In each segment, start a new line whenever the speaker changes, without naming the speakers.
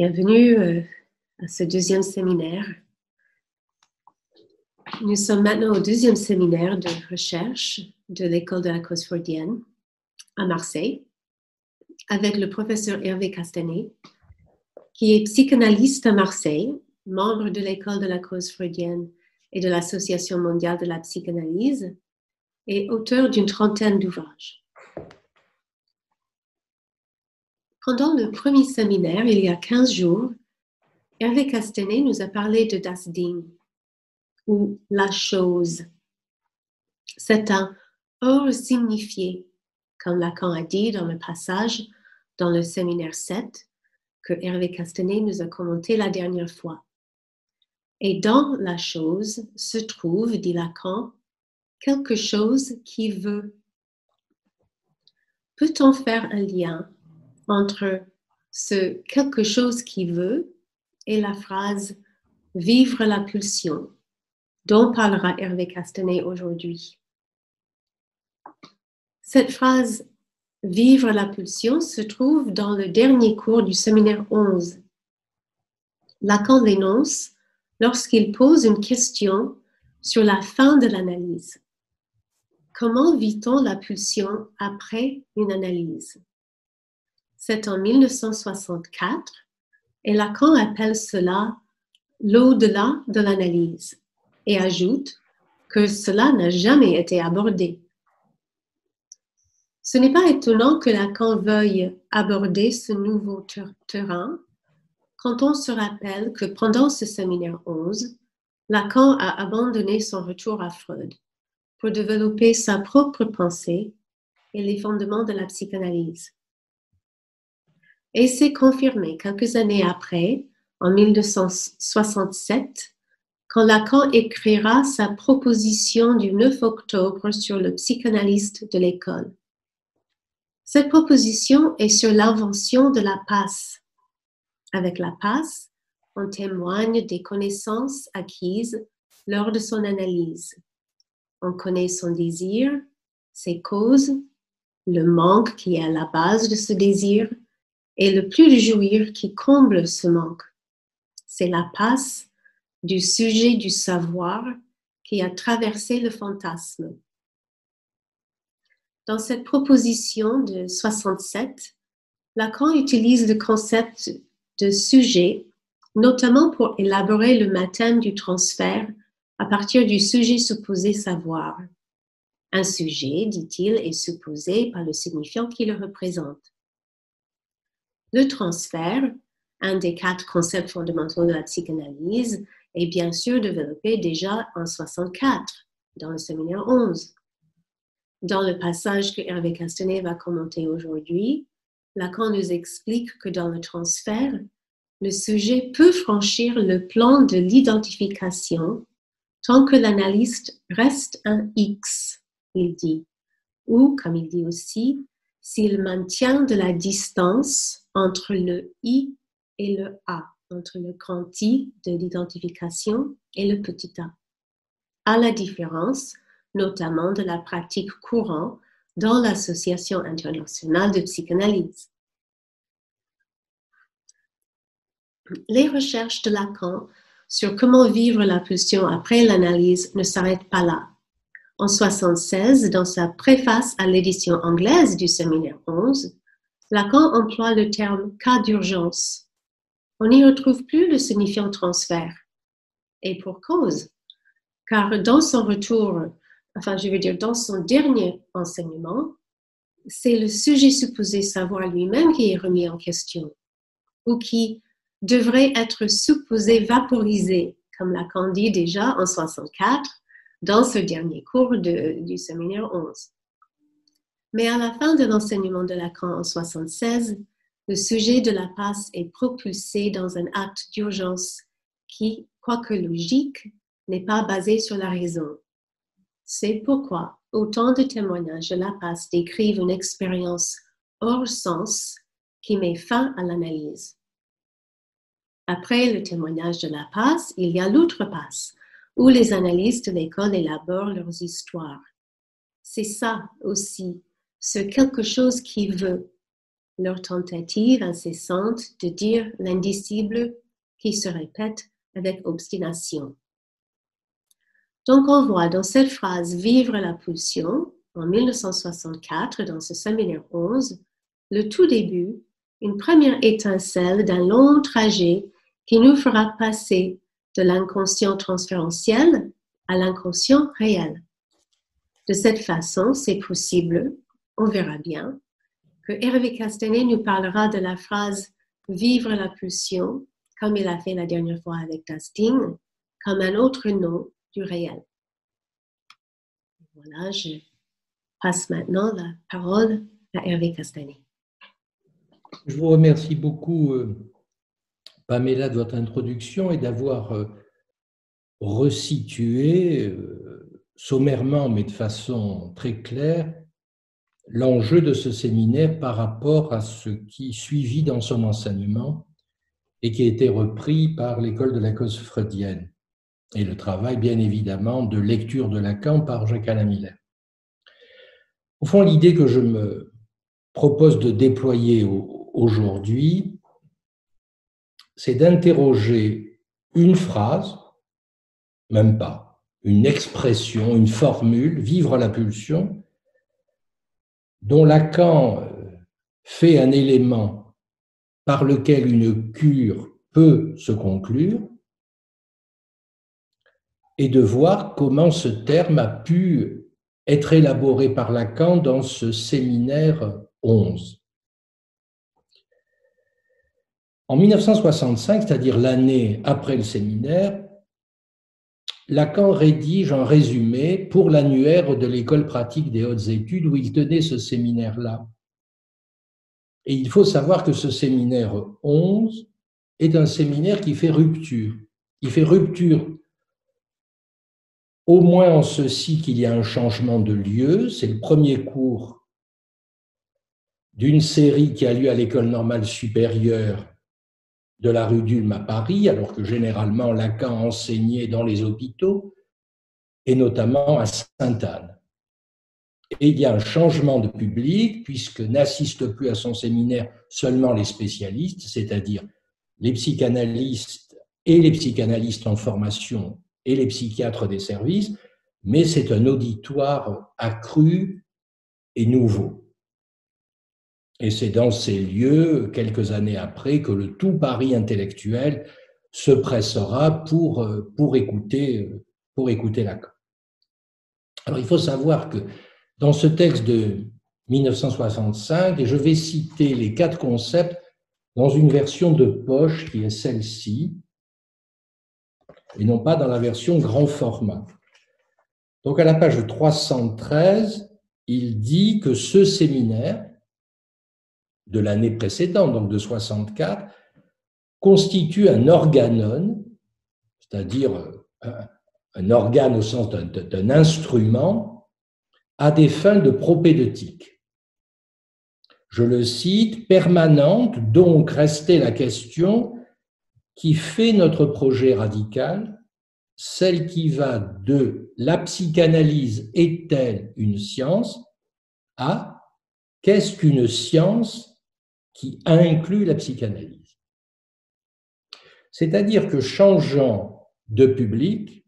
Bienvenue euh, ce deuxième séminaire. Nous sommes maintenant au deuxième séminaire de recherche de l'école de la cause freudienne à Marseille avec le professeur Hervé Castanet, qui est psychanalyste à Marseille, membre de l'école de la cause freudienne et de l'Association mondiale de la psychanalyse et auteur d'une trentaine d'ouvrages. Pendant le premier séminaire, il y a 15 jours, Hervé Castanet nous a parlé de Das Ding, ou la chose. C'est un hors signifié, comme Lacan a dit dans le passage dans le séminaire 7 que Hervé Castanet nous a commenté la dernière fois. Et dans la chose se trouve, dit Lacan, quelque chose qui veut. Peut-on faire un lien entre ce quelque chose qui veut la phrase vivre la pulsion dont parlera Hervé Castanet aujourd'hui. Cette phrase vivre la pulsion se trouve dans le dernier cours du séminaire 11. Lacan l'énonce lorsqu'il pose une question sur la fin de l'analyse. Comment vit-on la pulsion après une analyse? C'est en 1964 et Lacan appelle cela l'au-delà de l'analyse et ajoute que cela n'a jamais été abordé. Ce n'est pas étonnant que Lacan veuille aborder ce nouveau terrain quand on se rappelle que pendant ce séminaire 11, Lacan a abandonné son retour à Freud pour développer sa propre pensée et les fondements de la psychanalyse. Et c'est confirmé quelques années après, en 1967, quand Lacan écrira sa proposition du 9 octobre sur le psychanalyste de l'école. Cette proposition est sur l'invention de la passe. Avec la passe, on témoigne des connaissances acquises lors de son analyse. On connaît son désir, ses causes, le manque qui est à la base de ce désir, et le plus jouir qui comble ce manque. C'est la passe du sujet du savoir qui a traversé le fantasme. Dans cette proposition de 67, Lacan utilise le concept de sujet, notamment pour élaborer le matin du transfert à partir du sujet supposé savoir. Un sujet, dit-il, est supposé par le signifiant qui le représente. Le transfert, un des quatre concepts fondamentaux de la psychanalyse, est bien sûr développé déjà en 64 dans le séminaire 11. Dans le passage que Hervé Castanet va commenter aujourd'hui, Lacan nous explique que dans le transfert, le sujet peut franchir le plan de l'identification tant que l'analyste reste un X, il dit, ou, comme il dit aussi, s'il maintient de la distance entre le I et le A, entre le grand I de l'identification et le petit a. À la différence notamment de la pratique courante dans l'Association internationale de psychanalyse. Les recherches de Lacan sur comment vivre la pulsion après l'analyse ne s'arrêtent pas là. En 1976, dans sa préface à l'édition anglaise du séminaire 11, Lacan emploie le terme cas d'urgence. On n'y retrouve plus le signifiant transfert. Et pour cause, car dans son retour, enfin je veux dire dans son dernier enseignement, c'est le sujet supposé savoir lui-même qui est remis en question, ou qui devrait être supposé vaporiser, comme Lacan dit déjà en 64 dans ce dernier cours du séminaire 11. Mais à la fin de l'enseignement de Lacan en 76, le sujet de la passe est propulsé dans un acte d'urgence qui, quoique logique, n'est pas basée sur la raison. C'est pourquoi autant de témoignages de la passe décrivent une expérience hors sens qui met fin à l'analyse. Après le témoignage de la passe, il y a l'outre-passe, où les analystes de l'école élaborent leurs histoires. C'est ça aussi, ce quelque chose qui veut, leur tentative incessante de dire l'indicible qui se répète avec obstination. Donc on voit dans cette phrase Vivre la pulsion, en 1964, dans ce séminaire 11, le tout début, une première étincelle d'un long trajet qui nous fera passer de l'inconscient transférentiel à l'inconscient réel. De cette façon, c'est possible, on verra bien, que Hervé Castanet nous parlera de la phrase vivre la pulsion, comme il a fait la dernière fois avec Dustin, comme un autre nom du réel. Voilà, je passe maintenant la parole à Hervé Castanet.
Je vous remercie beaucoup, euh, Pamela, de votre introduction et d'avoir euh, resitué euh, sommairement, mais de façon très claire, l'enjeu de ce séminaire par rapport à ce qui suivit dans son enseignement et qui a été repris par l'école de la cause freudienne et le travail, bien évidemment, de lecture de Lacan par Jacques Alain Miller. Au fond, l'idée que je me propose de déployer aujourd'hui, c'est d'interroger une phrase, même pas, une expression, une formule, vivre la pulsion, dont Lacan euh, fait un élément par lequel une cure peut se conclure, et de voir comment ce terme a pu être élaboré par Lacan dans ce séminaire 11. En 1965, c'est-à-dire l'année après le séminaire, Lacan rédige un résumé pour l'annuaire de l'école pratique des hautes études où il tenait ce séminaire-là. Et il faut savoir que ce séminaire 11 est un séminaire qui fait rupture. Il fait rupture au moins en ceci qu'il y a un changement de lieu. C'est le premier cours d'une série qui a lieu à l'école normale supérieure de la rue d'Ulm à Paris, alors que généralement Lacan enseignait dans les hôpitaux, et notamment à Sainte-Anne. Et il y a un changement de public, puisque n'assistent plus à son séminaire seulement les spécialistes, c'est-à-dire les psychanalystes et les psychanalystes en formation et les psychiatres des services, mais c'est un auditoire accru et nouveau. Et c'est dans ces lieux, quelques années après, que le tout Paris intellectuel se pressera pour, pour, écouter, pour écouter Lacan. Alors il faut savoir que dans ce texte de 1965, et je vais citer les quatre concepts dans une version de poche qui est celle-ci, et non pas dans la version grand format. Donc à la page 313, il dit que ce séminaire de l'année précédente, donc de 64, constitue un organon, c'est-à-dire un organe au sens d'un instrument, à des fins de propédeutique. Je le cite, permanente, donc restait la question qui fait notre projet radical, celle qui va de la psychanalyse est-elle une science à qu'est-ce qu'une science qui inclut la psychanalyse. C'est-à-dire que changeant de public,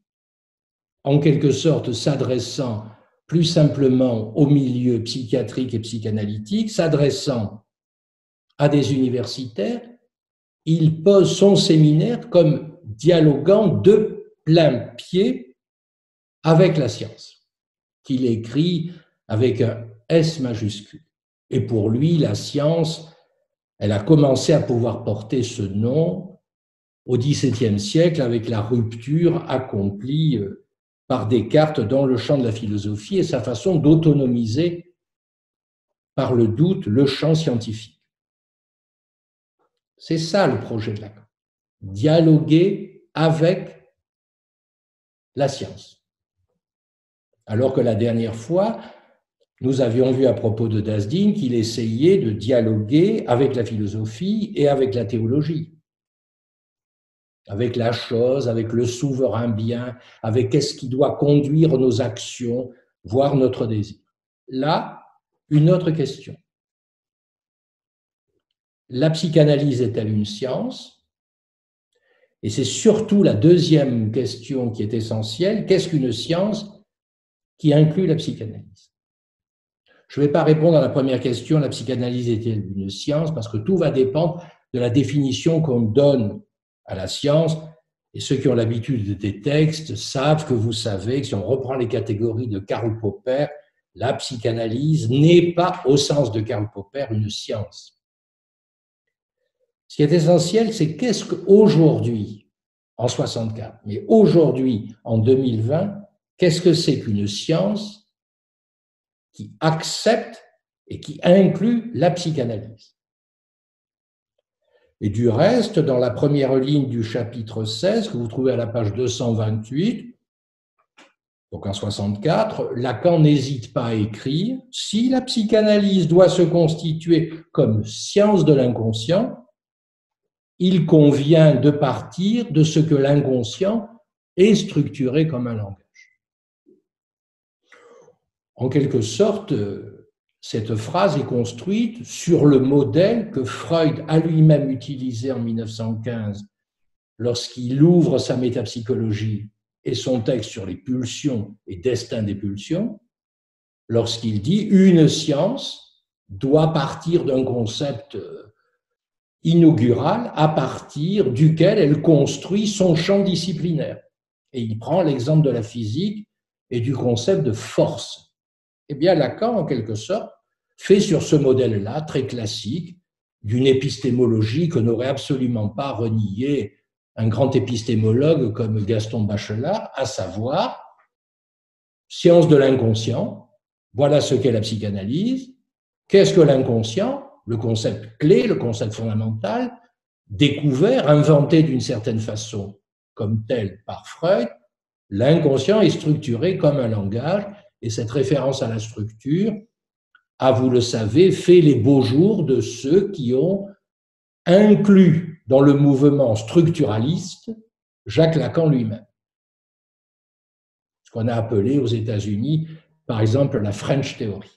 en quelque sorte s'adressant plus simplement au milieu psychiatrique et psychanalytique, s'adressant à des universitaires, il pose son séminaire comme dialoguant de plein pied avec la science, qu'il écrit avec un S majuscule. Et pour lui, la science, elle a commencé à pouvoir porter ce nom au XVIIe siècle avec la rupture accomplie euh, par Descartes dans le champ de la philosophie et sa façon d'autonomiser par le doute le champ scientifique. C'est ça le projet de Lacan. Dialoguer avec la science. Alors que la dernière fois, nous avions vu à propos de Dasdin qu'il essayait de dialoguer avec la philosophie et avec la théologie, avec la chose, avec le souverain bien, avec qu'est-ce qui doit conduire nos actions, voire notre désir. Là, une autre question. La psychanalyse est-elle une science? Et c'est surtout la deuxième question qui est essentielle. Qu'est-ce qu'une science qui inclut la psychanalyse? Je ne vais pas répondre à la première question, la psychanalyse est-elle une science? Parce que tout va dépendre de la définition qu'on donne à la science. Et ceux qui ont l'habitude des textes savent que vous savez que si on reprend les catégories de Karl Popper, la psychanalyse n'est pas, au sens de Karl Popper, une science. Ce qui est essentiel, c'est qu'est-ce qu'aujourd'hui, en 64, mais aujourd'hui, en 2020, qu'est-ce que c'est qu'une science? Qui accepte et qui inclut la psychanalyse Et du reste, dans la première ligne du chapitre 16, que vous trouvez à la page 228, donc en 64, Lacan n'hésite pas à écrire Si la psychanalyse doit se constituer comme science de l'inconscient, il convient de partir de ce que l'inconscient est structuré comme un langage. En quelque sorte, cette phrase est construite sur le modèle que Freud a lui-même utilisé en 1915 lorsqu'il ouvre sa métapsychologie et son texte sur les pulsions et destin des pulsions, lorsqu'il dit une science doit partir d'un concept inaugurale à partir duquel elle construit son champ disciplinaire. Et il prend l'exemple de la physique et du concept de force. Eh bien, Lacan, en quelque sorte, fait sur ce modèle-là, très classique, d'une épistémologie que n'aurait absolument pas renié un grand épistémologue comme Gaston Bachelard, à savoir science de l'inconscient, voilà ce qu'est la psychanalyse, qu'est-ce que l'inconscient? Le concept clé, le concept fondamental, découvert, inventé d'une certaine façon comme tel par Freud, l'inconscient est structuré comme un langage, et cette référence à la structure a, vous le savez, fait les beaux jours de ceux qui ont inclus dans le mouvement structuraliste Jacques Lacan lui-même. Ce qu'on a appelé aux États-Unis, par exemple, la French Theory.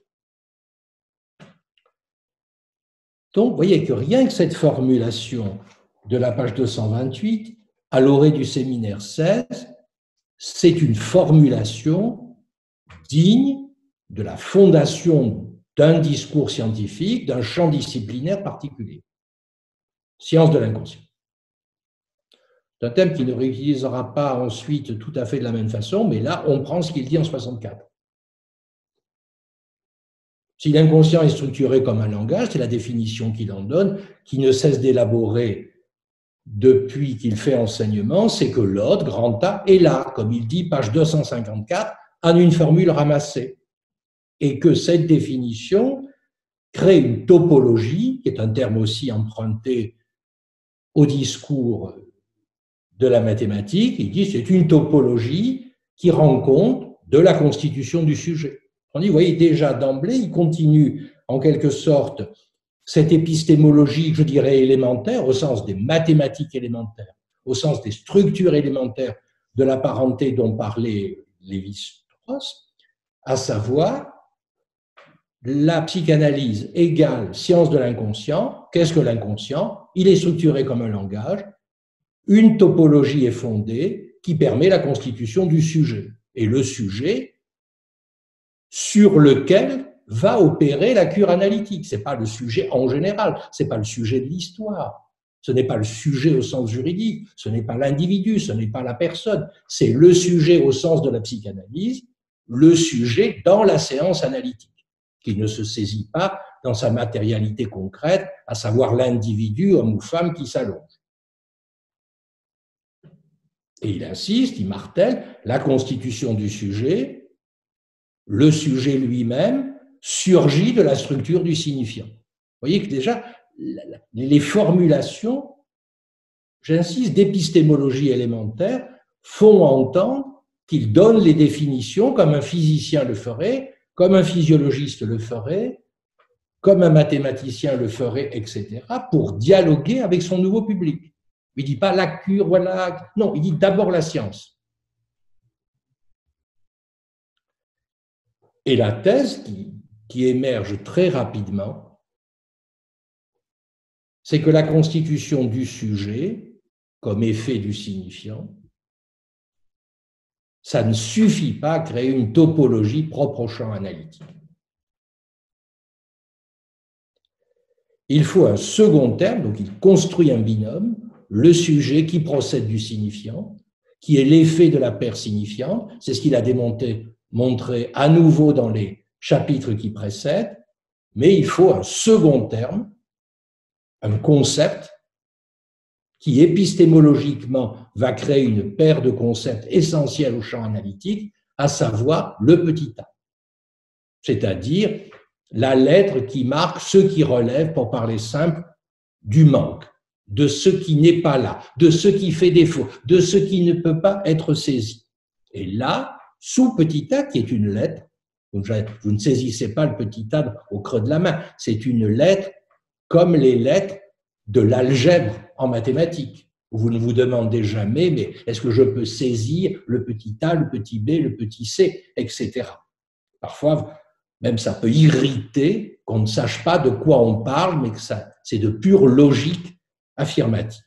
Donc, vous voyez que rien que cette formulation de la page 228, à l'orée du séminaire 16, c'est une formulation digne de la fondation d'un discours scientifique, d'un champ disciplinaire particulier. Science de l'inconscient. C'est un thème qui ne réutilisera pas ensuite tout à fait de la même façon, mais là, on prend ce qu'il dit en 64. Si l'inconscient est structuré comme un langage, c'est la définition qu'il en donne, qui ne cesse d'élaborer depuis qu'il fait enseignement, c'est que l'autre, grand A, est là, comme il dit, page 254, en une formule ramassée. Et que cette définition crée une topologie, qui est un terme aussi emprunté au discours de la mathématique. Il dit c'est une topologie qui rend compte de la constitution du sujet. On dit, vous voyez, déjà d'emblée, il continue en quelque sorte cette épistémologie, je dirais, élémentaire, au sens des mathématiques élémentaires, au sens des structures élémentaires de la parenté dont parlait À savoir la psychanalyse égale science de l'inconscient. Qu'est-ce que l'inconscient? Il est structuré comme un langage. Une topologie est fondée qui permet la constitution du sujet. Et le sujet, sur lequel va opérer la cure analytique. Ce n'est pas le sujet en général, ce n'est pas le sujet de l'histoire, ce n'est pas le sujet au sens juridique, ce n'est pas l'individu, ce n'est pas la personne, c'est le sujet au sens de la psychanalyse, le sujet dans la séance analytique, qui ne se saisit pas dans sa matérialité concrète, à savoir l'individu, homme ou femme, qui s'allonge. Et il insiste, il martèle, la constitution du sujet, le sujet lui-même surgit de la structure du signifiant. Vous voyez que déjà, les formulations j'insiste, d'épistémologie élémentaire font entendre qu'il donne les définitions comme un physicien le ferait, comme un physiologiste le ferait, comme un mathématicien le ferait, etc., pour dialoguer avec son nouveau public. Il ne dit pas la cure, voilà. Non, il dit d'abord la science. Et la thèse qui, qui émerge très rapidement, c'est que la constitution du sujet, comme effet du signifiant, ça ne suffit pas à créer une topologie propre au champ analytique. Il faut un second terme, donc il construit un binôme, le sujet qui procède du signifiant, qui est l'effet de la paire signifiante, c'est ce qu'il a démonté, montré à nouveau dans les chapitres qui précèdent, mais il faut un second terme, un concept qui épistémologiquement va créer une paire de concepts essentiels au champ analytique, à savoir le petit a, c'est-à-dire la lettre qui marque ce qui relève, pour parler simple, du manque, de ce qui n'est pas là, de ce qui fait défaut, de ce qui ne peut pas être saisi. Et là, sous petit a, qui est une lettre, vous ne saisissez pas le petit a au creux de la main, c'est une lettre comme les lettres de l'algèbre en mathématiques. Vous ne vous demandez jamais, mais est-ce que je peux saisir le petit a, le petit b, le petit c, etc. Parfois, même ça peut irriter qu'on ne sache pas de quoi on parle, mais que c'est de pure logique affirmative.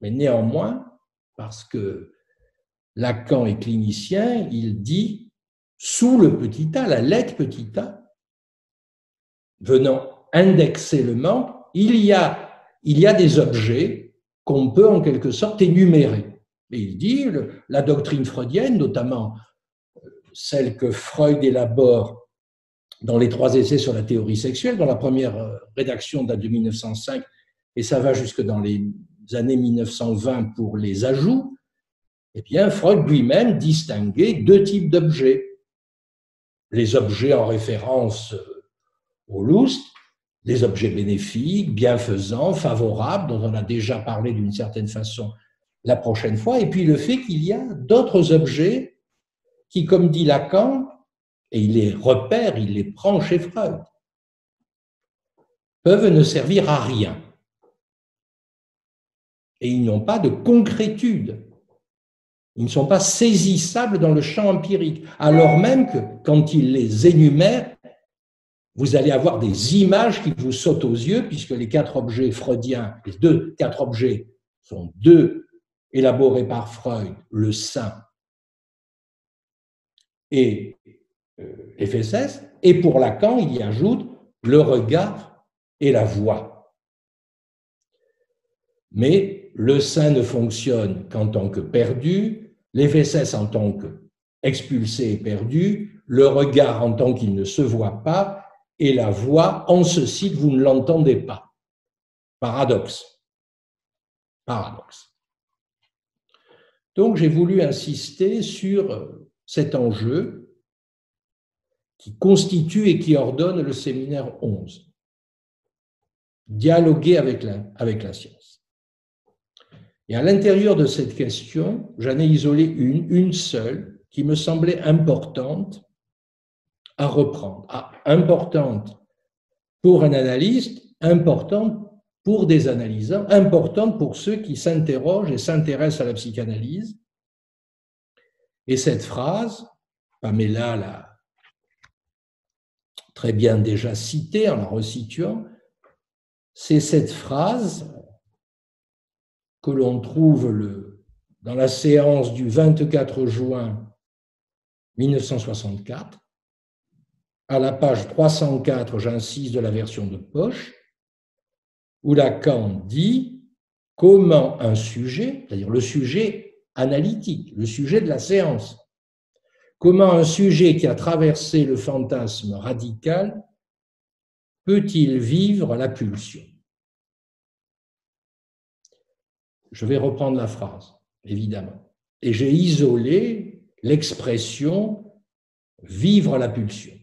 Mais néanmoins, parce que Lacan est clinicien, il dit sous le petit a, la lettre petit a, venant indexer le manque, il y a il y a des objets qu'on peut en quelque sorte énumérer. Et il dit, la doctrine freudienne, notamment euh, celle que Freud élabore dans les trois essais sur la théorie sexuelle, dans la première euh, rédaction date de 1905, et ça va jusque dans les années 1920 pour les ajouts, eh bien, Freud lui-même distinguait deux types d'objets. Les objets en référence euh, au Loust des objets bénéfiques, bienfaisants, favorables, dont on a déjà parlé d'une certaine façon la prochaine fois, et puis le fait qu'il y a d'autres objets qui, comme dit Lacan, et il les repère, il les prend chez Freud, peuvent ne servir à rien. Et ils n'ont pas de concrétude. Ils ne sont pas saisissables dans le champ empirique, alors même que quand il les énumère, vous allez avoir des images qui vous sautent aux yeux, puisque les quatre objets freudiens, les deux, quatre objets sont deux élaborés par Freud, le sein et euh, et pour Lacan, il y ajoute le regard et la voix. Mais le sein ne fonctionne qu'en tant que perdu, l'FSS en tant que expulsé et perdu, le regard en tant qu'il ne se voit pas, et la voix en ceci que vous ne l'entendez pas. Paradoxe. Paradoxe. Donc j'ai voulu insister sur cet enjeu qui constitue et qui ordonne le séminaire 11. Dialoguer avec la, avec la science. Et à l'intérieur de cette question, j'en ai isolé une, une seule, qui me semblait importante à reprendre, importante pour un analyste, importante pour des analysants, importante pour ceux qui s'interrogent et s'intéressent à la psychanalyse. Et cette phrase, Pamela l'a très bien déjà citée en la resituant, c'est cette phrase que l'on trouve le, dans la séance du 24 juin 1964, à la page 304, j'insiste, de la version de poche, où Lacan dit comment un sujet, c'est-à-dire le sujet analytique, le sujet de la séance, comment un sujet qui a traversé le fantasme radical peut-il vivre la pulsion? Je vais reprendre la phrase, évidemment. Et j'ai isolé l'expression vivre la pulsion.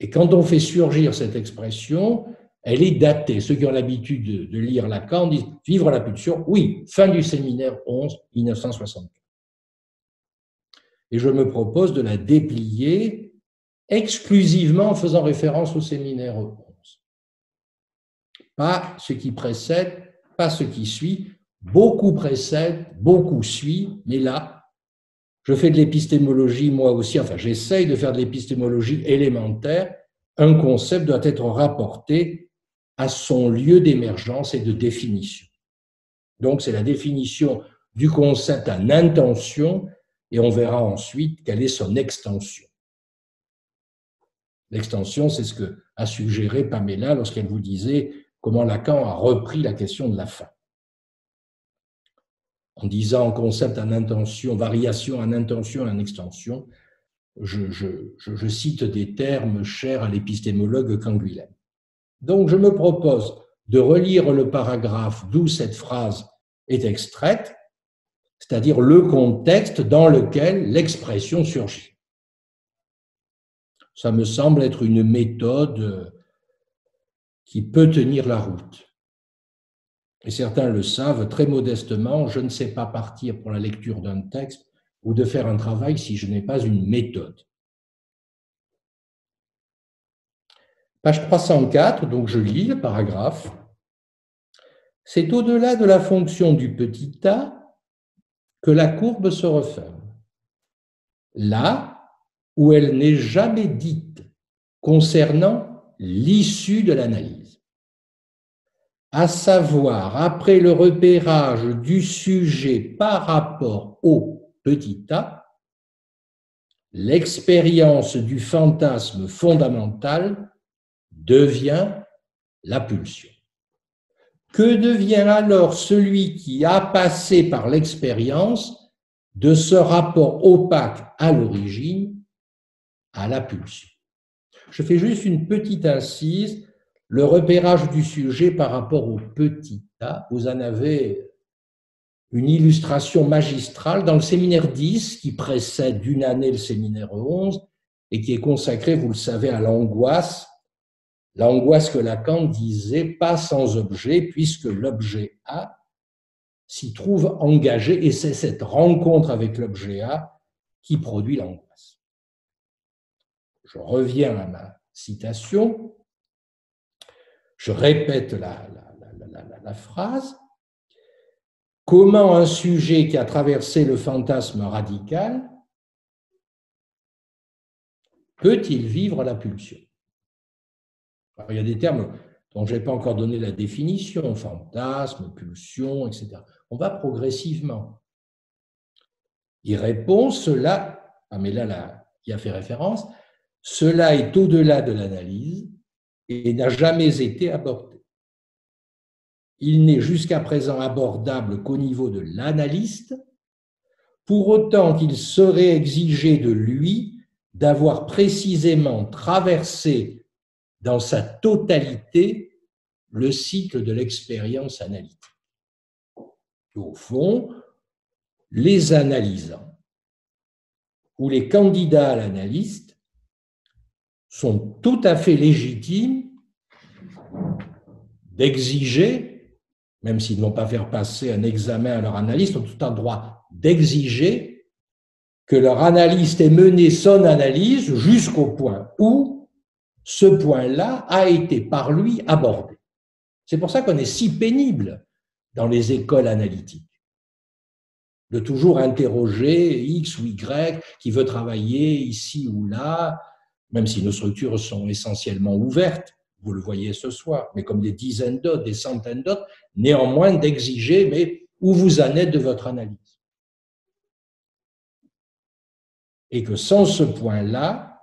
Et quand on fait surgir cette expression, elle est datée. Ceux qui ont l'habitude de, lire Lacan disent Vivre la pulsion, oui, fin du séminaire 11, 1964. Et je me propose de la déplier exclusivement en faisant référence au séminaire 11. Pas ce qui précède, pas ce qui suit. Beaucoup précède, beaucoup suit, mais là, je fais de l'épistémologie moi aussi, enfin j'essaye de faire de l'épistémologie élémentaire. Un concept doit être rapporté à son lieu d'émergence et de définition. Donc c'est la définition du concept en intention et on verra ensuite quelle est son extension. L'extension, c'est ce que a suggéré Pamela lorsqu'elle vous disait comment Lacan a repris la question de la fin. En disant concept en intention, variation en intention en extension, je, je cite des termes chers à l'épistémologue Canguilhem. Donc je me propose de relire le paragraphe d'où cette phrase est extraite, c'est-à-dire le contexte dans lequel l'expression surgit. Ça me semble être une méthode qui peut tenir la route. Et certains le savent très modestement, je ne sais pas partir pour la lecture d'un texte ou de faire un travail si je n'ai pas une méthode. Page 304, donc je lis le paragraphe. C'est au-delà de la fonction du petit a que la courbe se referme. Là où elle n'est jamais dite concernant l'issue de l'analyse, à savoir après le repérage du sujet par rapport au petit a, l'expérience du fantasme fondamental devient la pulsion. Que devient alors celui qui a passé par l'expérience de ce rapport opaque à l'origine à la pulsion? Je fais juste une petite incise, le repérage du sujet par rapport au petit a, vous en avez une illustration magistrale dans le séminaire 10 qui précède d'une année le séminaire 11 et qui est consacré, vous le savez, à l'angoisse L'angoisse que Lacan disait pas sans objet, puisque l'objet A s'y trouve engagé, et c'est cette rencontre avec l'objet A qui produit l'angoisse. Je reviens à ma citation, je répète la, phrase. Comment un sujet qui a traversé le fantasme radical peut-il vivre la pulsion? Il y a des termes dont je n'ai pas encore donné la définition, fantasme, pulsion, etc. On va progressivement. Il répond, cela, ah mais là, là, il a fait référence, cela est au-delà de l'analyse et n'a jamais été abordé. Il n'est jusqu'à présent abordable qu'au niveau de l'analyste, pour autant qu'il serait exigé de lui d'avoir précisément traversé dans sa totalité le cycle de l'expérience analytique. Au fond, les analysants ou les candidats à l'analyste sont tout à fait légitimes d'exiger, même s'ils ne vont pas faire passer un examen à leur analyste, ont tout un droit d'exiger que leur analyste ait mené son analyse jusqu'au point où ce point-là a été par lui abordé. C'est pour ça qu'on est si pénible dans les écoles analytiques de toujours interroger X ou Y qui veut travailler ici ou là, même si nos structures sont essentiellement ouvertes, vous le voyez ce soir, mais comme des dizaines d'autres, des centaines d'autres, néanmoins d'exiger, mais où vous en êtes de votre analyse? Et que sans ce point-là,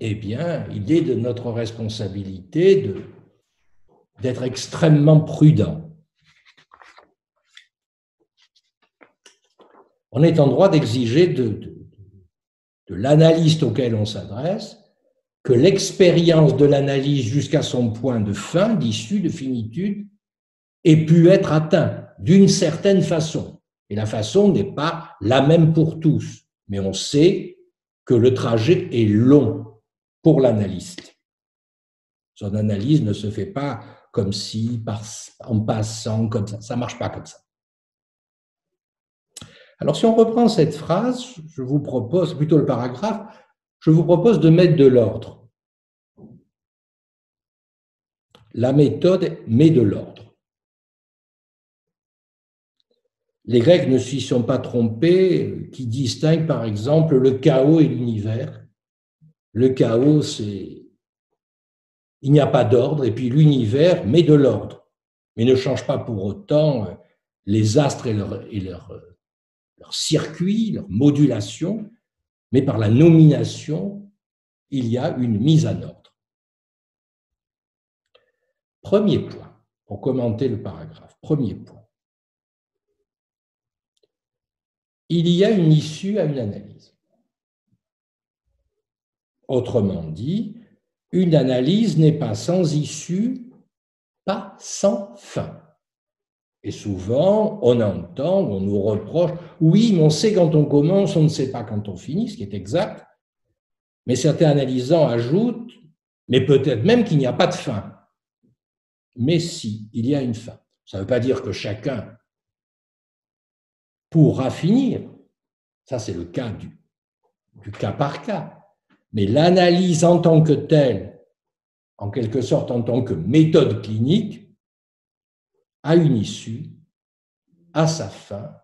eh bien, il est de notre responsabilité d'être extrêmement prudent. On est en droit d'exiger de, de l'analyste auquel on s'adresse que l'expérience de l'analyse jusqu'à son point de fin, d'issue, de finitude, ait pu être atteint d'une certaine façon. Et la façon n'est pas la même pour tous, mais on sait que le trajet est long pour l'analyste. Son analyse ne se fait pas comme si, en passant, comme ça. Ça marche pas comme ça. Alors, si on reprend cette phrase, je vous propose, plutôt le paragraphe, je vous propose de mettre de l'ordre. La méthode met de l'ordre. Les Grecs ne s'y sont pas trompés, qui distinguent par exemple le chaos et l'univers. Le chaos, c'est il n'y a pas d'ordre, et puis l'univers met de l'ordre, mais ne change pas pour autant les astres et leur, et leur, leur circuit, leur modulation, mais par la nomination, il y a une mise en ordre. Premier point, pour commenter le paragraphe, premier point. Il y a une issue à une analyse. Autrement dit, une analyse n'est pas sans issue, pas sans fin. Et souvent, on entend, on nous reproche, oui, mais on sait quand on commence, on ne sait pas quand on finit, ce qui est exact. Mais certains analysants ajoutent, mais peut-être même qu'il n'y a pas de fin. Mais si, il y a une fin. Ça ne veut pas dire que chacun pourra finir. Ça, c'est le cas du, cas par cas. Mais l'analyse en tant que telle, en quelque sorte en tant que méthode clinique, à une issue, à sa fin,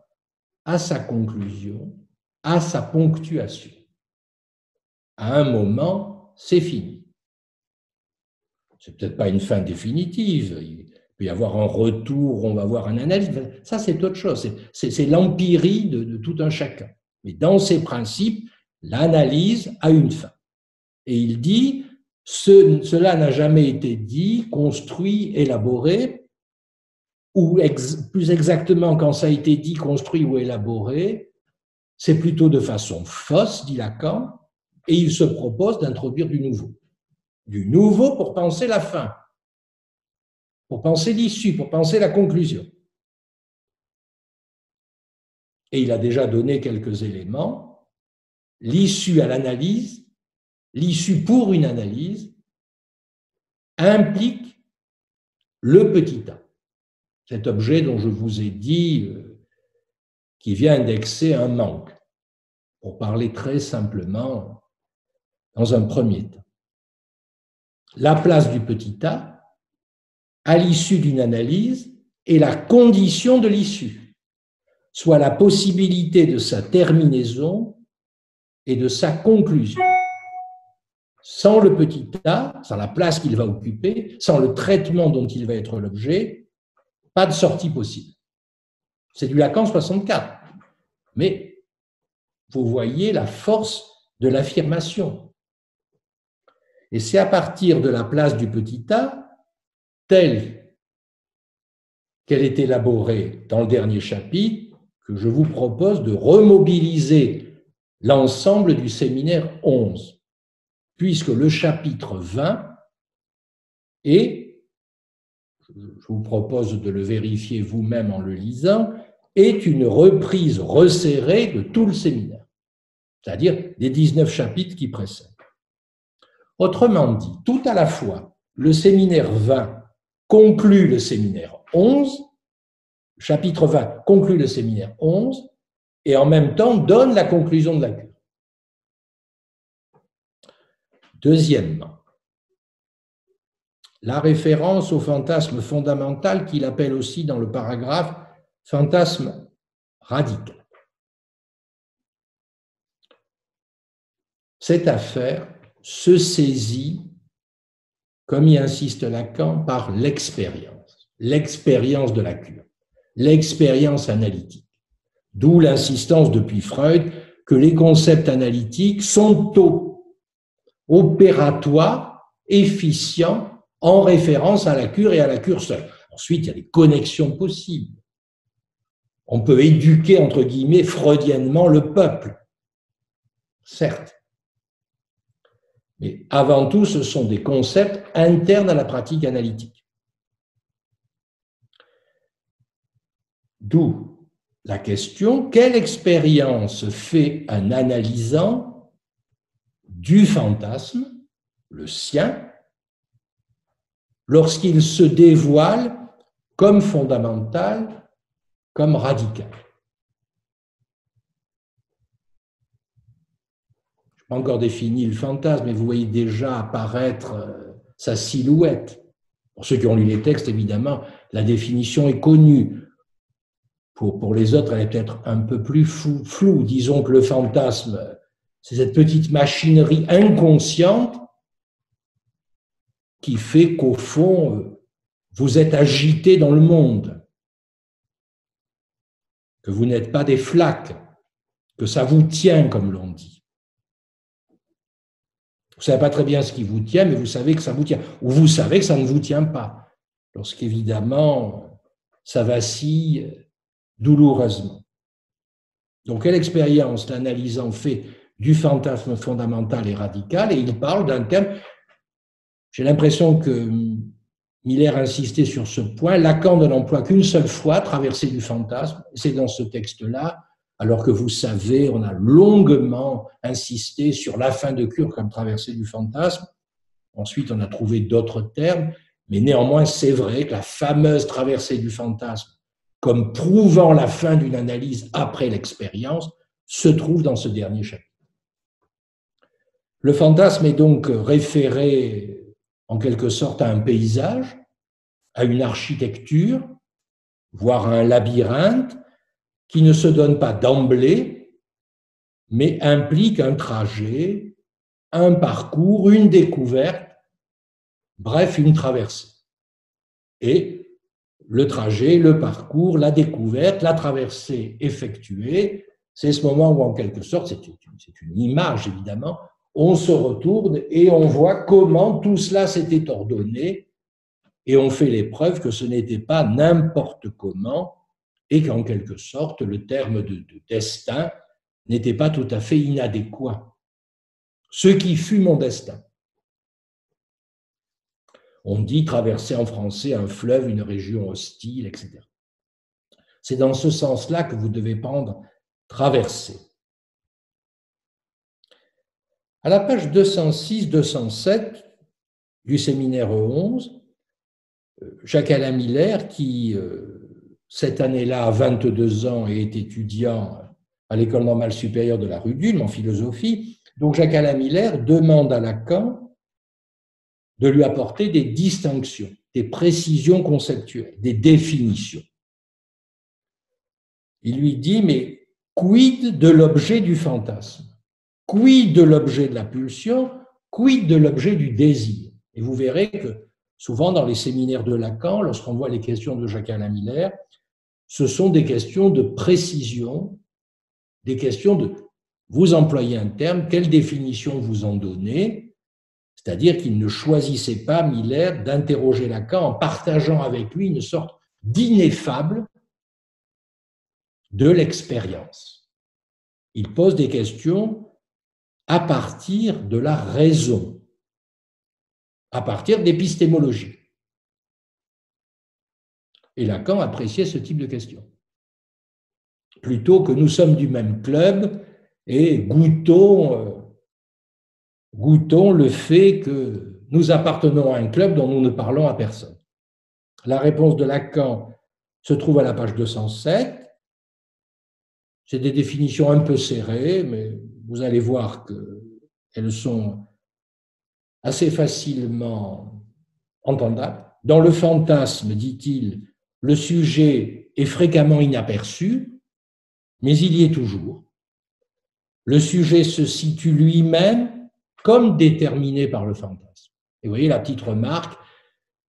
à sa conclusion, à sa ponctuation. À un moment, c'est fini. C'est peut-être pas une fin définitive. Il peut y avoir un retour, on va voir un analyse. Ça, c'est autre chose. C'est l'empirie de, tout un chacun. Mais dans ses principes, l'analyse a une fin. Et il dit, cela n'a jamais été dit, construit, élaboré ou plus exactement quand ça a été dit, construit ou élaboré, c'est plutôt de façon fausse, dit Lacan, et il se propose d'introduire du nouveau. Du nouveau pour penser la fin, pour penser l'issue, pour penser la conclusion. Et il a déjà donné quelques éléments. L'issue à l'analyse, l'issue pour une analyse, implique le petit a cet objet dont je vous ai dit, euh, qui vient indexer un manque, pour parler très simplement dans un premier temps. La place du petit a, à l'issue d'une analyse, est la condition de l'issue, soit la possibilité de sa terminaison et de sa conclusion. Sans le petit a, sans la place qu'il va occuper, sans le traitement dont il va être l'objet, pas de sortie possible. C'est du Lacan 64. Mais vous voyez la force de l'affirmation. Et c'est à partir de la place du petit a, telle qu'elle est élaborée dans le dernier chapitre, que je vous propose de remobiliser l'ensemble du séminaire 11, puisque le chapitre 20 est je vous propose de le vérifier vous-même en le lisant, est une reprise resserrée de tout le séminaire, c'est-à-dire des 19 chapitres qui précèdent. Autrement dit, tout à la fois, le séminaire 20 conclut le séminaire 11, chapitre 20 conclut le séminaire 11, et en même temps donne la conclusion de la cure. Deuxièmement, la référence au fantasme fondamental qu'il appelle aussi dans le paragraphe fantasme radical. Cette affaire se saisit, comme y insiste Lacan, par l'expérience, l'expérience de la cure, l'expérience analytique. D'où l'insistance depuis Freud que les concepts analytiques sont opératoires, efficients en référence à la cure et à la cure seule. Ensuite, il y a des connexions possibles. On peut éduquer, entre guillemets, freudiennement le peuple. Certes. Mais avant tout, ce sont des concepts internes à la pratique analytique. D'où la question, quelle expérience fait un analysant du fantasme, le sien, lorsqu'il se dévoile comme fondamental, comme radical. Je n'ai pas encore défini le fantasme, mais vous voyez déjà apparaître euh, sa silhouette. Pour ceux qui ont lu les textes, évidemment, la définition est connue. Pour, pour les autres, elle est peut-être un peu plus floue. Disons que le fantasme, c'est cette petite machinerie inconsciente qui fait qu'au fond, vous êtes agité dans le monde, que vous n'êtes pas des flaques, que ça vous tient, comme l'on dit. Vous ne savez pas très bien ce qui vous tient, mais vous savez que ça vous tient. Ou vous savez que ça ne vous tient pas, lorsqu'évidemment, ça vacille douloureusement. Donc, quelle expérience l'analysant fait du fantasme fondamental et radical, et il parle d'un thème j'ai l'impression que Miller insistait sur ce point. Lacan ne l'emploie qu'une seule fois, traversée du fantasme. C'est dans ce texte-là, alors que vous savez, on a longuement insisté sur la fin de cure comme traversée du fantasme. Ensuite, on a trouvé d'autres termes, mais néanmoins, c'est vrai que la fameuse traversée du fantasme, comme prouvant la fin d'une analyse après l'expérience, se trouve dans ce dernier chapitre. Le fantasme est donc référé en quelque sorte à un paysage, à une architecture, voire à un labyrinthe, qui ne se donne pas d'emblée, mais implique un trajet, un parcours, une découverte, bref, une traversée. Et le trajet, le parcours, la découverte, la traversée effectuée, c'est ce moment où, en quelque sorte, c'est une image évidemment, on se retourne et on voit comment tout cela s'était ordonné et on fait l'épreuve que ce n'était pas n'importe comment et qu'en quelque sorte le terme de, destin n'était pas tout à fait inadéquat. Ce qui fut mon destin. On dit traverser en français un fleuve, une région hostile, etc. C'est dans ce sens-là que vous devez prendre traverser. À la page 206-207 du séminaire 11, Jacques Alain Miller, qui euh, cette année-là a 22 ans et est étudiant à l'École normale supérieure de la rue d'Ulm en philosophie, donc Jacques Alain Miller demande à Lacan de lui apporter des distinctions, des précisions conceptuelles, des définitions. Il lui dit, mais quid de l'objet du fantasme? Quid de l'objet de la pulsion, quid de l'objet du désir. Et vous verrez que souvent dans les séminaires de Lacan, lorsqu'on voit les questions de Jacques-Alain Miller, ce sont des questions de précision, des questions de vous employez un terme, quelle définition vous en donnez, c'est-à-dire qu'il ne choisissait pas, Miller, d'interroger Lacan en partageant avec lui une sorte d'ineffable de l'expérience. Il pose des questions à partir de la raison, à partir d'épistémologie. Et Lacan appréciait ce type de questions. Plutôt que nous sommes du même club et goûtons, euh, goûtons le fait que nous appartenons à un club dont nous ne parlons à personne. La réponse de Lacan se trouve à la page 207. C'est des définitions un peu serrées, mais vous allez voir qu'elles sont assez facilement entendables. Dans le fantasme, dit-il, le sujet est fréquemment inaperçu, mais il y est toujours. Le sujet se situe lui-même comme déterminé par le fantasme. Et vous voyez la petite remarque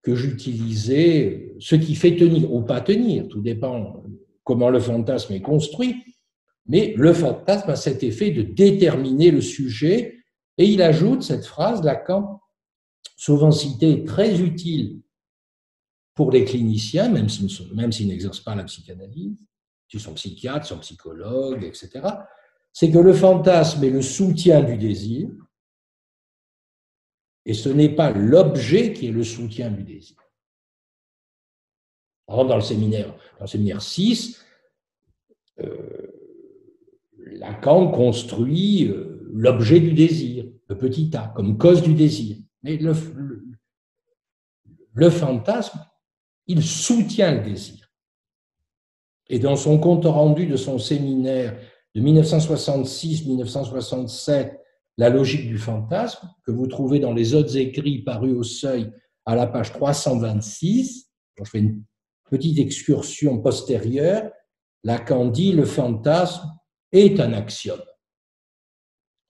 que j'utilisais, ce qui fait tenir ou pas tenir, tout dépend comment le fantasme est construit, mais le fantasme a cet effet de déterminer le sujet, et il ajoute cette phrase, Lacan, souvent citée, très utile pour les cliniciens, même s'ils n'exercent pas la psychanalyse, s'ils sont psychiatres, sont psychologues, etc., c'est que le fantasme est le soutien du désir, et ce n'est pas l'objet qui est le soutien du désir. dans le séminaire, dans le séminaire 6, Lacan construit euh, l'objet du désir, le petit a, comme cause du désir. Mais le, le fantasme, il soutient le désir. Et dans son compte rendu de son séminaire de 1966-1967, La logique du fantasme, que vous trouvez dans les autres écrits parus au seuil à la page 326, je fais une petite excursion postérieure, Lacan dit le fantasme est un axiome.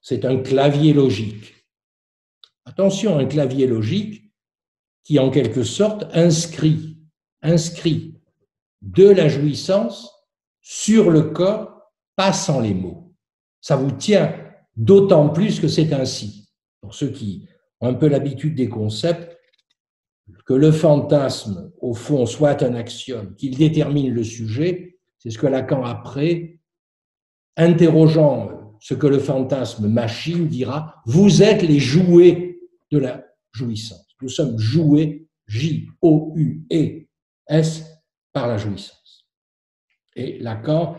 C'est un clavier logique. Attention, un clavier logique qui en quelque sorte inscrit, inscrit de la jouissance sur le corps, pas sans les mots. Ça vous tient d'autant plus que c'est ainsi. Pour ceux qui ont un peu l'habitude des concepts, que le fantasme, au fond, soit un axiome, qu'il détermine le sujet, c'est ce que Lacan, après, interrogeant ce que le fantasme machine, dira, vous êtes les jouets de la jouissance. Nous sommes joués, J-O-U-E-S, par la jouissance. Et Lacan,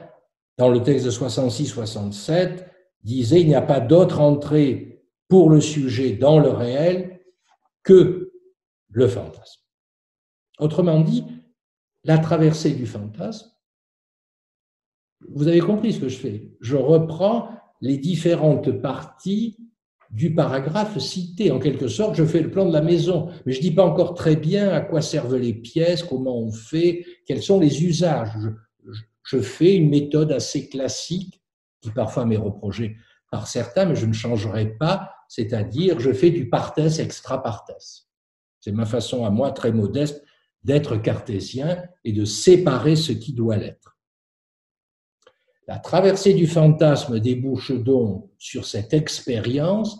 dans le texte de 66-67, disait, il n'y a pas d'autre entrée pour le sujet dans le réel que le fantasme. Autrement dit, la traversée du fantasme, vous avez compris ce que je fais. Je reprends les différentes parties du paragraphe cité. En quelque sorte, je fais le plan de la maison, mais je ne dis pas encore très bien à quoi servent les pièces, comment on fait, quels sont les usages. Je, fais une méthode assez classique, qui parfois m'est reprochée par certains, mais je ne changerai pas, c'est-à-dire je fais du parthèse extra-parthèse. C'est ma façon à moi, très modeste, d'être cartésien et de séparer ce qui doit l'être. La traversée du fantasme débouche donc sur cette expérience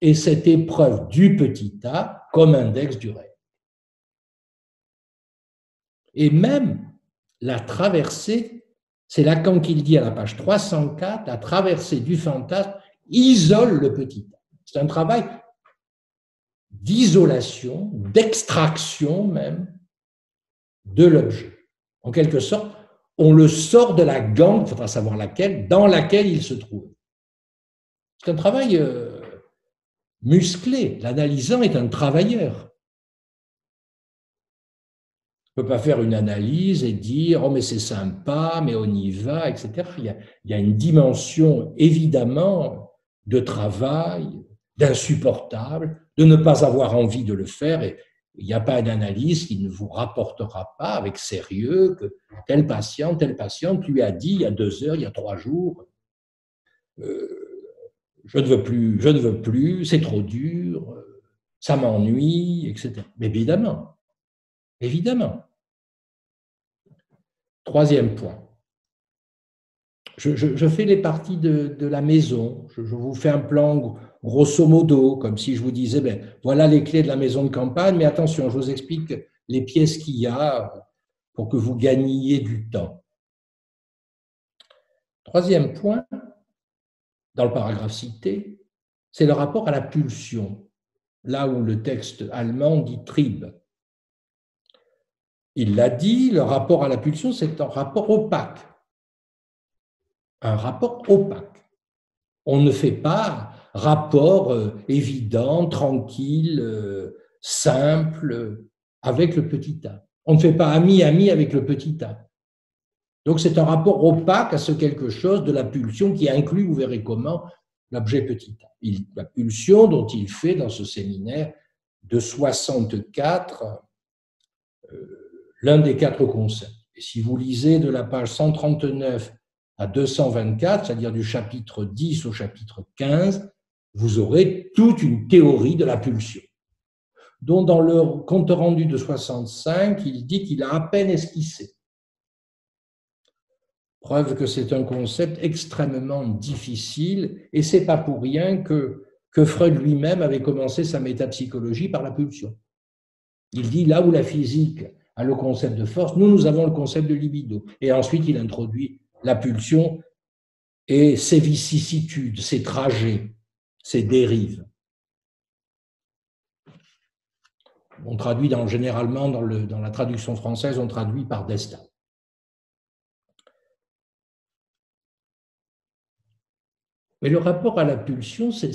et cette épreuve du petit a comme index du rêve. Et même la traversée, c'est Lacan qui le dit à la page 304, la traversée du fantasme isole le petit a. C'est un travail d'isolation, d'extraction même de l'objet. En quelque sorte, on le sort de la gangue, il faudra savoir laquelle, dans laquelle il se trouve. C'est un travail euh, musclé. L'analysant est un travailleur. On ne peut pas faire une analyse et dire Oh, mais c'est sympa, mais on y va, etc. Il y, a, une dimension évidemment de travail, d'insupportable, de ne pas avoir envie de le faire. Il n'y a pas d'analyse qui ne vous rapportera pas avec sérieux que tel patient, tel patiente lui a dit il y a deux heures, il y a trois jours, euh, je ne veux plus, je ne veux plus, c'est trop dur, ça m'ennuie, etc. Mais évidemment, évidemment. Troisième point. Je, fais les parties de, la maison. Je, vous fais un plan grosso modo, comme si je vous disais, ben, voilà les clés de la maison de campagne, mais attention, je vous explique les pièces qu'il y a pour que vous gagniez du temps. Troisième point, dans le paragraphe cité, c'est le rapport à la pulsion, là où le texte allemand dit Trieb. Il l'a dit, le rapport à la pulsion, c'est un rapport opaque. Un rapport opaque. On ne fait pas rapport euh, évident, tranquille, euh, simple avec le petit a. On ne fait pas ami-ami avec le petit a. Donc c'est un rapport opaque à ce quelque chose de la pulsion qui inclut, vous verrez comment, l'objet petit a. la pulsion dont il fait dans ce séminaire de 64 euh, l'un des quatre concepts. Et si vous lisez de la page 139 à 224, c'est-à-dire du chapitre 10 au chapitre 15, vous aurez toute une théorie de la pulsion, dont dans le compte rendu de 65, il dit qu'il a à peine esquissé. Preuve que c'est un concept extrêmement difficile, et c'est pas pour rien que, que Freud lui-même avait commencé sa métapsychologie par la pulsion. Il dit là où la physique a le concept de force, nous, nous avons le concept de libido. Et ensuite, il introduit la pulsion et ses vicissitudes, ses trajets, ces dérives. On traduit généralement dans, la traduction française, on traduit par destin. Mais le rapport à la pulsion, c'est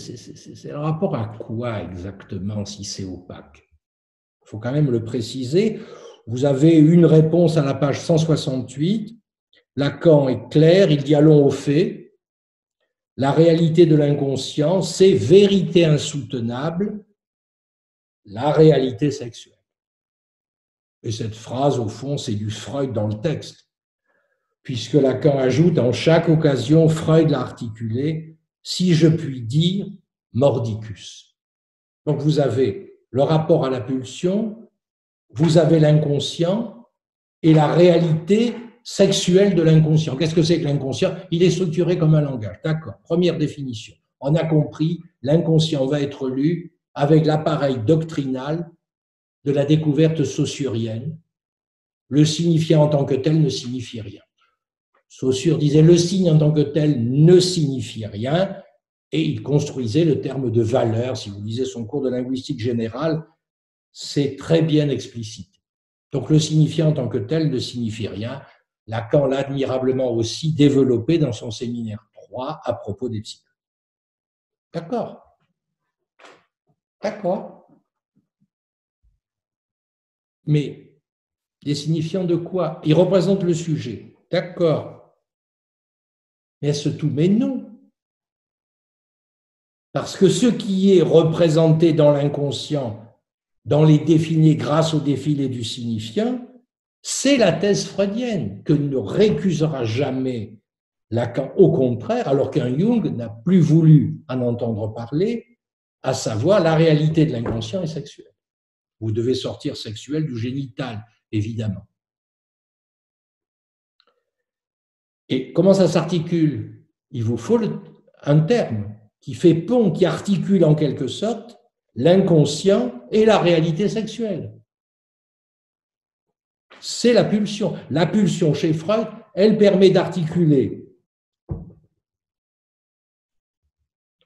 le rapport à quoi exactement si c'est opaque? Il faut quand même le préciser. Vous avez une réponse à la page 168. Lacan est clair, il dit allons au fait. La réalité de l'inconscient, c'est vérité insoutenable, la réalité sexuelle. Et cette phrase, au fond, c'est du Freud dans le texte, puisque Lacan ajoute en chaque occasion, Freud l'a articulé, si je puis dire, mordicus. Donc vous avez le rapport à la pulsion, vous avez l'inconscient et la réalité sexuelle de l'inconscient. Qu'est-ce que c'est que l'inconscient? Il est structuré comme un langage. D'accord. Première définition. On a compris, l'inconscient va être lu avec l'appareil doctrinal de la découverte saussurienne. Le signifiant en tant que tel ne signifie rien. Saussure disait le signe en tant que tel ne signifie rien, et il construisait le terme de valeur. Si vous lisez son cours de linguistique générale, c'est très bien explicite. Donc le signifiant en tant que tel ne signifie rien. Lacan l'a admirablement aussi développé dans son séminaire 3 à propos des psychologues. D'accord D'accord Mais des signifiants de quoi? Ils représentent le sujet. D'accord. Mais est-ce tout? Mais non. Parce que ce qui est représenté dans l'inconscient, dans les définis grâce au défilé du signifiant, c'est la thèse freudienne que ne récusera jamais Lacan. Au contraire, alors qu'un Jung n'a plus voulu en entendre parler, à savoir la réalité de l'inconscient est sexuelle. Vous devez sortir sexuel du génital, évidemment. Et comment ça s'articule? Il vous faut un terme qui fait pont, qui articule en quelque sorte l'inconscient et la réalité sexuelle. C'est la pulsion. La pulsion chez Freud, elle permet d'articuler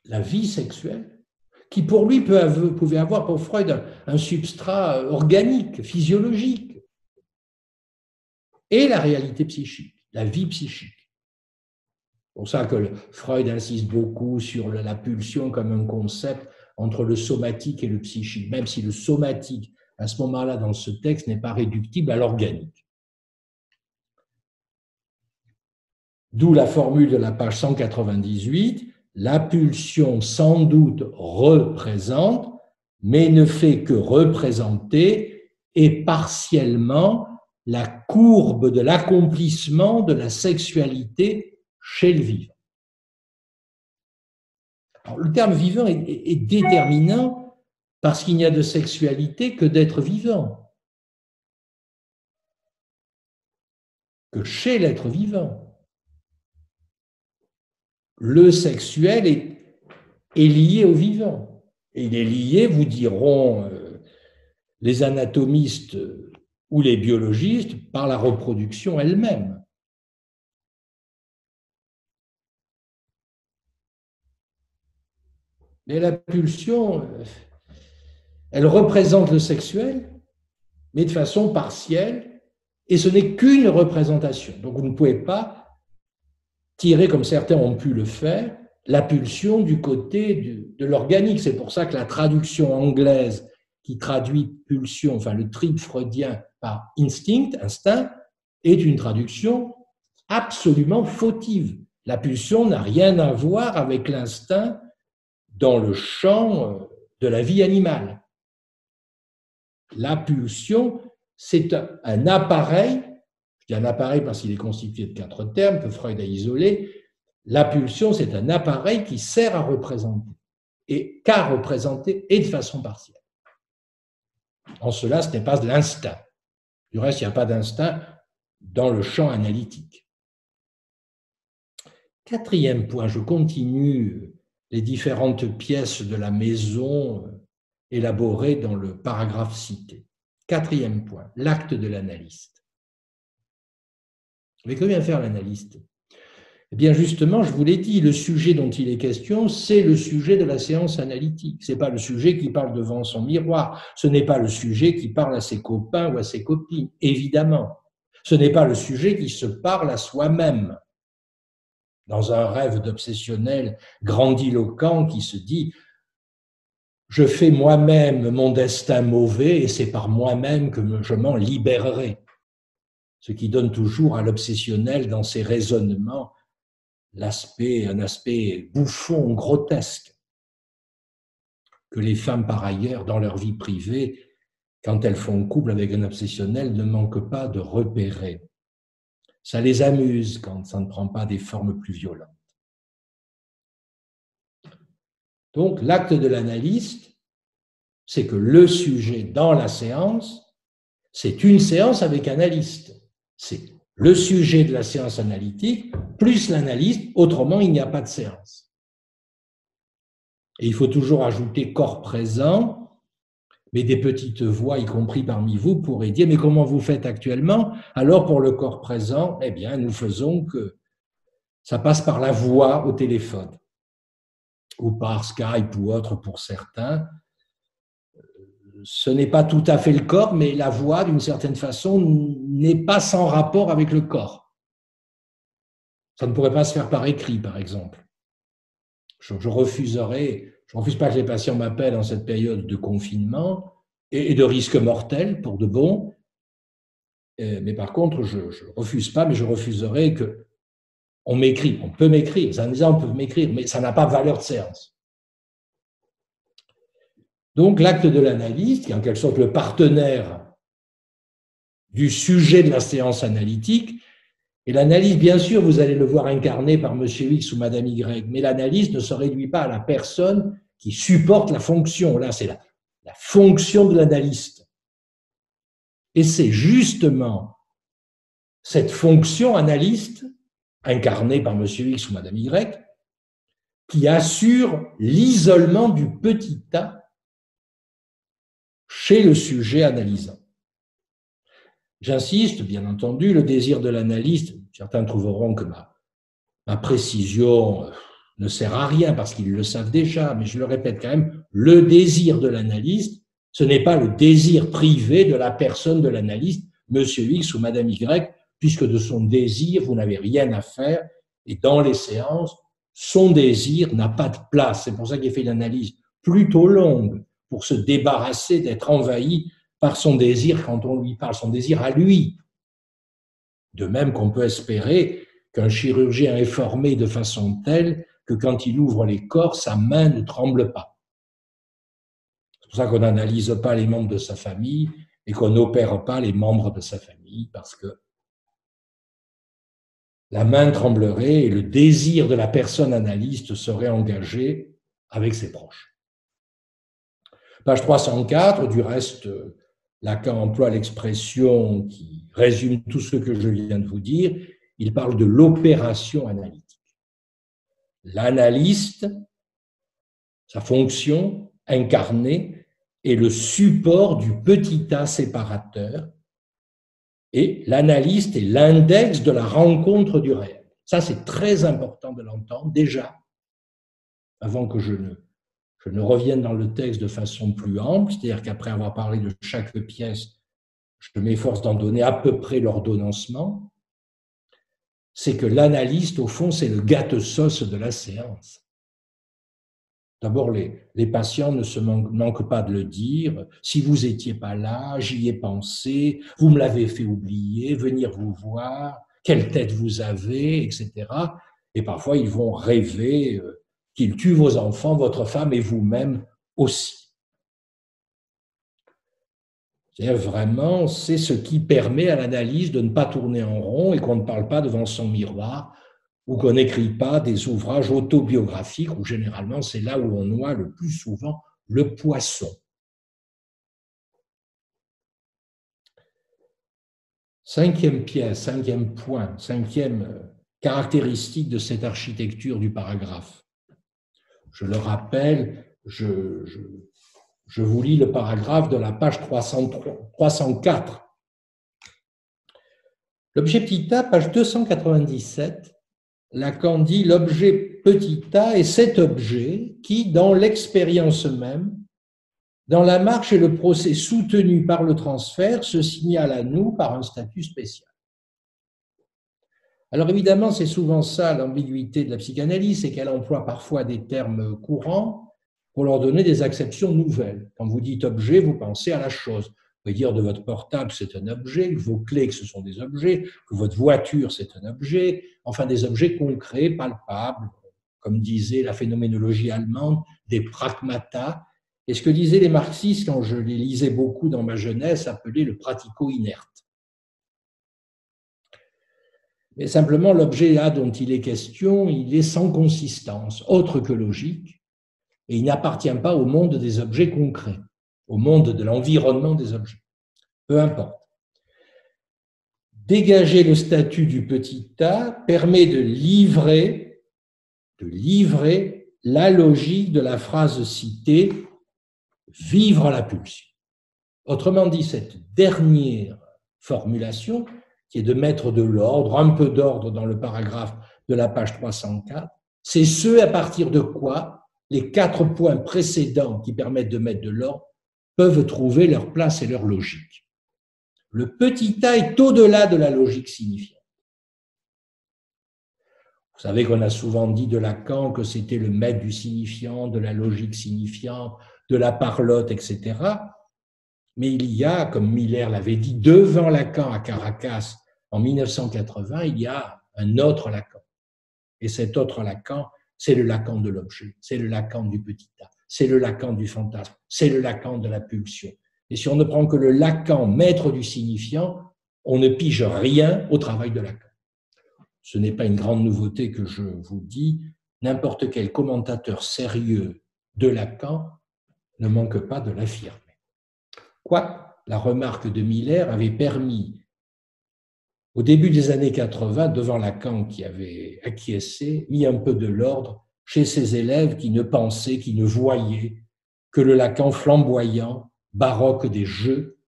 la vie sexuelle, qui pour lui pouvait avoir pour Freud un substrat organique, physiologique, et la réalité psychique, la vie psychique pour ça que Freud insiste beaucoup sur la pulsion comme un concept entre le somatique et le psychique, même si le somatique, à ce moment-là, dans ce texte, n'est pas réductible à l'organique. D'où la formule de la page 198, la pulsion sans doute représente, mais ne fait que représenter et partiellement la courbe de l'accomplissement de la sexualité chez le vivant. le terme vivant est, déterminant parce qu'il n'y a de sexualité que d'être vivant, que chez l'être vivant. Le sexuel est, lié au vivant. Il est lié, vous diront euh, les anatomistes ou les biologistes, par la reproduction elle-même. Mais la pulsion, euh, elle représente le sexuel, mais de façon partielle, et ce n'est qu'une représentation. Donc vous ne pouvez pas tirer, comme certains ont pu le faire, la pulsion du côté de, l'organique. C'est pour ça que la traduction anglaise qui traduit pulsion, enfin le trip freudien par instinct, instinct, est une traduction absolument fautive. La pulsion n'a rien à voir avec l'instinct dans le champ euh, de la vie animale. La pulsion, c'est un appareil, je dis un appareil parce qu'il est constitué de quatre termes que Freud a isolés, la pulsion, c'est un appareil qui sert à représenter, et qu'à représenter, et de façon partielle. En cela, ce n'est pas de l'instinct. Du reste, il n'y a pas d'instinct dans le champ analytique. Quatrième point, je continue les différentes pièces de la maison élaborées dans le paragraphe cité. Quatrième point, l'acte de l'analyste. Mais que vient faire l'analyste? Eh bien, justement, je vous l'ai dit, le sujet dont il est question, c'est le sujet de la séance analytique. Ce n'est pas le sujet qui parle devant son miroir. Ce n'est pas le sujet qui parle à ses copains ou à ses copines, évidemment. Ce n'est pas le sujet qui se parle à soi-même dans un rêve d'obsessionnel grandiloquent qui se dit je fais moi-même mon destin mauvais et c'est par moi-même que je m'en libérerai. Ce qui donne toujours à l'obsessionnel dans ses raisonnements l'aspect, un aspect bouffon, grotesque, que les femmes par ailleurs, dans leur vie privée, quand elles font couple avec un obsessionnel, ne manquent pas de repérer. Ça les amuse quand ça ne prend pas des formes plus violentes. Donc l'acte de l'analyste, c'est que le sujet dans la séance, c'est une séance avec analyste. C'est le sujet de la séance analytique plus l'analyste, autrement il n'y a pas de séance. Et il faut toujours ajouter corps présent, mais des petites voix, y compris parmi vous, pourraient dire, mais comment vous faites actuellement? Alors pour le corps présent, eh bien nous faisons que ça passe par la voix au téléphone ou par Skype ou autre pour certains. Ce n'est pas tout à fait le corps, mais la voix, d'une certaine façon, n'est pas sans rapport avec le corps. Ça ne pourrait pas se faire par écrit, par exemple. Je, refuserais, je refuse pas que les patients m'appellent en cette période de confinement et, de risque mortel pour de bon. Euh, mais par contre, je ne refuse pas, mais je refuserais que on m'écrit, on peut m'écrire, les on peut m'écrire, mais ça n'a pas valeur de séance. Donc l'acte de l'analyste, qui est en quelque sorte le partenaire du sujet de la séance analytique, et l'analyse, bien sûr, vous allez le voir incarné par M. X ou Mme Y, mais l'analyse ne se réduit pas à la personne qui supporte la fonction. Là, c'est la fonction de l'analyste. Et c'est justement cette fonction analyste incarné par Monsieur X ou Madame Y, qui assure l'isolement du petit A chez le sujet analysant. J'insiste, bien entendu, le désir de l'analyste, certains trouveront que ma, ma précision euh, ne sert à rien parce qu'ils le savent déjà, mais je le répète quand même, le désir de l'analyste, ce n'est pas le désir privé de la personne de l'analyste, Monsieur X ou Madame Y, puisque de son désir, vous n'avez rien à faire. Et dans les séances, son désir n'a pas de place. C'est pour ça qu'il fait une analyse plutôt longue pour se débarrasser d'être envahi par son désir quand on lui parle, son désir à lui. De même qu'on peut espérer qu'un chirurgien est formé de façon telle que quand il ouvre les corps, sa main ne tremble pas. C'est pour ça qu'on n'analyse pas les membres de sa famille et qu'on n'opère pas les membres de sa famille, parce que la main tremblerait et le désir de la personne analyste serait engagé avec ses proches. Page 304, du reste, Lacan emploie l'expression qui résume tout ce que je viens de vous dire. Il parle de l'opération analytique. L'analyste, sa fonction incarnée, est le support du petit A séparateur et l'analyste est l'index de la rencontre du réel. Ça, c'est très important de l'entendre déjà, avant que je ne, je ne revienne dans le texte de façon plus ample, c'est-à-dire qu'après avoir parlé de chaque pièce, je m'efforce d'en donner à peu près l'ordonnancement, c'est que l'analyste, au fond, c'est le gâte-sauce de la séance. D'abord, les, patients ne se manquent, pas de le dire. Si vous étiez pas là, j'y ai pensé, vous me l'avez fait oublier, venir vous voir, quelle tête vous avez, etc. Et parfois, ils vont rêver euh, qu'ils tuent vos enfants, votre femme et vous-même aussi. Vraiment, c'est ce qui permet à l'analyse de ne pas tourner en rond et qu'on ne parle pas devant son miroir ou qu'on n'écrit pas des ouvrages autobiographiques, où généralement c'est là où on noie le plus souvent le poisson. Cinquième pièce, cinquième point, cinquième euh, caractéristique de cette architecture du paragraphe. Je le rappelle, je, vous lis le paragraphe de la page 303, 304. L'objet petit a, page 297, Lacan dit l'objet petit a est cet objet qui, dans l'expérience même, dans la marche et le procès soutenu par le transfert, se signale à nous par un statut spécial. Alors évidemment, c'est souvent ça l'ambiguïté de la psychanalyse, c'est qu'elle emploie parfois des termes courants pour leur donner des acceptions nouvelles. Quand vous dites objet, vous pensez à la chose. Pouvez dire de votre portable, c'est un objet, que vos clés, que ce sont des objets, que votre voiture, c'est un objet, enfin des objets concrets, palpables, comme disait la phénoménologie allemande, des pragmata. Et ce que disaient les marxistes, quand je les lisais beaucoup dans ma jeunesse, appelé le pratico-inerte. Mais simplement, l'objet là dont il est question, il est sans consistance, autre que logique, et il n'appartient pas au monde des objets concrets, au monde de l'environnement des objets. Peu importe. Dégager le statut du petit a permet de livrer, de livrer la logique de la phrase citée vivre la pulsion. Autrement dit, cette dernière formulation, qui est de mettre de l'ordre, un peu d'ordre dans le paragraphe de la page 304, c'est ce à partir de quoi les quatre points précédents qui permettent de mettre de l'ordre peuvent trouver leur place et leur logique. Le petit a est au-delà de la logique signifiante. Vous savez qu'on a souvent dit de Lacan que c'était le maître du signifiant, de la logique signifiante, de la parlotte, etc. Mais il y a, comme Miller l'avait dit, devant Lacan à Caracas en 1980, il y a un autre Lacan. Et cet autre Lacan, c'est le Lacan de l'objet, c'est le Lacan du petit A, c'est le Lacan du fantasme, c'est le Lacan de la pulsion. Et si on ne prend que le Lacan, maître du signifiant, on ne pige rien au travail de Lacan. Ce n'est pas une grande nouveauté que je vous dis, n'importe quel commentateur sérieux de Lacan ne manque pas de l'affirmer. Quoi, la remarque de Miller avait permis au début des années 80, devant Lacan qui avait acquiescé, mis un peu de l'ordre chez ses élèves qui ne pensaient, qui ne voyaient que le Lacan flamboyant, baroque des jeux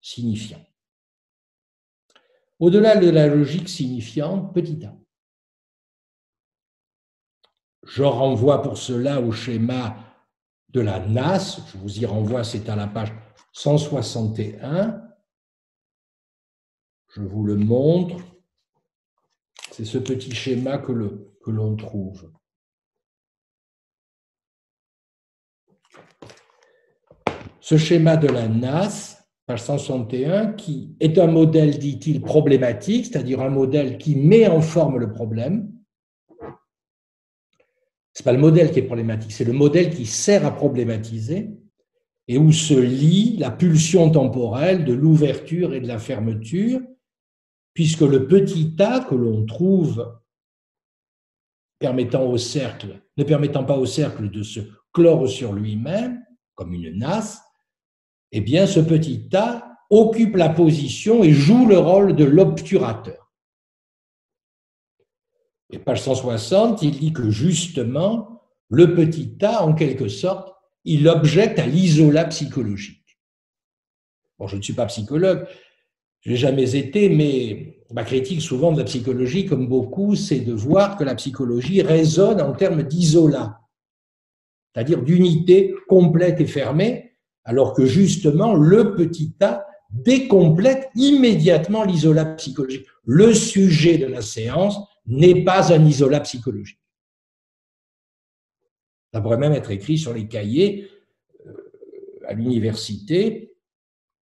signifiants. Au-delà de la logique signifiante, petit a. Je renvoie pour cela au schéma de la NAS, je vous y renvoie, c'est à la page 161, je vous le montre. C'est ce petit schéma que l'on trouve. Ce schéma de la NAS, page 161, qui est un modèle, dit-il, problématique, c'est-à-dire un modèle qui met en forme le problème. Ce n'est pas le modèle qui est problématique, c'est le modèle qui sert à problématiser et où se lie la pulsion temporelle de l'ouverture et de la fermeture puisque le petit a que l'on trouve permettant au cercle, ne permettant pas au cercle de se clore sur lui-même, comme une nasse, eh bien, ce petit a occupe la position et joue le rôle de l'obturateur. Et page 160, il dit que justement, le petit a, en quelque sorte, il objecte à l'isola psychologique. Bon, je ne suis pas psychologue, je n'ai jamais été, mais ma critique souvent de la psychologie, comme beaucoup, c'est de voir que la psychologie résonne en termes d'isola, c'est-à-dire d'unité complète et fermée, alors que justement le petit a décomplète immédiatement l'isola psychologique. Le sujet de la séance n'est pas un isola psychologique. Ça pourrait même être écrit sur les cahiers euh, à l'université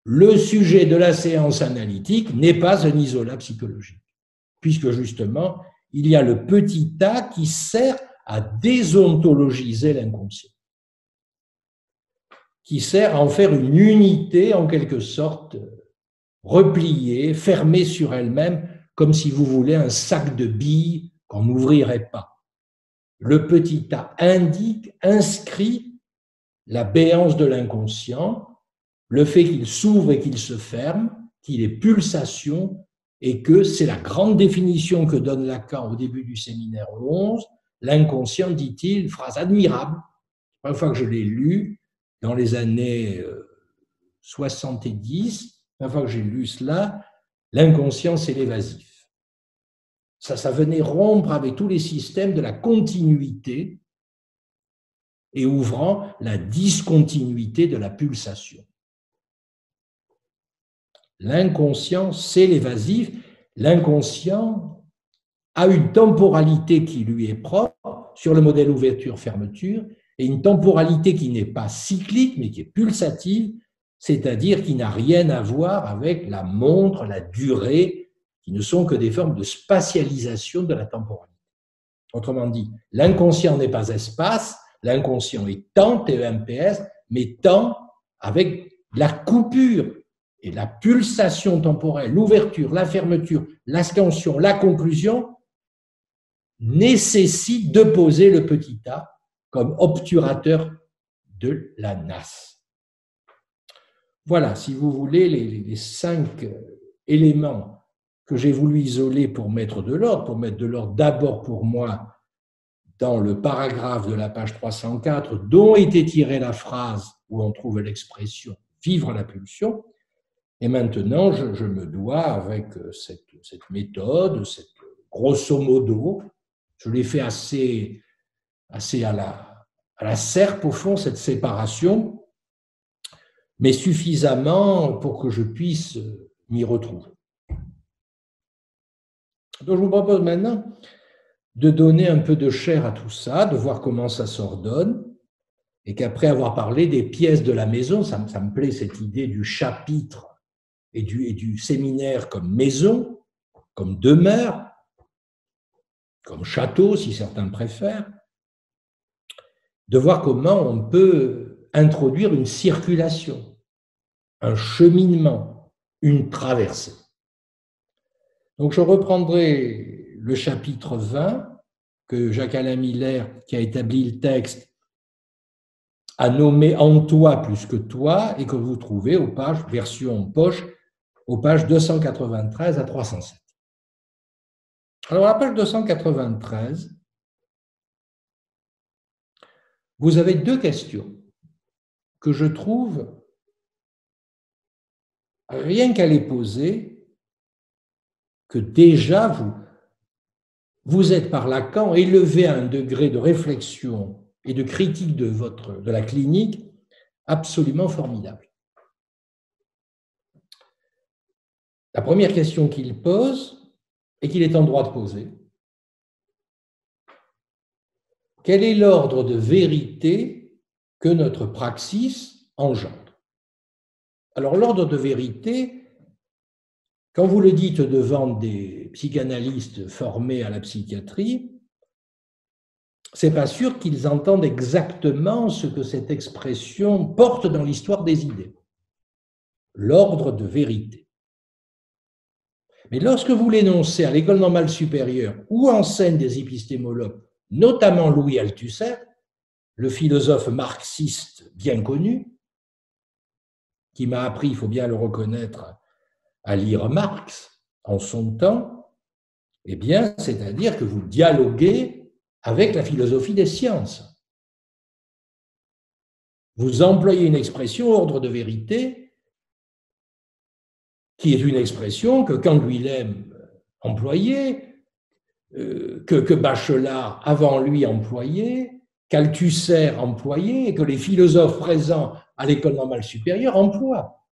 le sujet de la séance analytique n'est pas un isolat psychologique, puisque justement, il y a le petit a qui sert à déontologiser l'inconscient, qui sert à en faire une unité en quelque sorte repliée, fermée sur elle-même, comme si vous voulez un sac de billes qu'on n'ouvrirait pas. Le petit a indique, inscrit la béance de l'inconscient le fait qu'il s'ouvre et qu'il se ferme, qu'il est pulsation, et que c'est la grande définition que donne Lacan au début du séminaire 11. L'inconscient, dit-il, phrase admirable, la première fois que je l'ai lu, dans les années 70, la première fois que j'ai lu cela, l'inconscient, c'est l'évasif. Ça, ça venait rompre avec tous les systèmes de la continuité et ouvrant la discontinuité de la pulsation. L'inconscient, c'est l'évasif. L'inconscient a une temporalité qui lui est propre sur le modèle ouverture-fermeture et une temporalité qui n'est pas cyclique, mais qui est pulsative, c'est-à-dire qui n'a rien à voir avec la montre, la durée, qui ne sont que des formes de spatialisation de la temporalité. Autrement dit, l'inconscient n'est pas espace, l'inconscient est temps, TEMPS, mais temps avec la coupure et la pulsation temporelle, l'ouverture, la fermeture, l'ascension, la conclusion, nécessitent de poser le petit A comme obturateur de la NAS. Voilà, si vous voulez, les, cinq éléments que j'ai voulu isoler pour mettre de l'ordre, pour mettre de l'ordre d'abord pour moi dans le paragraphe de la page 304 dont était tirée la phrase où on trouve l'expression vivre la pulsion. Et maintenant, je, me dois, avec cette, cette, méthode, cette grosso modo, je l'ai fait assez, assez à, la, serpe, au fond, cette séparation, mais suffisamment pour que je puisse m'y retrouver. Donc, je vous propose maintenant de donner un peu de chair à tout ça, de voir comment ça s'ordonne, et qu'après avoir parlé des pièces de la maison, ça, me plaît cette idée du chapitre et du, et du séminaire comme maison, comme demeure, comme château si certains préfèrent, de voir comment on peut introduire une circulation, un cheminement, une traversée. Donc je reprendrai le chapitre 20 que Jacques-Alain Miller, qui a établi le texte, à nommer en toi plus que toi et que vous trouvez aux pages version poche aux pages 293 à 307. Alors, à la page 293, vous avez deux questions que je trouve, rien qu'à les poser, que déjà vous, êtes par Lacan élevé à un degré de réflexion et de critique de, de la clinique absolument formidable. La première question qu'il pose et qu'il est en droit de poser, quel est l'ordre de vérité que notre praxis engendre? Alors l'ordre de vérité, quand vous le dites devant des psychanalystes formés à la psychiatrie, c'est pas sûr qu'ils entendent exactement ce que cette expression porte dans l'histoire des idées. L'ordre de vérité. Mais lorsque vous l'énoncez à l'école normale supérieure où enseignent des épistémologues, notamment Louis Althusser, le philosophe marxiste bien connu, qui m'a appris, il faut bien le reconnaître, à lire Marx en son temps, eh bien, c'est-à-dire que vous dialoguez avec la philosophie des sciences. Vous employez une expression ordre de vérité qui est une expression que Canguilhem employait, que, que Bachelard avant lui employait, qu'Althusser employait et que les philosophes présents à l'école normale supérieure emploient.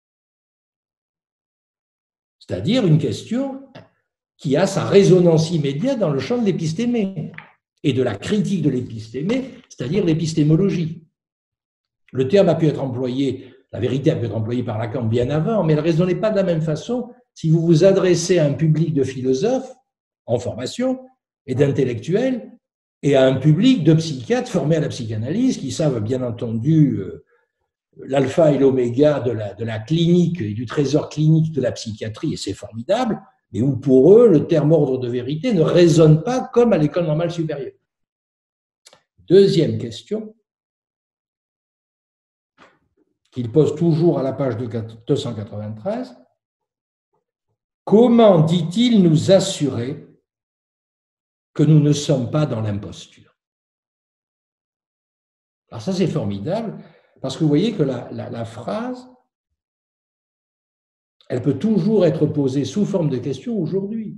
C'est-à-dire une question qui a sa résonance immédiate dans le champ de l'épistémé et de la critique de l'épistémé, c'est-à-dire l'épistémologie. Le terme a pu être employé, la vérité a pu être employée par Lacan bien avant, mais elle ne résonnait pas de la même façon si vous vous adressez à un public de philosophes en formation et d'intellectuels et à un public de psychiatres formés à la psychanalyse qui savent bien entendu euh, l'alpha et l'oméga de la, de la clinique et du trésor clinique de la psychiatrie, et c'est formidable, mais où pour eux, le terme ordre de vérité ne résonne pas comme à l'école normale supérieure. Deuxième question, qu'il pose toujours à la page 293. Comment dit-il nous assurer que nous ne sommes pas dans l'imposture Alors ça c'est formidable, parce que vous voyez que la, phrase elle peut toujours être posée sous forme de question aujourd'hui.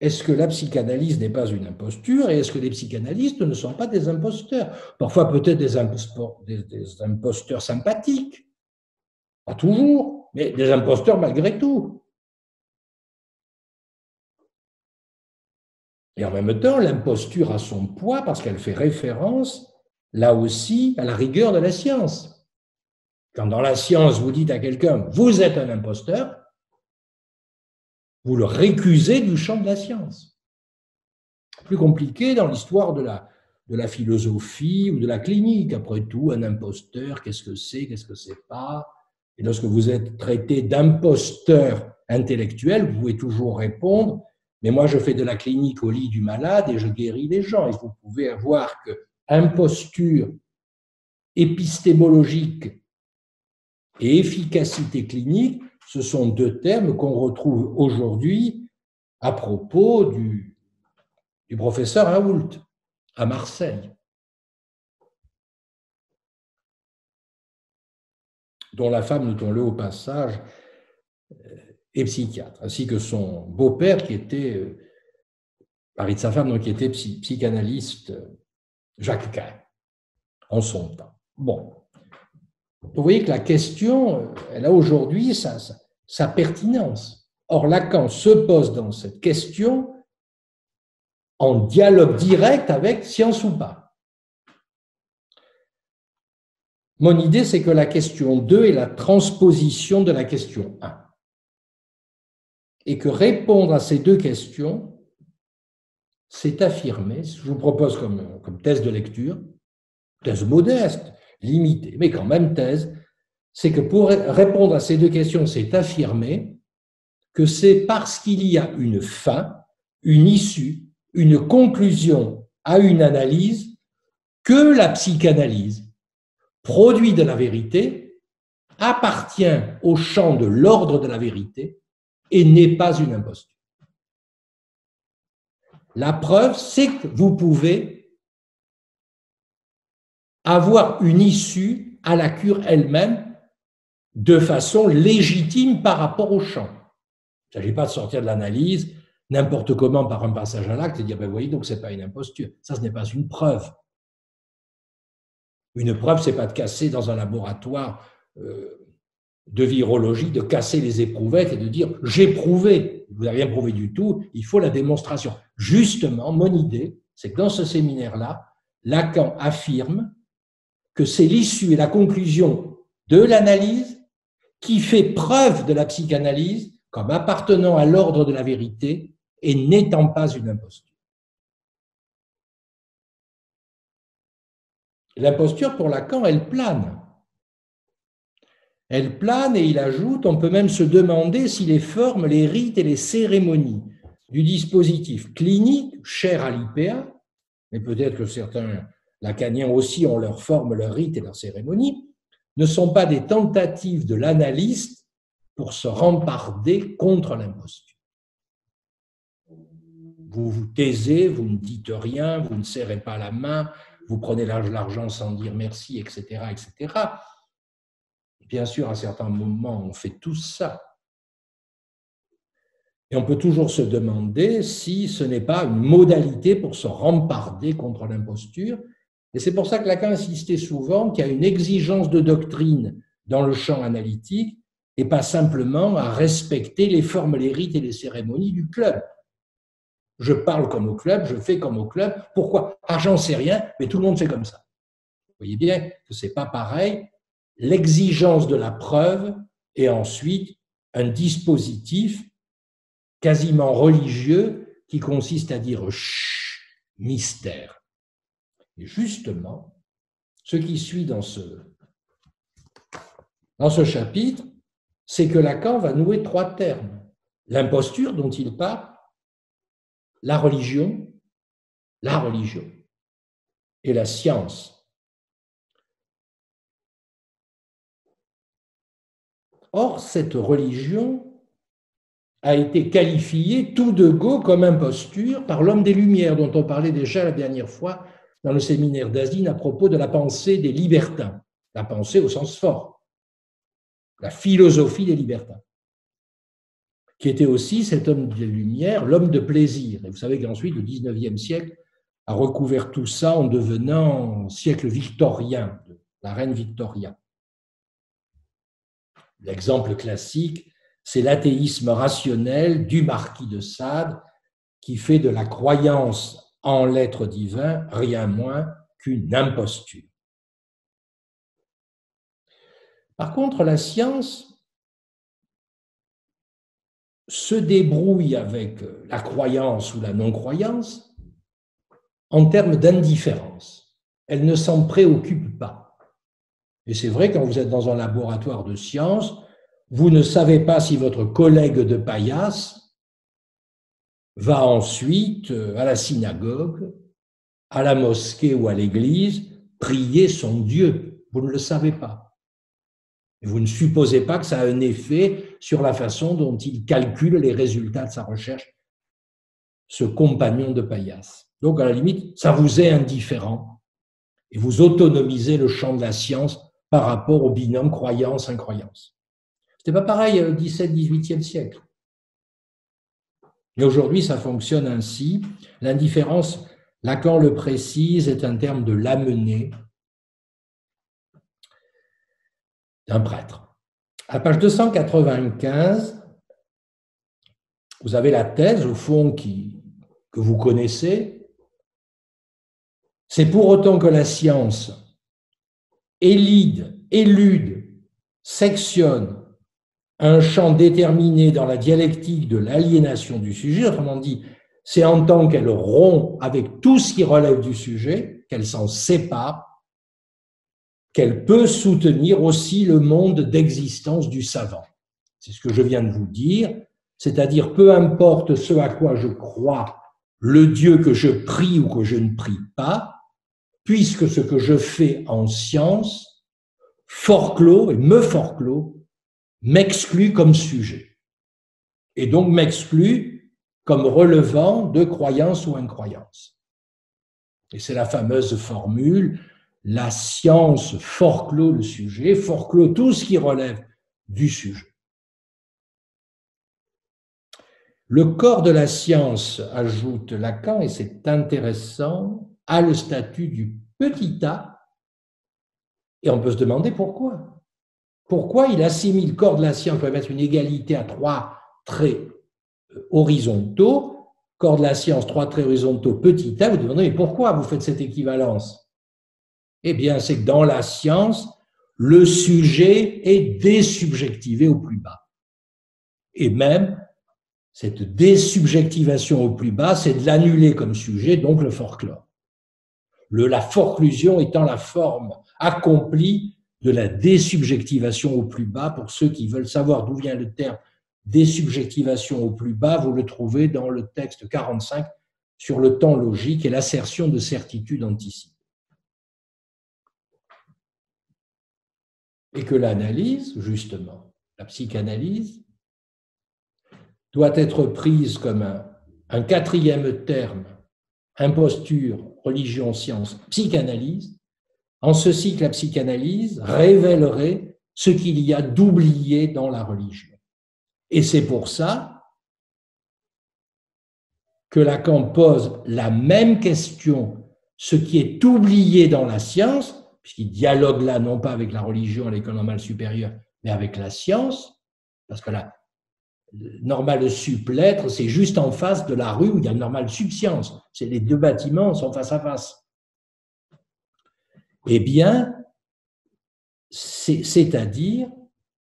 Est-ce que la psychanalyse n'est pas une imposture et est-ce que les psychanalystes ne sont pas des imposteurs? Parfois peut-être des, imposteurs sympathiques, pas toujours, mais des imposteurs malgré tout. Et en même temps, l'imposture a son poids parce qu'elle fait référence, là aussi, à la rigueur de la science. Quand dans la science, vous dites à quelqu'un, vous êtes un imposteur, vous le récusez du champ de la science. Plus compliqué dans l'histoire de la, de la philosophie ou de la clinique. Après tout, un imposteur, qu'est-ce que c'est, qu'est-ce que c'est pas? Et lorsque vous êtes traité d'imposteur intellectuel, vous pouvez toujours répondre mais moi, je fais de la clinique au lit du malade et je guéris les gens. Et vous pouvez voir que imposture épistémologique et efficacité clinique, ce sont deux termes qu'on retrouve aujourd'hui à propos du, du professeur Raoult à Marseille, dont la femme, notons-le au passage, et psychiatre, ainsi que son beau-père qui était, euh, mari de sa femme, donc qui était psychanalyste, euh, Jacques Cain, en son temps. Bon. Vous voyez que la question, euh, elle a aujourd'hui sa, sa pertinence. Or, Lacan se pose dans cette question en dialogue direct avec science ou pas. Mon idée, c'est que la question 2 est la transposition de la question 1 et que répondre à ces deux questions, c'est affirmer, je vous propose comme, comme thèse de lecture, thèse modeste, limitée, mais quand même thèse, c'est que pour répondre à ces deux questions, c'est affirmer que c'est parce qu'il y a une fin, une issue, une conclusion à une analyse que la psychanalyse, produit de la vérité, appartient au champ de l'ordre de la vérité et n'est pas une imposture. La preuve, c'est que vous pouvez avoir une issue à la cure elle-même de façon légitime par rapport au champ. Il ne s'agit pas de sortir de l'analyse n'importe comment par un passage à l'acte et dire, ben voyez, donc ce n'est pas une imposture. Ça, ce n'est pas une preuve. Une preuve, ce n'est pas de casser dans un laboratoire euh, de virologie de casser les éprouvettes et de dire j'ai prouvé. Vous n'avez rien prouvé du tout, il faut la démonstration. Justement, mon idée, c'est que dans ce séminaire-là, Lacan affirme que c'est l'issue et la conclusion de l'analyse qui fait preuve de la psychanalyse comme appartenant à l'ordre de la vérité et n'étant pas une imposture. L'imposture, pour Lacan, elle plane. Elle plane et il ajoute, on peut même se demander si les formes, les rites et les cérémonies du dispositif clinique, cher à l'IPA, mais peut-être que certains lacaniens aussi ont leurs formes, leurs rites et leurs cérémonies, ne sont pas des tentatives de l'analyste pour se remparder contre l'imposture. Vous vous taisez, vous ne dites rien, vous ne serrez pas la main, vous prenez l'argent sans dire merci, etc., etc. Bien sûr, à certains moments, on fait tout ça. Et on peut toujours se demander si ce n'est pas une modalité pour se remparder contre l'imposture. Et c'est pour ça que Lacan insistait souvent qu'il y a une exigence de doctrine dans le champ analytique et pas simplement à respecter les formes, les rites et les cérémonies du club. Je parle comme au club, je fais comme au club. Pourquoi? Ah, j'en sais rien, mais tout le monde fait comme ça. Vous voyez bien que ce n'est pas pareil l'exigence de la preuve et ensuite un dispositif quasiment religieux qui consiste à dire chut, mystère. Et justement, ce qui suit dans ce, dans ce chapitre, c'est que Lacan va nouer trois termes. L'imposture dont il parle, la religion, la religion et la science Or, cette religion a été qualifiée tout de go comme imposture par l'homme des Lumières, dont on parlait déjà la dernière fois dans le séminaire d'Asine à propos de la pensée des libertins, la pensée au sens fort, la philosophie des libertins, qui était aussi cet homme des Lumières, l'homme de plaisir. Et vous savez qu'ensuite, le 19e siècle a recouvert tout ça en devenant siècle victorien, la reine Victoria. L'exemple classique, c'est l'athéisme rationnel du marquis de Sade, qui fait de la croyance en l'être divin rien moins qu'une imposture. Par contre, la science se débrouille avec la croyance ou la non-croyance en termes d'indifférence. Elle ne s'en préoccupe pas. Et c'est vrai, quand vous êtes dans un laboratoire de science, vous ne savez pas si votre collègue de paillasse va ensuite euh, à la synagogue, à la mosquée ou à l'église prier son Dieu. Vous ne le savez pas. Vous ne supposez pas que ça a un effet sur la façon dont il calcule les résultats de sa recherche, ce compagnon de paillasse. Donc, à la limite, ça vous est indifférent et vous autonomisez le champ de la science par rapport au binôme croyance-incroyance. C'était pas pareil au 17-18e siècle. Et aujourd'hui, ça fonctionne ainsi. L'indifférence, Lacan le précise, est un terme de l'amener d'un prêtre. À page 295, vous avez la thèse, au fond, qui, que vous connaissez. C'est pour autant que la science élide, élude, sectionne, un champ déterminé dans la dialectique de l'aliénation du sujet, autrement dit, c'est en tant qu'elle rompt avec tout ce qui relève du sujet, qu'elle s'en sépare, qu'elle peut soutenir aussi le monde d'existence du savant. C'est ce que je viens de vous dire, c'est-à-dire peu importe ce à quoi je crois, le Dieu que je prie ou que je ne prie pas, puisque ce que je fais en science forclos et me forclos m'exclut comme sujet, et donc m'exclut comme relevant de croyance ou incroyance. Et c'est la fameuse formule, la science forclôt le sujet, forclôt tout ce qui relève du sujet. Le corps de la science, ajoute Lacan, et c'est intéressant, a le statut du petit a, et on peut se demander pourquoi. Pourquoi il assimile le corps de la science, on peut mettre une égalité à trois traits euh, horizontaux, corps de la science, trois traits horizontaux, petit a, vous demandez, mais pourquoi vous faites cette équivalence? Eh bien, c'est que dans la science, le sujet est désubjectivé au plus bas. Et même, cette désubjectivation au plus bas, c'est de l'annuler comme sujet, donc le forclore. La forclusion étant la forme accomplie de la désubjectivation au plus bas. Pour ceux qui veulent savoir d'où vient le terme désubjectivation au plus bas, vous le trouvez dans le texte 45 sur le temps logique et l'assertion de certitude anticipée. Et que l'analyse, justement, la psychanalyse, doit être prise comme un quatrième terme, imposture, religion, science, psychanalyse, en ceci que la psychanalyse révélerait ce qu'il y a d'oublié dans la religion. Et c'est pour ça que Lacan pose la même question, ce qui est oublié dans la science, puisqu'il dialogue là non pas avec la religion à l'école normale supérieure, mais avec la science, parce que la normale sup-lettre, c'est juste en face de la rue où il y a normale sub-science. C'est les deux bâtiments sont face à face. Eh bien, c'est-à-dire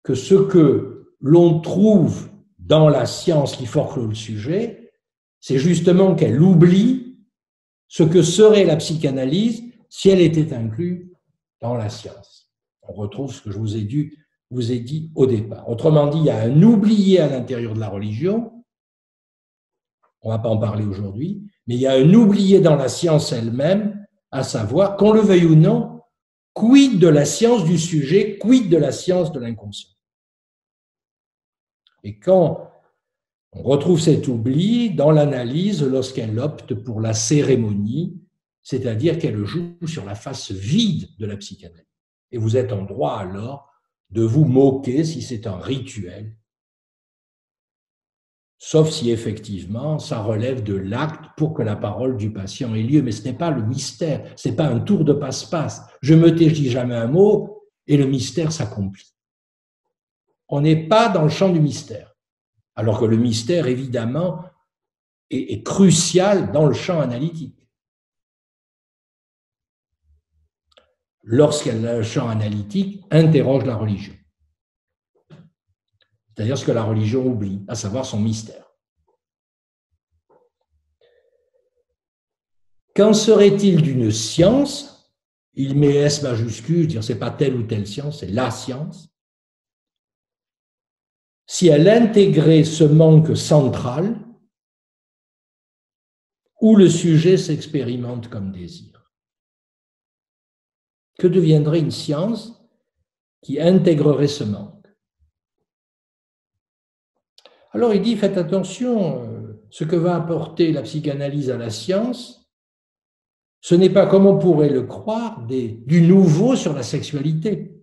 que ce que l'on trouve dans la science qui forclôt le sujet, c'est justement qu'elle oublie ce que serait la psychanalyse si elle était inclue dans la science. On retrouve ce que je vous ai dit, vous ai dit au départ. Autrement dit, il y a un oublié à l'intérieur de la religion, on ne va pas en parler aujourd'hui, mais il y a un oublié dans la science elle-même à savoir, qu'on le veuille ou non, quid de la science du sujet, quid de la science de l'inconscient. Et quand on retrouve cet oubli dans l'analyse lorsqu'elle opte pour la cérémonie, c'est-à-dire qu'elle joue sur la face vide de la psychanalyse. Et vous êtes en droit alors de vous moquer si c'est un rituel sauf si effectivement ça relève de l'acte pour que la parole du patient ait lieu. Mais ce n'est pas le mystère, ce n'est pas un tour de passe-passe. Je me dis jamais un mot et le mystère s'accomplit. On n'est pas dans le champ du mystère. Alors que le mystère, évidemment, est, crucial dans le champ analytique. Lorsque le champ analytique interroge la religion. C'est-à-dire ce que la religion oublie, à savoir son mystère. Qu'en serait-il d'une science Il met S majuscule, dire c'est pas telle ou telle science, c'est la science. Si elle intégrait ce manque central où le sujet s'expérimente comme désir? Que deviendrait une science qui intégrerait ce manque Alors il dit, faites attention, euh, ce que va apporter la psychanalyse à la science, ce n'est pas comme on pourrait le croire du nouveau sur la sexualité.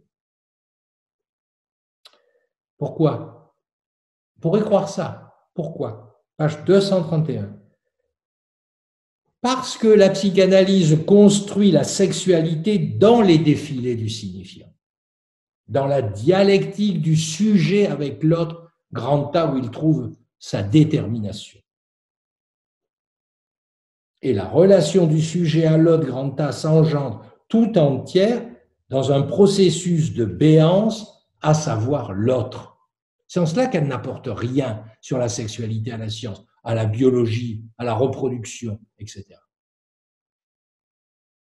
Pourquoi? On pourrait croire ça. Pourquoi? Page 231 parce que la psychanalyse construit la sexualité dans les défilés du signifiant, dans la dialectique du sujet avec l'autre grand A où il trouve sa détermination. Et la relation du sujet à l'autre grand A s'engendre tout entière dans un processus de béance, à savoir l'autre. C'est en cela qu'elle n'apporte rien sur la sexualité à la science à la biologie, à la reproduction, etc.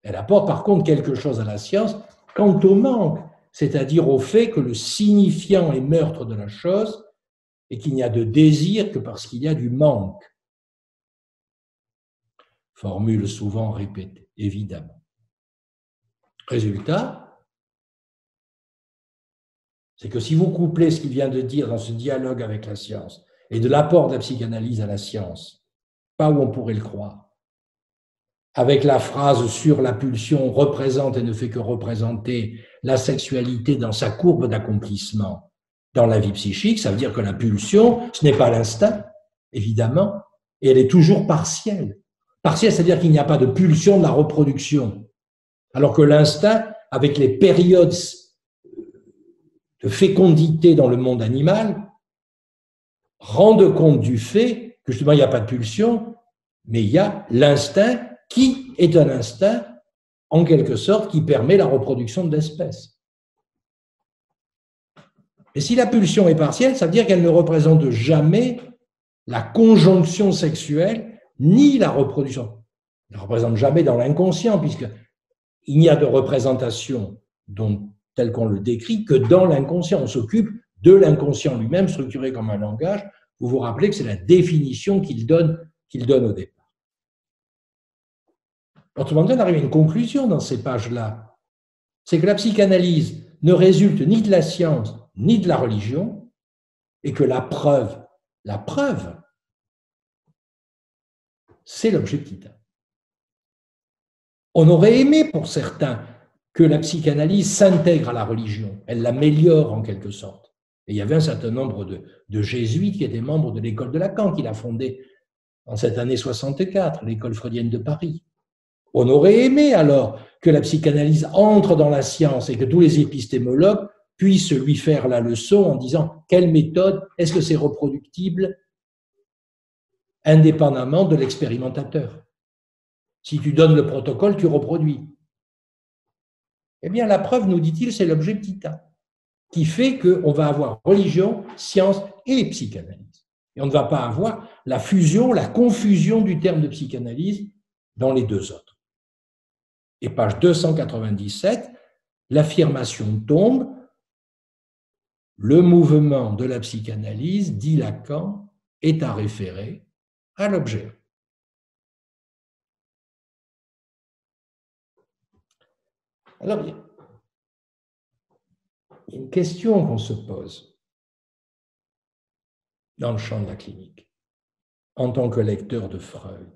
Elle apporte par contre quelque chose à la science quant au manque, c'est-à-dire au fait que le signifiant est meurtre de la chose et qu'il n'y a de désir que parce qu'il y a du manque. Formule souvent répétée, évidemment. Résultat, c'est que si vous couplez ce qu'il vient de dire dans ce dialogue avec la science et de l'apport de la psychanalyse à la science, pas où on pourrait le croire. Avec la phrase sur la pulsion représente et ne fait que représenter la sexualité dans sa courbe d'accomplissement dans la vie psychique, ça veut dire que la pulsion, ce n'est pas l'instinct, évidemment, et elle est toujours partielle. Partielle, c'est-à-dire qu'il n'y a pas de pulsion de la reproduction. Alors que l'instinct, avec les périodes de fécondité dans le monde animal, rende compte du fait que justement il n'y a pas de pulsion, mais il y a l'instinct qui est un instinct en quelque sorte qui permet la reproduction de l'espèce. Et si la pulsion est partielle, ça veut dire qu'elle ne représente jamais la conjonction sexuelle ni la reproduction. Elle ne représente jamais dans l'inconscient, puisqu'il n'y a de représentation telle qu'on le décrit que dans l'inconscient. On s'occupe de l'inconscient lui-même, structuré comme un langage, vous vous rappelez que c'est la définition qu'il donne, au départ. Autrement dit, on arrive à une conclusion dans ces pages-là. C'est que la psychanalyse ne résulte ni de la science, ni de la religion, et que la preuve, la preuve, c'est l'objectif. On aurait aimé pour certains que la psychanalyse s'intègre à la religion, elle l'améliore en quelque sorte. Et il y avait un certain nombre de, jésuites qui étaient membres de l'école de Lacan, qu'il a fondée en cette année 64, l'école freudienne de Paris. On aurait aimé alors que la psychanalyse entre dans la science et que tous les épistémologues puissent lui faire la leçon en disant quelle méthode, est-ce que c'est reproductible indépendamment de l'expérimentateur? Si tu donnes le protocole, tu reproduis. Eh bien, la preuve, nous dit-il, c'est l'objet petit qui fait qu'on va avoir religion, science et psychanalyse. Et on ne va pas avoir la fusion, la confusion du terme de psychanalyse dans les deux autres. Et page 297, l'affirmation tombe, le mouvement de la psychanalyse, dit Lacan, est à référer à l'objet. Alors, une question qu'on se pose dans le champ de la clinique, en tant que lecteur de Freud.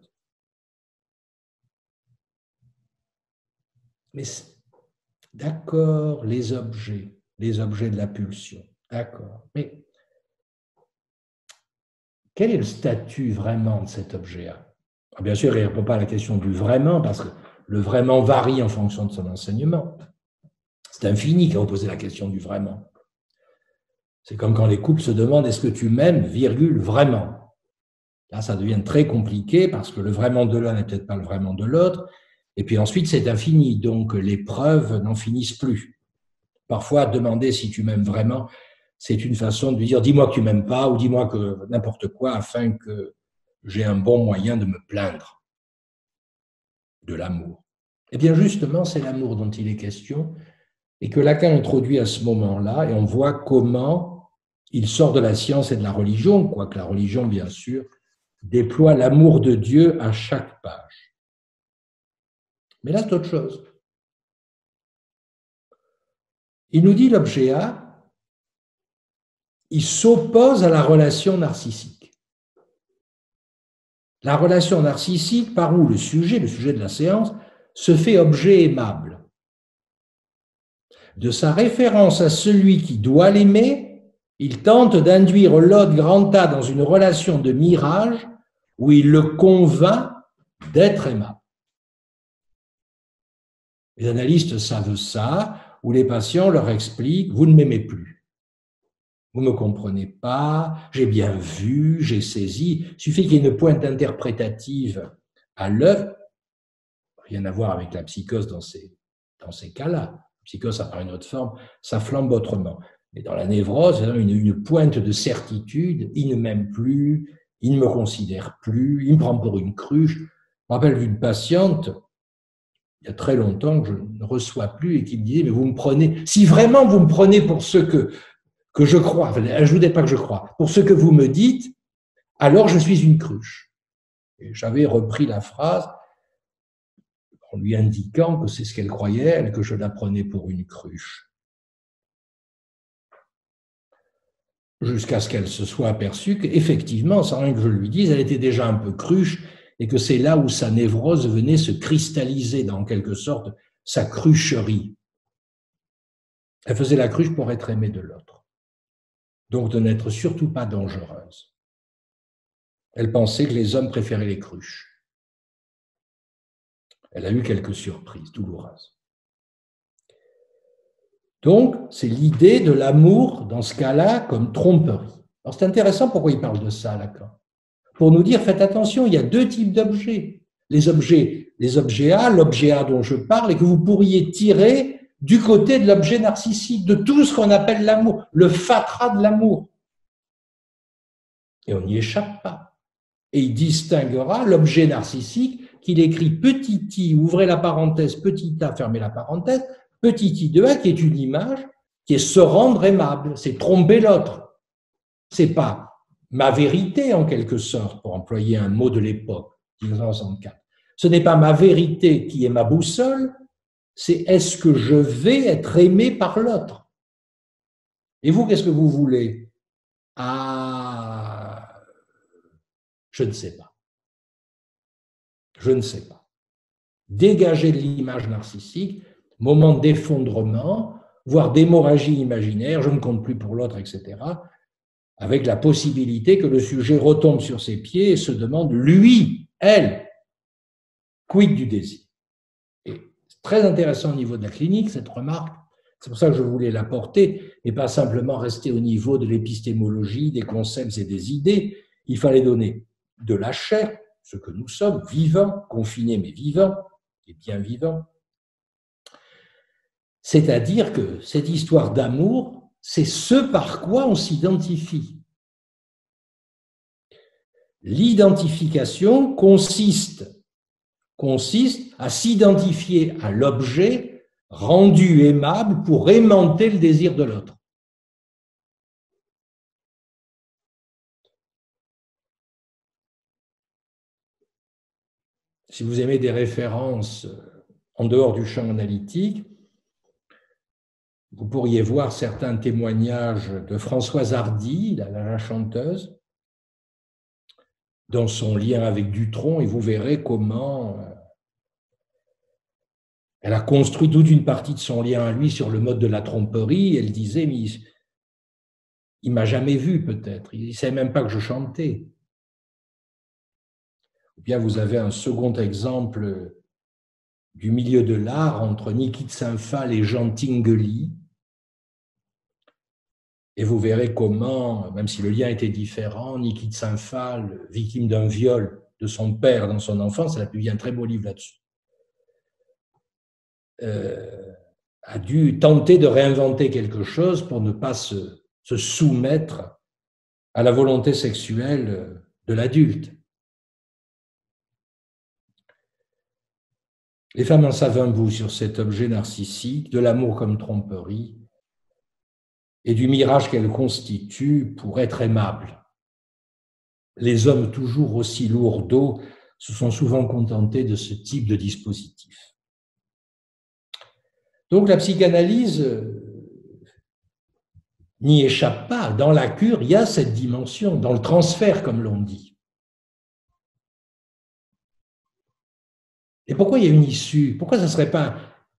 Mais d'accord, les objets, les objets de la pulsion, d'accord. Mais quel est le statut vraiment de cet objet-là? Ah, Bien sûr, il ne répond pas à la question du vraiment, parce que le vraiment varie en fonction de son enseignement. C'est infini quand vous posez la question du vraiment. C'est comme quand les couples se demandent est-ce que tu m'aimes, virgule, vraiment? Là, ça devient très compliqué parce que le vraiment de l'un n'est peut-être pas le vraiment de l'autre. Et puis ensuite, c'est infini, donc les preuves n'en finissent plus. Parfois, demander si tu m'aimes vraiment, c'est une façon de dire dis-moi que tu m'aimes pas ou dis-moi que n'importe quoi afin que j'ai un bon moyen de me plaindre de l'amour. Eh bien, justement, c'est l'amour dont il est question et que Lacan introduit à ce moment-là et on voit comment il sort de la science et de la religion, quoique la religion, bien sûr, déploie l'amour de Dieu à chaque page. Mais là, c'est autre chose. Il nous dit l'objet A, il s'oppose à la relation narcissique. La relation narcissique par où le sujet, le sujet de la séance, se fait objet aimable. De sa référence à celui qui doit l'aimer, il tente d'induire l'autre grand A dans une relation de mirage où il le convainc d'être aimable. Les analystes savent ça, où les patients leur expliquent, vous ne m'aimez plus. Vous ne me comprenez pas, j'ai bien vu, j'ai saisi. Il suffit qu'il y ait une pointe interprétative à l'œuvre, rien à voir avec la psychose dans ces, dans ces cas-là. Psychose, ça prend une autre forme, ça flambe autrement. Mais dans la névrose, a une, pointe de certitude, il ne m'aime plus, il ne me considère plus, il me prend pour une cruche. Je me rappelle d'une patiente, il y a très longtemps, que je ne reçois plus et qui me disait, mais vous me prenez, si vraiment vous me prenez pour ce que, que je crois, enfin, ajoutez pas que je crois, pour ce que vous me dites, alors je suis une cruche. J'avais repris la phrase en lui indiquant que c'est ce qu'elle croyait, elle, que je la prenais pour une cruche. jusqu'à ce qu'elle se soit aperçue qu'effectivement, sans rien que je lui dise, elle était déjà un peu cruche et que c'est là où sa névrose venait se cristalliser dans quelque sorte sa crucherie. Elle faisait la cruche pour être aimée de l'autre, donc de n'être surtout pas dangereuse. Elle pensait que les hommes préféraient les cruches. Elle a eu quelques surprises douloureuses. Donc, c'est l'idée de l'amour, dans ce cas-là, comme tromperie. Alors, c'est intéressant pourquoi il parle de ça, Lacan. Pour nous dire, faites attention, il y a deux types d'objets. Les objets, les objets A, l'objet A dont je parle, et que vous pourriez tirer du côté de l'objet narcissique, de tout ce qu'on appelle l'amour, le fatras de l'amour. Et on n'y échappe pas. Et il distinguera l'objet narcissique qu'il écrit petit i, ouvrez la parenthèse, petit a, fermez la parenthèse, petit i de A qui est une image qui est se rendre aimable, c'est tromper l'autre. C'est pas ma vérité en quelque sorte, pour employer un mot de l'époque, 1964. Ce n'est pas ma vérité qui est ma boussole, c'est est-ce que je vais être aimé par l'autre Et vous, qu'est-ce que vous voulez? Ah, je ne sais pas. Je ne sais pas. Dégager l'image narcissique, moment d'effondrement, voire d'hémorragie imaginaire, je ne compte plus pour l'autre, etc., avec la possibilité que le sujet retombe sur ses pieds et se demande, lui, elle, quid du désir Et très intéressant au niveau de la clinique, cette remarque. C'est pour ça que je voulais l'apporter et pas simplement rester au niveau de l'épistémologie, des concepts et des idées. Il fallait donner de la chair, ce que nous sommes, vivants, confinés mais vivants, et bien vivants, c'est-à-dire que cette histoire d'amour, c'est ce par quoi on s'identifie. L'identification consiste, consiste à s'identifier à l'objet rendu aimable pour aimanter le désir de l'autre. Si vous aimez des références en dehors du champ analytique, vous pourriez voir certains témoignages de Françoise Hardy, la, chanteuse, dans son lien avec Dutronc, et vous verrez comment euh, elle a construit toute une partie de son lien à lui sur le mode de la tromperie. Elle disait, mais il, il m'a jamais vu peut-être, il ne savait même pas que je chantais. Bien vous avez un second exemple du milieu de l'art entre Niki de Saint-Phal et Jean Tinguely, Et vous verrez comment, même si le lien était différent, Niki de Saint-Phal, victime d'un viol de son père dans son enfance, elle a publié un très beau livre là-dessus, euh, a dû tenter de réinventer quelque chose pour ne pas se soumettre à la volonté sexuelle de l'adulte. Les femmes en savent un bout sur cet objet narcissique, de l'amour comme tromperie, et du mirage qu'elle constitue pour être aimable. Les hommes toujours aussi lourds d'eau se sont souvent contentés de ce type de dispositif. Donc la psychanalyse n'y échappe pas. Dans la cure, il y a cette dimension, dans le transfert, comme l'on dit. Et pourquoi il y a une issue? Pourquoi ce ne serait pas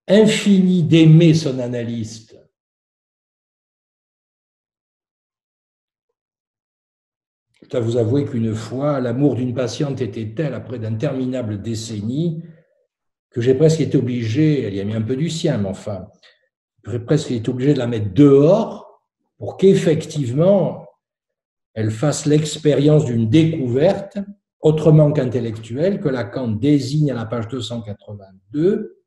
infini d'aimer son analyste? Je dois vous avouer qu'une fois, l'amour d'une patiente était tel, après d'interminables décennies, que j'ai presque été obligé, elle y a mis un peu du sien, mais enfin, j'ai presque été obligé de la mettre dehors pour qu'effectivement, elle fasse l'expérience d'une découverte autrement qu'intellectuelle que Lacan désigne à la page 282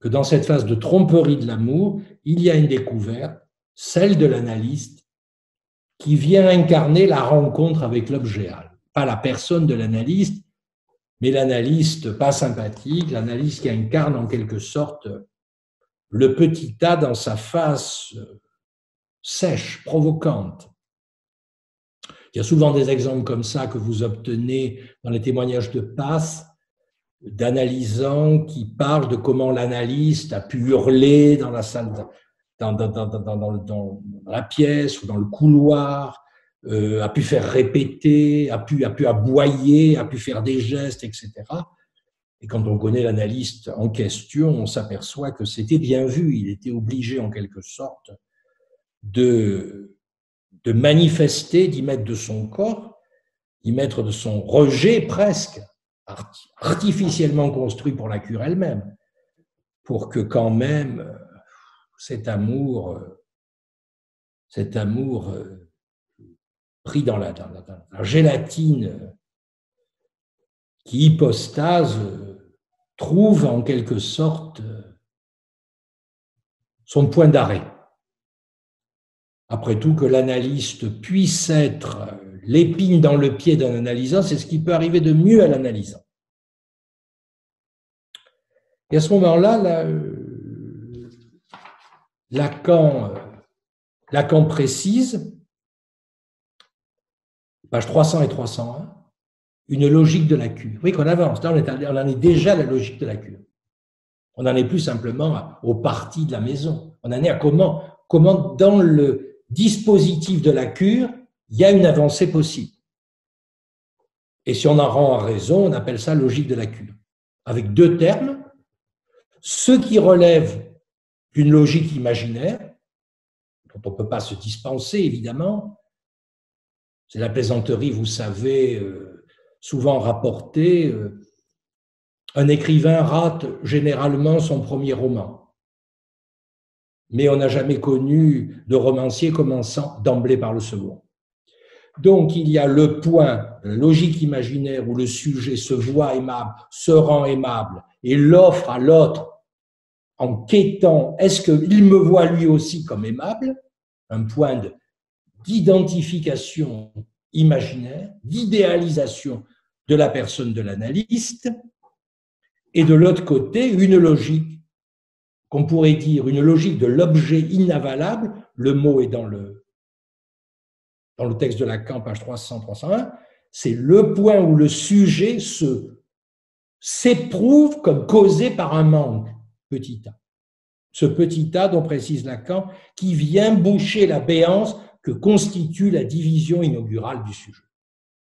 que dans cette phase de tromperie de l'amour, il y a une découverte, celle de l'analyste, qui vient incarner la rencontre avec l'objet, pas la personne de l'analyste, mais l'analyste pas sympathique, l'analyste qui incarne en quelque sorte le petit tas dans sa face sèche, provocante. Il y a souvent des exemples comme ça que vous obtenez dans les témoignages de passe d'analysants qui parlent de comment l'analyste a pu hurler dans la salle, dans, la pièce ou dans le couloir, euh, a pu faire répéter, a pu aboyer, a pu faire des gestes, etc. Et quand on connaît l'analyste en question, on s'aperçoit que c'était bien vu. Il était obligé en quelque sorte de de manifester, d'y mettre de son corps, d'y mettre de son rejet presque, artificiellement construit pour la cure elle-même, pour que quand même euh, cet amour, euh, cet amour euh, pris dans la, gélatine qui hypostase, trouve en quelque sorte son point d'arrêt. Après tout, que l'analyste puisse être l'épine dans le pied d'un analysant, c'est ce qui peut arriver de mieux à l'analysant. Et à ce moment-là, euh, Lacan, euh, Lacan précise, page 300 et 301, une logique de la cure. Oui, qu'on avance. Là, on, est, en est déjà à la logique de la cure. On n'en est plus simplement au parti de la maison. On en est à comment, comment dans le, dispositif de la cure, il y a une avancée possible. Et si on en rend à raison, on appelle ça logique de la cure. Avec deux termes, ce qui relève d'une logique imaginaire, dont on ne peut pas se dispenser évidemment, c'est la plaisanterie, vous savez, euh, souvent rapportée, euh, un écrivain rate généralement son premier roman mais on n'a jamais connu de romancier commençant d'emblée par le second. Donc il y a le point, la logique imaginaire où le sujet se voit aimable, se rend aimable et l'offre à l'autre en quêtant est-ce qu'il me voit lui aussi comme aimable, un point d'identification imaginaire, d'idéalisation de la personne de l'analyste, et de l'autre côté, une logique qu'on pourrait dire une logique de l'objet inavalable, le mot est dans le, texte de Lacan, page 300-301, c'est le point où le sujet se s'éprouve comme causé par un manque, petit a. Ce petit a dont précise Lacan, qui vient boucher la béance que constitue la division inaugurale du sujet.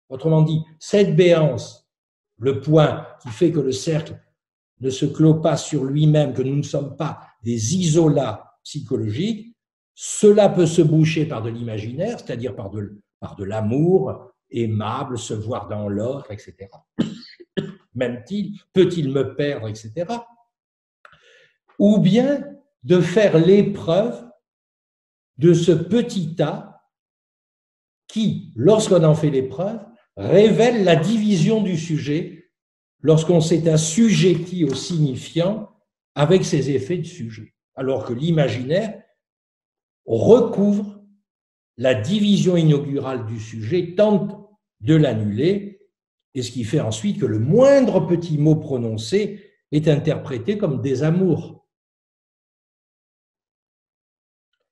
Autrement dit, cette béance, le point qui fait que le cercle ne se clôt pas sur lui-même, que nous ne sommes pas des isolats psychologiques, cela peut se boucher par de l'imaginaire, c'est-à-dire par de, l'amour aimable, se voir dans l'autre, etc. Même-t-il, peut-il me perdre, etc. Ou bien de faire l'épreuve de ce petit A qui, lorsqu'on en fait l'épreuve, révèle la division du sujet lorsqu'on s'est assujetti au signifiant avec ses effets de sujet, alors que l'imaginaire recouvre la division inaugurale du sujet, tente de l'annuler, et ce qui fait ensuite que le moindre petit mot prononcé est interprété comme des amours.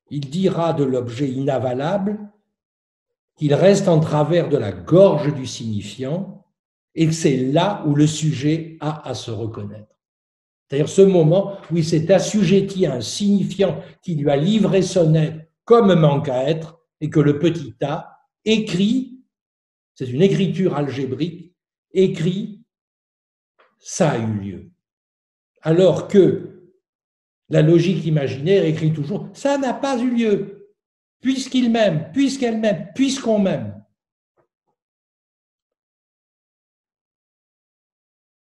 Il dira de l'objet inavalable qu'il reste en travers de la gorge du signifiant et c'est là où le sujet a à se reconnaître. C'est-à-dire ce moment où il s'est assujetti à un signifiant qui lui a livré son être comme manque à être et que le petit a écrit, c'est une écriture algébrique, écrit, ça a eu lieu. Alors que la logique imaginaire écrit toujours, ça n'a pas eu lieu, puisqu'il m'aime, puisqu'elle m'aime, puisqu'on m'aime.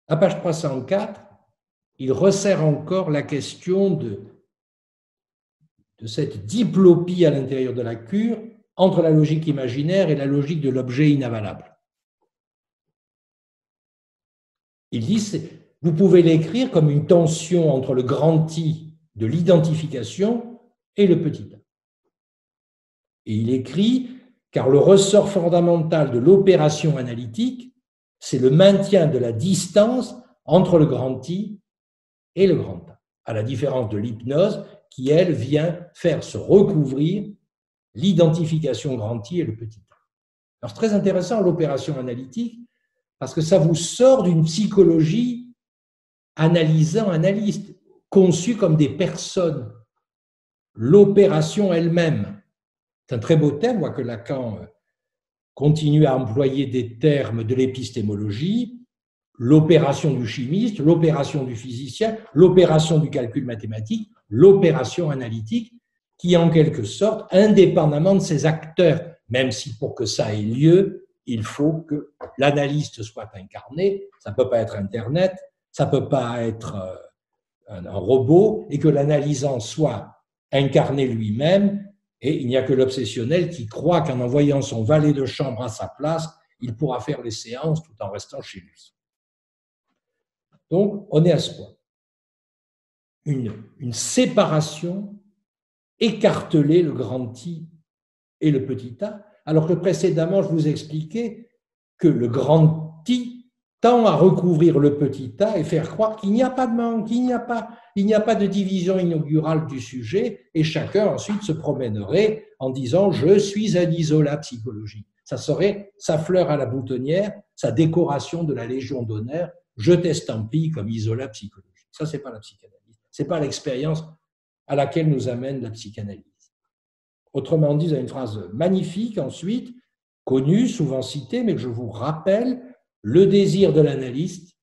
À page 304, il resserre encore la question de, cette diplopie à l'intérieur de la cure entre la logique imaginaire et la logique de l'objet inavalable. Il dit, vous pouvez l'écrire comme une tension entre le grand I de l'identification et le petit a. Et il écrit, car le ressort fondamental de l'opération analytique, c'est le maintien de la distance entre le grand I et le grand A, à la différence de l'hypnose qui, elle, vient faire se recouvrir l'identification grand I et le petit A. Alors, très intéressant l'opération analytique parce que ça vous sort d'une psychologie analysant analyste, conçue comme des personnes. L'opération elle-même, c'est un très beau terme, moi, que Lacan euh, continue à employer des termes de l'épistémologie, l'opération du chimiste, l'opération du physicien, l'opération du calcul mathématique, l'opération analytique, qui en quelque sorte, indépendamment de ses acteurs, même si pour que ça ait lieu, il faut que l'analyste soit incarné, ça ne peut pas être Internet, ça ne peut pas être euh, un robot, et que l'analysant soit incarné lui-même, et il n'y a que l'obsessionnel qui croit qu'en envoyant son valet de chambre à sa place, il pourra faire les séances tout en restant chez lui. Donc, on est à ce point. Une, séparation écarteler le grand I et le petit a, alors que précédemment, je vous expliquais que le grand I tend à recouvrir le petit a et faire croire qu'il n'y a pas de manque, qu'il n'y a pas, il n'y a pas de division inaugurale du sujet, et chacun ensuite se promènerait en disant je suis un isolat psychologique. Ça serait sa fleur à la boutonnière, sa décoration de la Légion d'honneur, je t'estampille comme isolat psychologique. Ça, c'est pas la psychanalyse. C'est pas l'expérience à laquelle nous amène la psychanalyse. Autrement dit, il une phrase magnifique ensuite, connue, souvent citée, mais que je vous rappelle, le désir de l'analyste.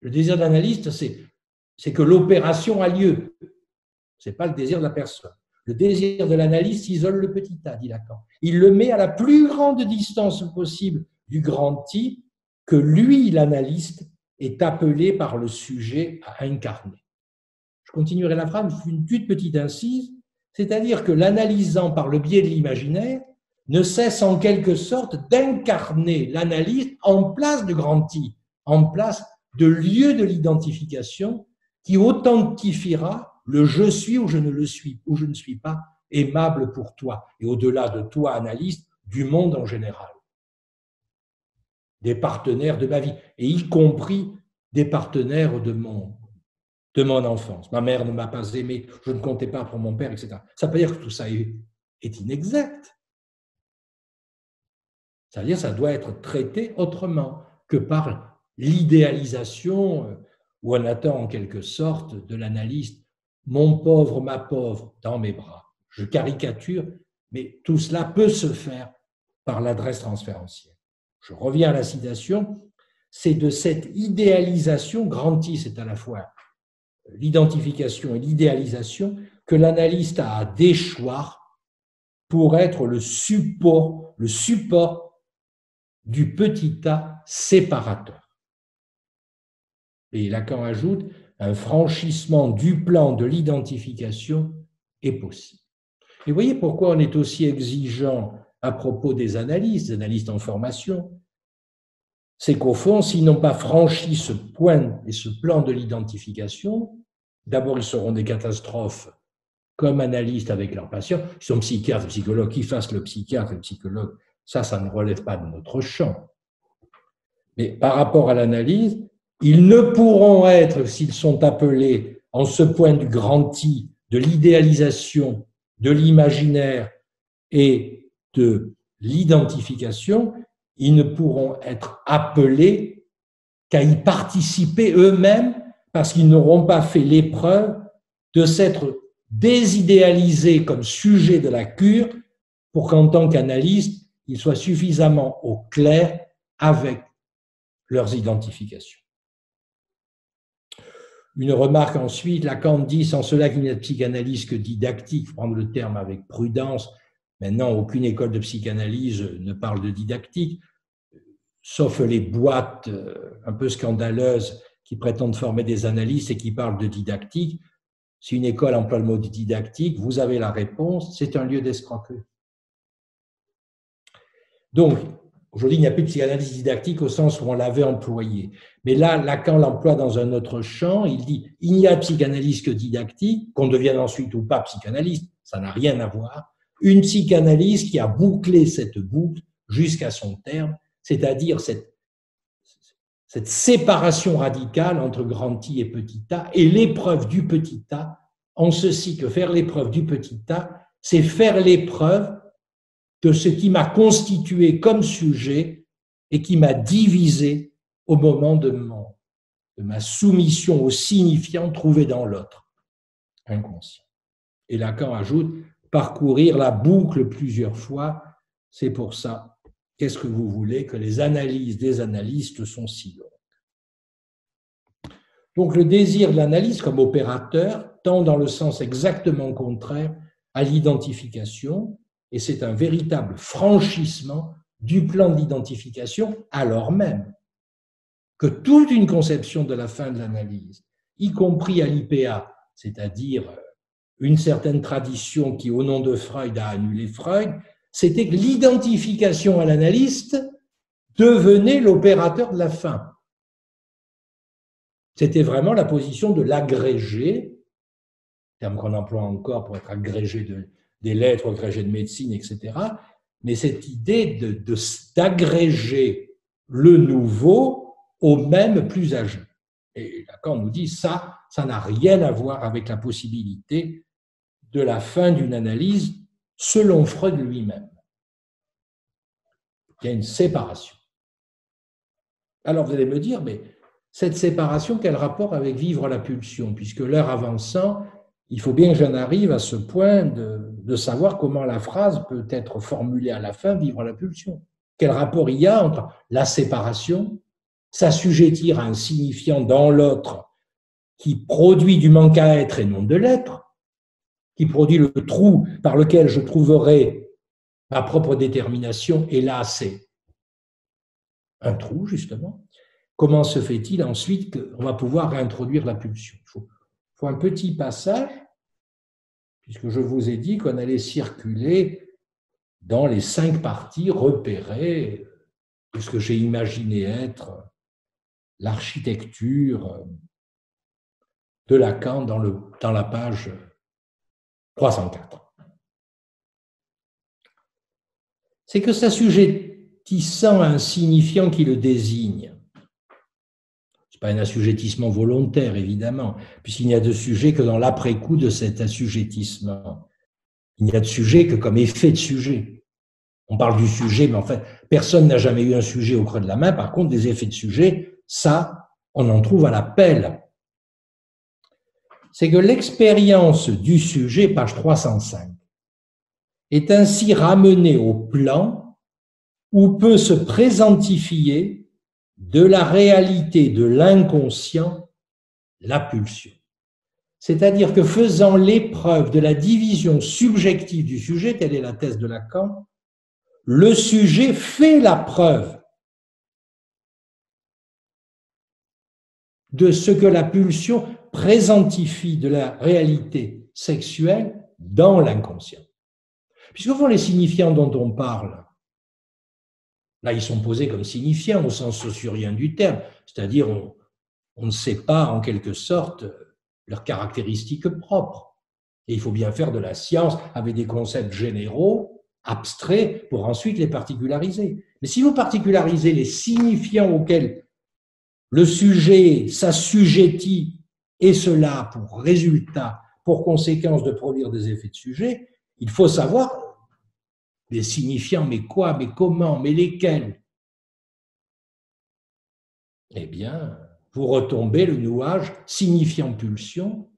Le désir de l'analyste, c'est que l'opération a lieu. Ce n'est pas le désir de la personne. Le désir de l'analyste isole le petit a, dit Lacan. Il le met à la plus grande distance possible du grand I que lui, l'analyste, est appelé par le sujet à incarner je continuerai la phrase, une toute petite incise, c'est-à-dire que l'analysant par le biais de l'imaginaire ne cesse en quelque sorte d'incarner l'analyse en place de grand en place de lieu de l'identification qui authentifiera le je suis ou je ne le suis, ou je ne suis pas aimable pour toi, et au-delà de toi, analyste, du monde en général, des partenaires de ma vie, et y compris des partenaires de mon, de mon enfance. Ma mère ne m'a pas aimé, je ne comptais pas pour mon père, etc. Ça veut dire que tout ça est, inexact. Ça veut dire que ça doit être traité autrement que par l'idéalisation euh, où on attend en quelque sorte de l'analyste mon pauvre, ma pauvre, dans mes bras. Je caricature, mais tout cela peut se faire par l'adresse transférentielle. Je reviens à la citation, c'est de cette idéalisation, Granti, c'est à la fois l'identification et l'idéalisation que l'analyste a à déchoir pour être le support, le support du petit a séparateur. Et Lacan ajoute, un franchissement du plan de l'identification est possible. Et voyez pourquoi on est aussi exigeant à propos des analyses, des analystes en formation. C'est qu'au fond, s'ils n'ont pas franchi ce point et ce plan de l'identification, d'abord ils seront des catastrophes comme analystes avec leurs patients. Ils sont psychiatres, psychologues, qui fassent le psychiatre le psychologue, ça, ça ne relève pas de notre champ. Mais par rapport à l'analyse, ils ne pourront être, s'ils sont appelés en ce point du grand de l'idéalisation, de l'imaginaire et de l'identification, ils ne pourront être appelés qu'à y participer eux-mêmes parce qu'ils n'auront pas fait l'épreuve de s'être désidéalisés comme sujet de la cure pour qu'en tant qu'analystes, ils soient suffisamment au clair avec leurs identifications. Une remarque ensuite, Lacan dit sans cela qu'il n'y a de psychanalyse que didactique, prendre le terme avec prudence. Maintenant, aucune école de psychanalyse ne parle de didactique, sauf les boîtes euh, un peu scandaleuses qui prétendent former des analystes et qui parlent de didactique. Si une école emploie le mot didactique, vous avez la réponse, c'est un lieu d'escroquerie. Donc, Aujourd'hui, il n'y a plus de psychanalyse didactique au sens où on l'avait employé. Mais là, Lacan l'emploie dans un autre champ. Il dit il n'y a de psychanalyse que didactique, qu'on devienne ensuite ou pas psychanalyste, ça n'a rien à voir. Une psychanalyse qui a bouclé cette boucle jusqu'à son terme, c'est-à-dire cette, cette séparation radicale entre grand I et petit a et l'épreuve du petit a, en ceci que faire l'épreuve du petit a, c'est faire l'épreuve de ce qui m'a constitué comme sujet et qui m'a divisé au moment de, de ma soumission au signifiant trouvé dans l'autre, inconscient. Et Lacan ajoute, parcourir la boucle plusieurs fois, c'est pour ça, qu'est-ce que vous voulez, que les analyses des analystes sont si longues. Donc le désir de l'analyse comme opérateur tend dans le sens exactement contraire à l'identification, et c'est un véritable franchissement du plan d'identification, alors même que toute une conception de la fin de l'analyse, y compris à l'IPA, c'est-à-dire une certaine tradition qui, au nom de Freud, a annulé Freud, c'était que l'identification à l'analyste devenait l'opérateur de la fin. C'était vraiment la position de l'agrégé, terme qu'on emploie encore pour être agrégé de, des lettres, agrégé de médecine, etc. Mais cette idée d'agréger de, le nouveau au même plus âgé. Et Lacan nous dit ça, ça n'a rien à voir avec la possibilité de la fin d'une analyse selon Freud lui-même. Il y a une séparation. Alors vous allez me dire, mais cette séparation, quel rapport avec vivre la pulsion? Puisque l'heure avançant, il faut bien que j'en arrive à ce point de, de, savoir comment la phrase peut être formulée à la fin, vivre la pulsion. Quel rapport il y a entre la séparation, s'assujettir à un signifiant dans l'autre qui produit du manque à être et non de l'être, qui produit le trou par lequel je trouverai ma propre détermination, et là c'est un trou justement. Comment se fait-il ensuite qu'on va pouvoir réintroduire la pulsion? Il faut un petit passage, puisque je vous ai dit qu'on allait circuler dans les cinq parties repérées de ce que j'ai imaginé être l'architecture de Lacan dans, la page 304. C'est que s'assujettissant à un signifiant qui le désigne, n'est pas un assujettissement volontaire, évidemment, puisqu'il n'y a de sujet que dans l'après-coup de cet assujettissement. Il n'y a de sujet que comme effet de sujet. On parle du sujet, mais en fait, personne n'a jamais eu un sujet au creux de la main. Par contre, des effets de sujet, ça, on en trouve à la pelle. C'est que l'expérience du sujet, page 305, est ainsi ramenée au plan où peut se présentifier de la réalité de l'inconscient la pulsion. C'est-à-dire que faisant l'épreuve de la division subjective du sujet, telle est la thèse de Lacan, le sujet fait la preuve de ce que la pulsion présentifie de la réalité sexuelle dans l'inconscient. Puisque fond, les signifiants dont on parle, là, ils sont posés comme signifiants au sens saussurien du terme, c'est-à-dire on, on ne sait pas en quelque sorte leurs caractéristiques propres. Et il faut bien faire de la science avec des concepts généraux, abstraits, pour ensuite les particulariser. Mais si vous particularisez les signifiants auxquels le sujet s'assujettit, et cela pour résultat, pour conséquence de produire des effets de sujet, il faut savoir des signifiants, mais quoi, mais comment, mais lesquels? Eh bien, vous retombez le nouage signifiant pulsion,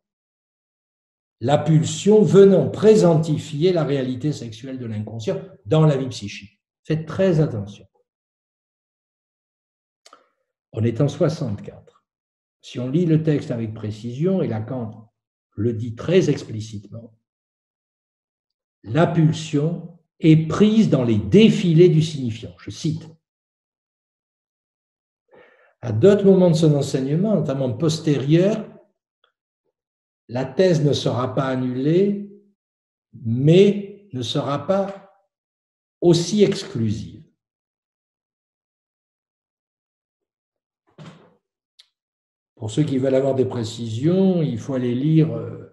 la pulsion venant présentifier la réalité sexuelle de l'inconscient dans la vie psychique. Faites très attention. On est en 64. Si on lit le texte avec précision, et Lacan le dit très explicitement, la pulsion est prise dans les défilés du signifiant. Je cite. À d'autres moments de son enseignement, notamment postérieurs, la thèse ne sera pas annulée, mais ne sera pas aussi exclusive. Pour ceux qui veulent avoir des précisions, il faut aller lire euh,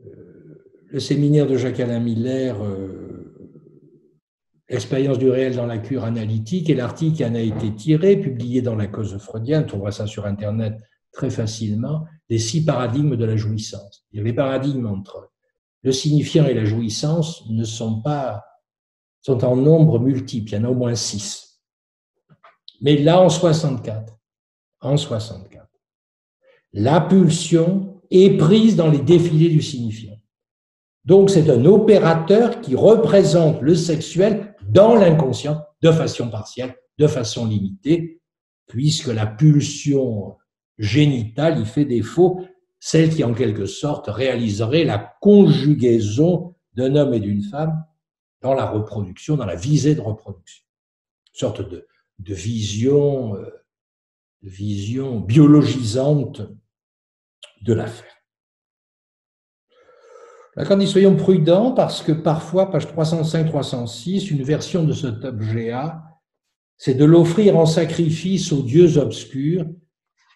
euh, le séminaire de Jacques-Alain Miller, euh, Expérience du réel dans la cure analytique, et l'article en a été tiré, publié dans la cause freudienne, on trouvera ça sur Internet très facilement, les six paradigmes de la jouissance. Les paradigmes entre le signifiant et la jouissance ne sont pas, sont en nombre multiple, il y en a au moins six. Mais là, en 64, en 64, la pulsion est prise dans les défilés du signifiant. Donc, c'est un opérateur qui représente le sexuel dans l'inconscient de façon partielle, de façon limitée, puisque la pulsion génitale y fait défaut, celle qui en quelque sorte réaliserait la conjugaison d'un homme et d'une femme dans la reproduction, dans la visée de reproduction. Une sorte de, vision, euh, vision biologisante de l'affaire. Quand dit soyons prudents parce que parfois, page 305-306, une version de cet objet-A, c'est de l'offrir en sacrifice aux dieux obscurs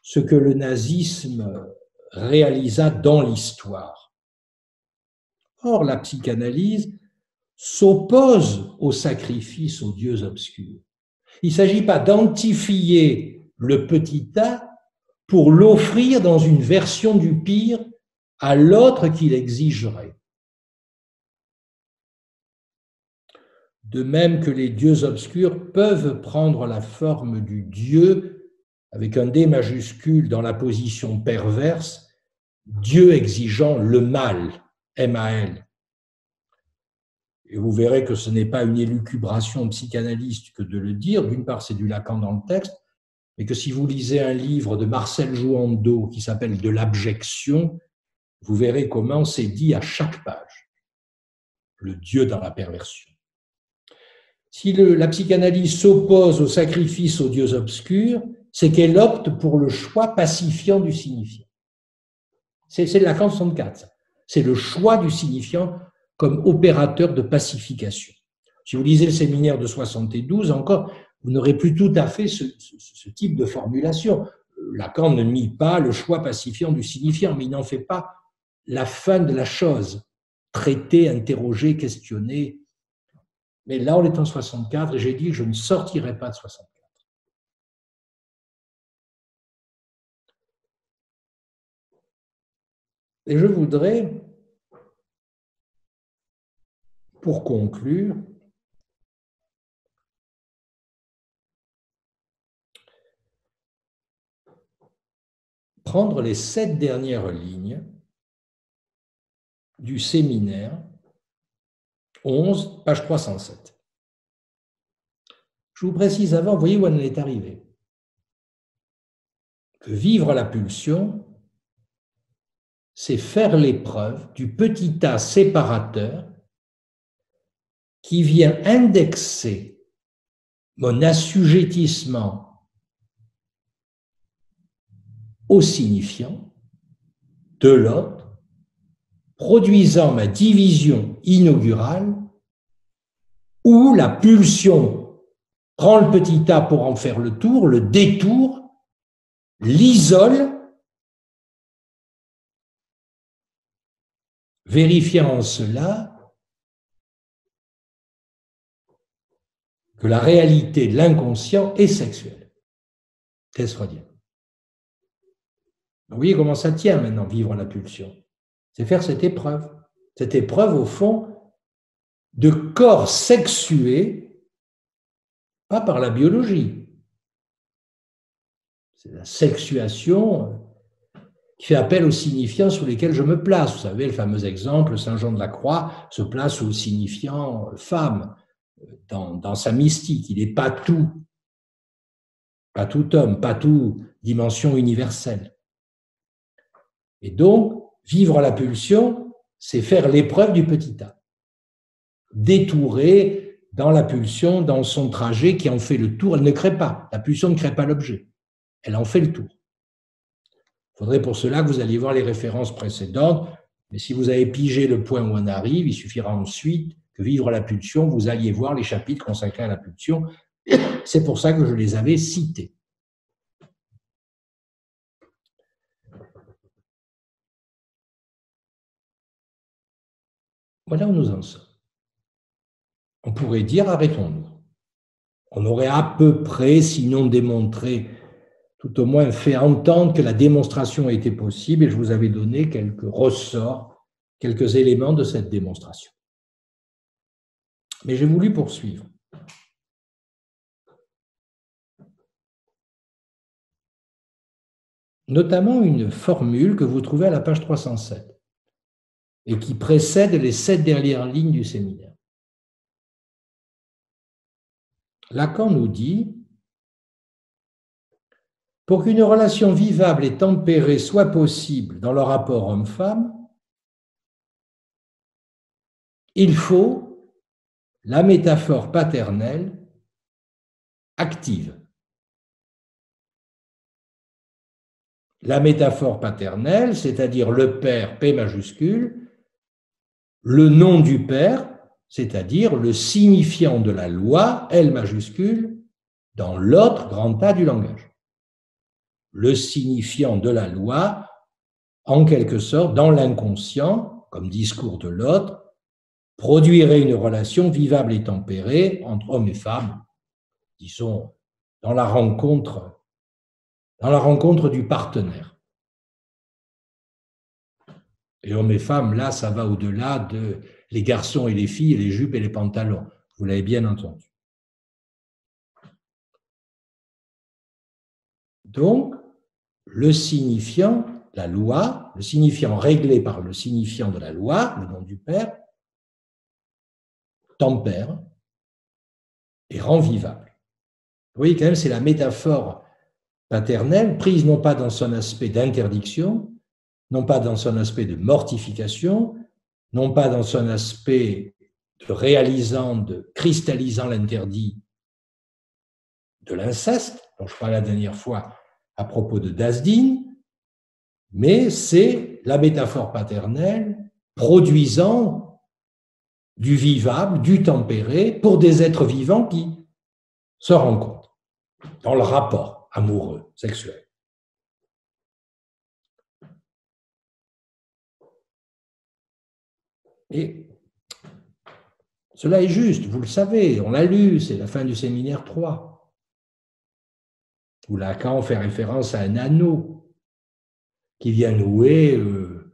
ce que le nazisme réalisa dans l'histoire. Or, la psychanalyse s'oppose au sacrifice aux dieux obscurs. Il ne s'agit pas d'antifier le petit A pour l'offrir dans une version du pire à l'autre qu'il exigerait. De même que les dieux obscurs peuvent prendre la forme du Dieu avec un D majuscule dans la position perverse, Dieu exigeant le mal, M-A-L. Et vous verrez que ce n'est pas une élucubration psychanalyste que de le dire. D'une part, c'est du Lacan dans le texte, mais que si vous lisez un livre de Marcel Jouandeau qui s'appelle De l'abjection, vous verrez comment c'est dit à chaque page. Le Dieu dans la perversion. Si la psychanalyse s'oppose au sacrifice aux dieux obscurs, c'est qu'elle opte pour le choix pacifiant du signifiant. C'est de Lacan 64. C'est le choix du signifiant comme opérateur de pacification. Si vous lisez le séminaire de 72, encore, vous n'aurez plus tout à fait ce, ce, type de formulation. Lacan ne nie pas le choix pacifiant du signifiant, mais il n'en fait pas la fin de la chose, traiter, interroger, questionner. Mais là, on est en 64 et j'ai dit je ne sortirai pas de 64. Et je voudrais, pour conclure, prendre les sept dernières lignes du séminaire 11, page 307. Je vous précise avant, vous voyez où on est arrivé. Que vivre la pulsion, c'est faire l'épreuve du petit tas séparateur qui vient indexer mon assujettissement au signifiant de l'autre produisant ma division inaugurale, où la pulsion prend le petit A pour en faire le tour, le détour, l'isole, vérifiant en cela que la réalité de l'inconscient est sexuelle. Thèse freudienne. Vous voyez comment ça tient maintenant, vivre la pulsion. C'est faire cette épreuve. Cette épreuve, au fond, de corps sexué, pas par la biologie. C'est la sexuation qui fait appel aux signifiants sur lesquels je me place. Vous savez, le fameux exemple, Saint Jean de la Croix se place au signifiant femme dans, dans sa mystique. Il n'est pas tout, pas tout homme, pas tout dimension universelle. Et donc, vivre la pulsion, c'est faire l'épreuve du petit A. Détourer dans la pulsion, dans son trajet qui en fait le tour. Elle ne crée pas. La pulsion ne crée pas l'objet. Elle en fait le tour. Il faudrait pour cela que vous alliez voir les références précédentes. Mais si vous avez pigé le point où on arrive, il suffira ensuite que vivre la pulsion, vous alliez voir les chapitres consacrés à la pulsion. C'est pour ça que je les avais cités. Voilà où nous en sommes. On pourrait dire arrêtons-nous. On aurait à peu près, sinon démontré, tout au moins fait entendre que la démonstration était possible et je vous avais donné quelques ressorts, quelques éléments de cette démonstration. Mais j'ai voulu poursuivre. Notamment une formule que vous trouvez à la page 307 et qui précède les sept dernières lignes du séminaire. Lacan nous dit, pour qu'une relation vivable et tempérée soit possible dans le rapport homme-femme, il faut la métaphore paternelle active. La métaphore paternelle, c'est-à-dire le père P majuscule, le nom du Père, c'est-à-dire le signifiant de la loi, L majuscule, dans l'autre grand A du langage. Le signifiant de la loi, en quelque sorte, dans l'inconscient, comme discours de l'autre, produirait une relation vivable et tempérée entre homme et femme, disons, dans la rencontre, dans la rencontre du partenaire. Et hommes et femmes, là, ça va au-delà de les garçons et les filles, les jupes et les pantalons. Vous l'avez bien entendu. Donc, le signifiant, la loi, le signifiant réglé par le signifiant de la loi, le nom du Père, tempère et rend vivable. Vous voyez quand même, c'est la métaphore paternelle, prise non pas dans son aspect d'interdiction, non pas dans son aspect de mortification, non pas dans son aspect de réalisant, de cristallisant l'interdit de l'inceste, dont je parlais la dernière fois à propos de Dasdin, mais c'est la métaphore paternelle produisant du vivable, du tempéré pour des êtres vivants qui se rencontrent dans le rapport amoureux, sexuel. Et cela est juste, vous le savez, on l'a lu, c'est la fin du séminaire 3, où Lacan fait référence à un anneau qui vient nouer euh,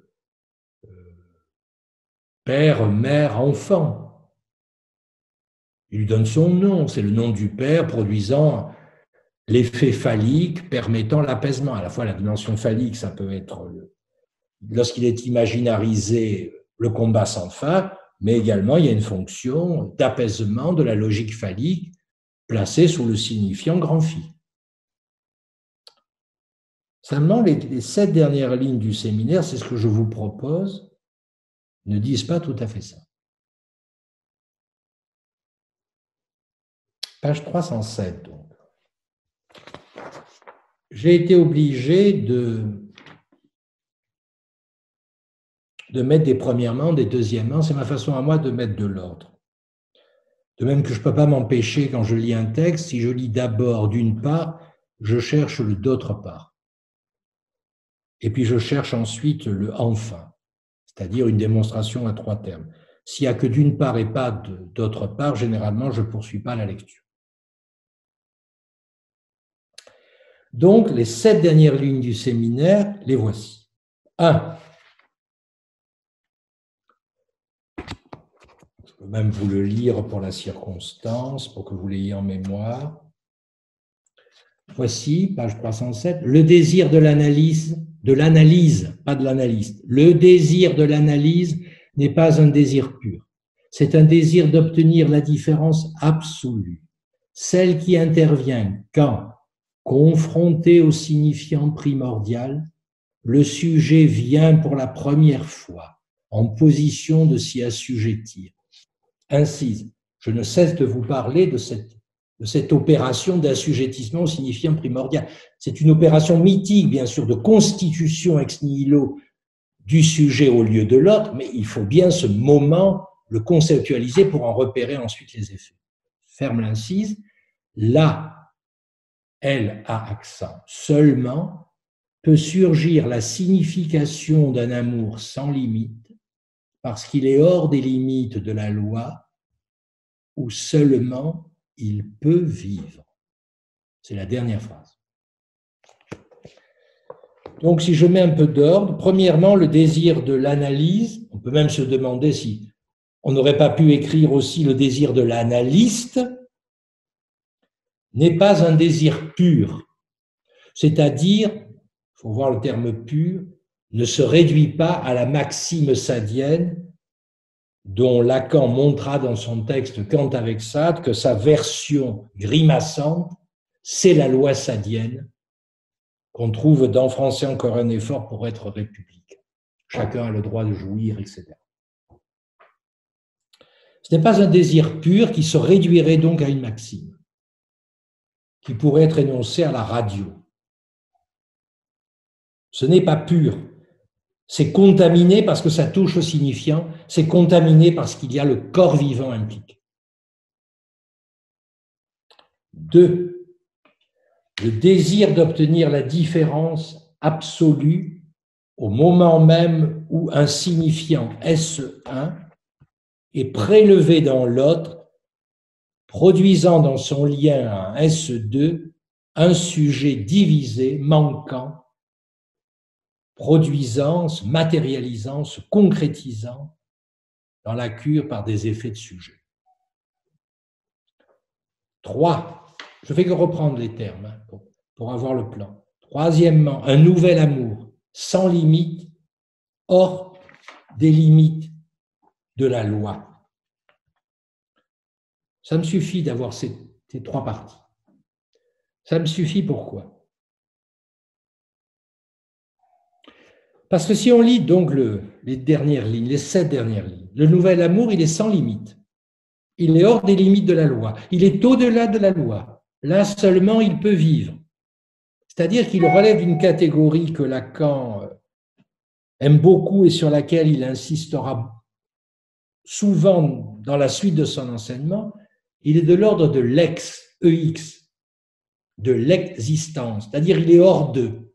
euh, père, mère, enfant. Il lui donne son nom, c'est le nom du père produisant l'effet phallique permettant l'apaisement. À la fois la dimension phallique, ça peut être, lorsqu'il est imaginarisé, le combat sans fin, mais également il y a une fonction d'apaisement de la logique phallique placée sous le signifiant grand phi. Seulement, les, sept dernières lignes du séminaire, c'est ce que je vous propose, ne disent pas tout à fait ça. Page 307, donc. J'ai été obligé de de mettre des premièrement, des deuxièmement. C'est ma façon à moi de mettre de l'ordre. De même que je ne peux pas m'empêcher, quand je lis un texte, si je lis d'abord d'une part, je cherche le d'autre part. Et puis je cherche ensuite le enfin, c'est-à-dire une démonstration à trois termes. S'il n'y a que d'une part et pas d'autre part, généralement, je ne poursuis pas la lecture. Donc, les sept dernières lignes du séminaire, les voici. 1. Je même vous le lire pour la circonstance, pour que vous l'ayez en mémoire. Voici, page 307, le désir de l'analyse, de l'analyse, pas de l'analyste. Le désir de l'analyse n'est pas un désir pur. C'est un désir d'obtenir la différence absolue, celle qui intervient quand, confronté au signifiant primordial, le sujet vient pour la première fois en position de s'y assujettir. Ainsi, je ne cesse de vous parler de cette, de cette opération d'assujettissement signifiant primordial. C'est une opération mythique, bien sûr, de constitution ex nihilo du sujet au lieu de l'autre, mais il faut bien ce moment le conceptualiser pour en repérer ensuite les effets. Ferme l'incise. Là, elle a accent. Seulement peut surgir la signification d'un amour sans limite parce qu'il est hors des limites de la loi ou seulement il peut vivre. C'est la dernière phrase. Donc si je mets un peu d'ordre, premièrement, le désir de l'analyse, on peut même se demander si on n'aurait pas pu écrire aussi le désir de l'analyste, n'est pas un désir pur, c'est-à-dire, il faut voir le terme pur, ne se réduit pas à la maxime sadienne dont Lacan montra dans son texte Kant avec Sade que sa version grimaçante, c'est la loi sadienne qu'on trouve dans Français encore un effort pour être république. Chacun a le droit de jouir, etc. Ce n'est pas un désir pur qui se réduirait donc à une maxime qui pourrait être énoncé à la radio. Ce n'est pas pur. C'est contaminé parce que ça touche au signifiant, c'est contaminé parce qu'il y a le corps vivant impliqué. Deux, le désir d'obtenir la différence absolue au moment même où un signifiant S1 est prélevé dans l'autre produisant dans son lien à S2 un sujet divisé, manquant, produisant, se matérialisant, se concrétisant dans la cure par des effets de sujet. Trois, je fais que reprendre les termes hein, pour, avoir le plan. Troisièmement, un nouvel amour sans limite, hors des limites de la loi. Ça me suffit d'avoir ces, trois parties. Ça me suffit pourquoi? Parce que si on lit donc les dernières lignes, les sept dernières lignes, le nouvel amour, il est sans limite. Il est hors des limites de la loi. Il est au-delà de la loi. Là seulement, il peut vivre. C'est-à-dire qu'il relève d'une catégorie que Lacan euh, aime beaucoup et sur laquelle il insistera souvent dans la suite de son enseignement, il est de l'ordre de l'ex, EX, de l'existence, c'est-à-dire il est hors d'eux.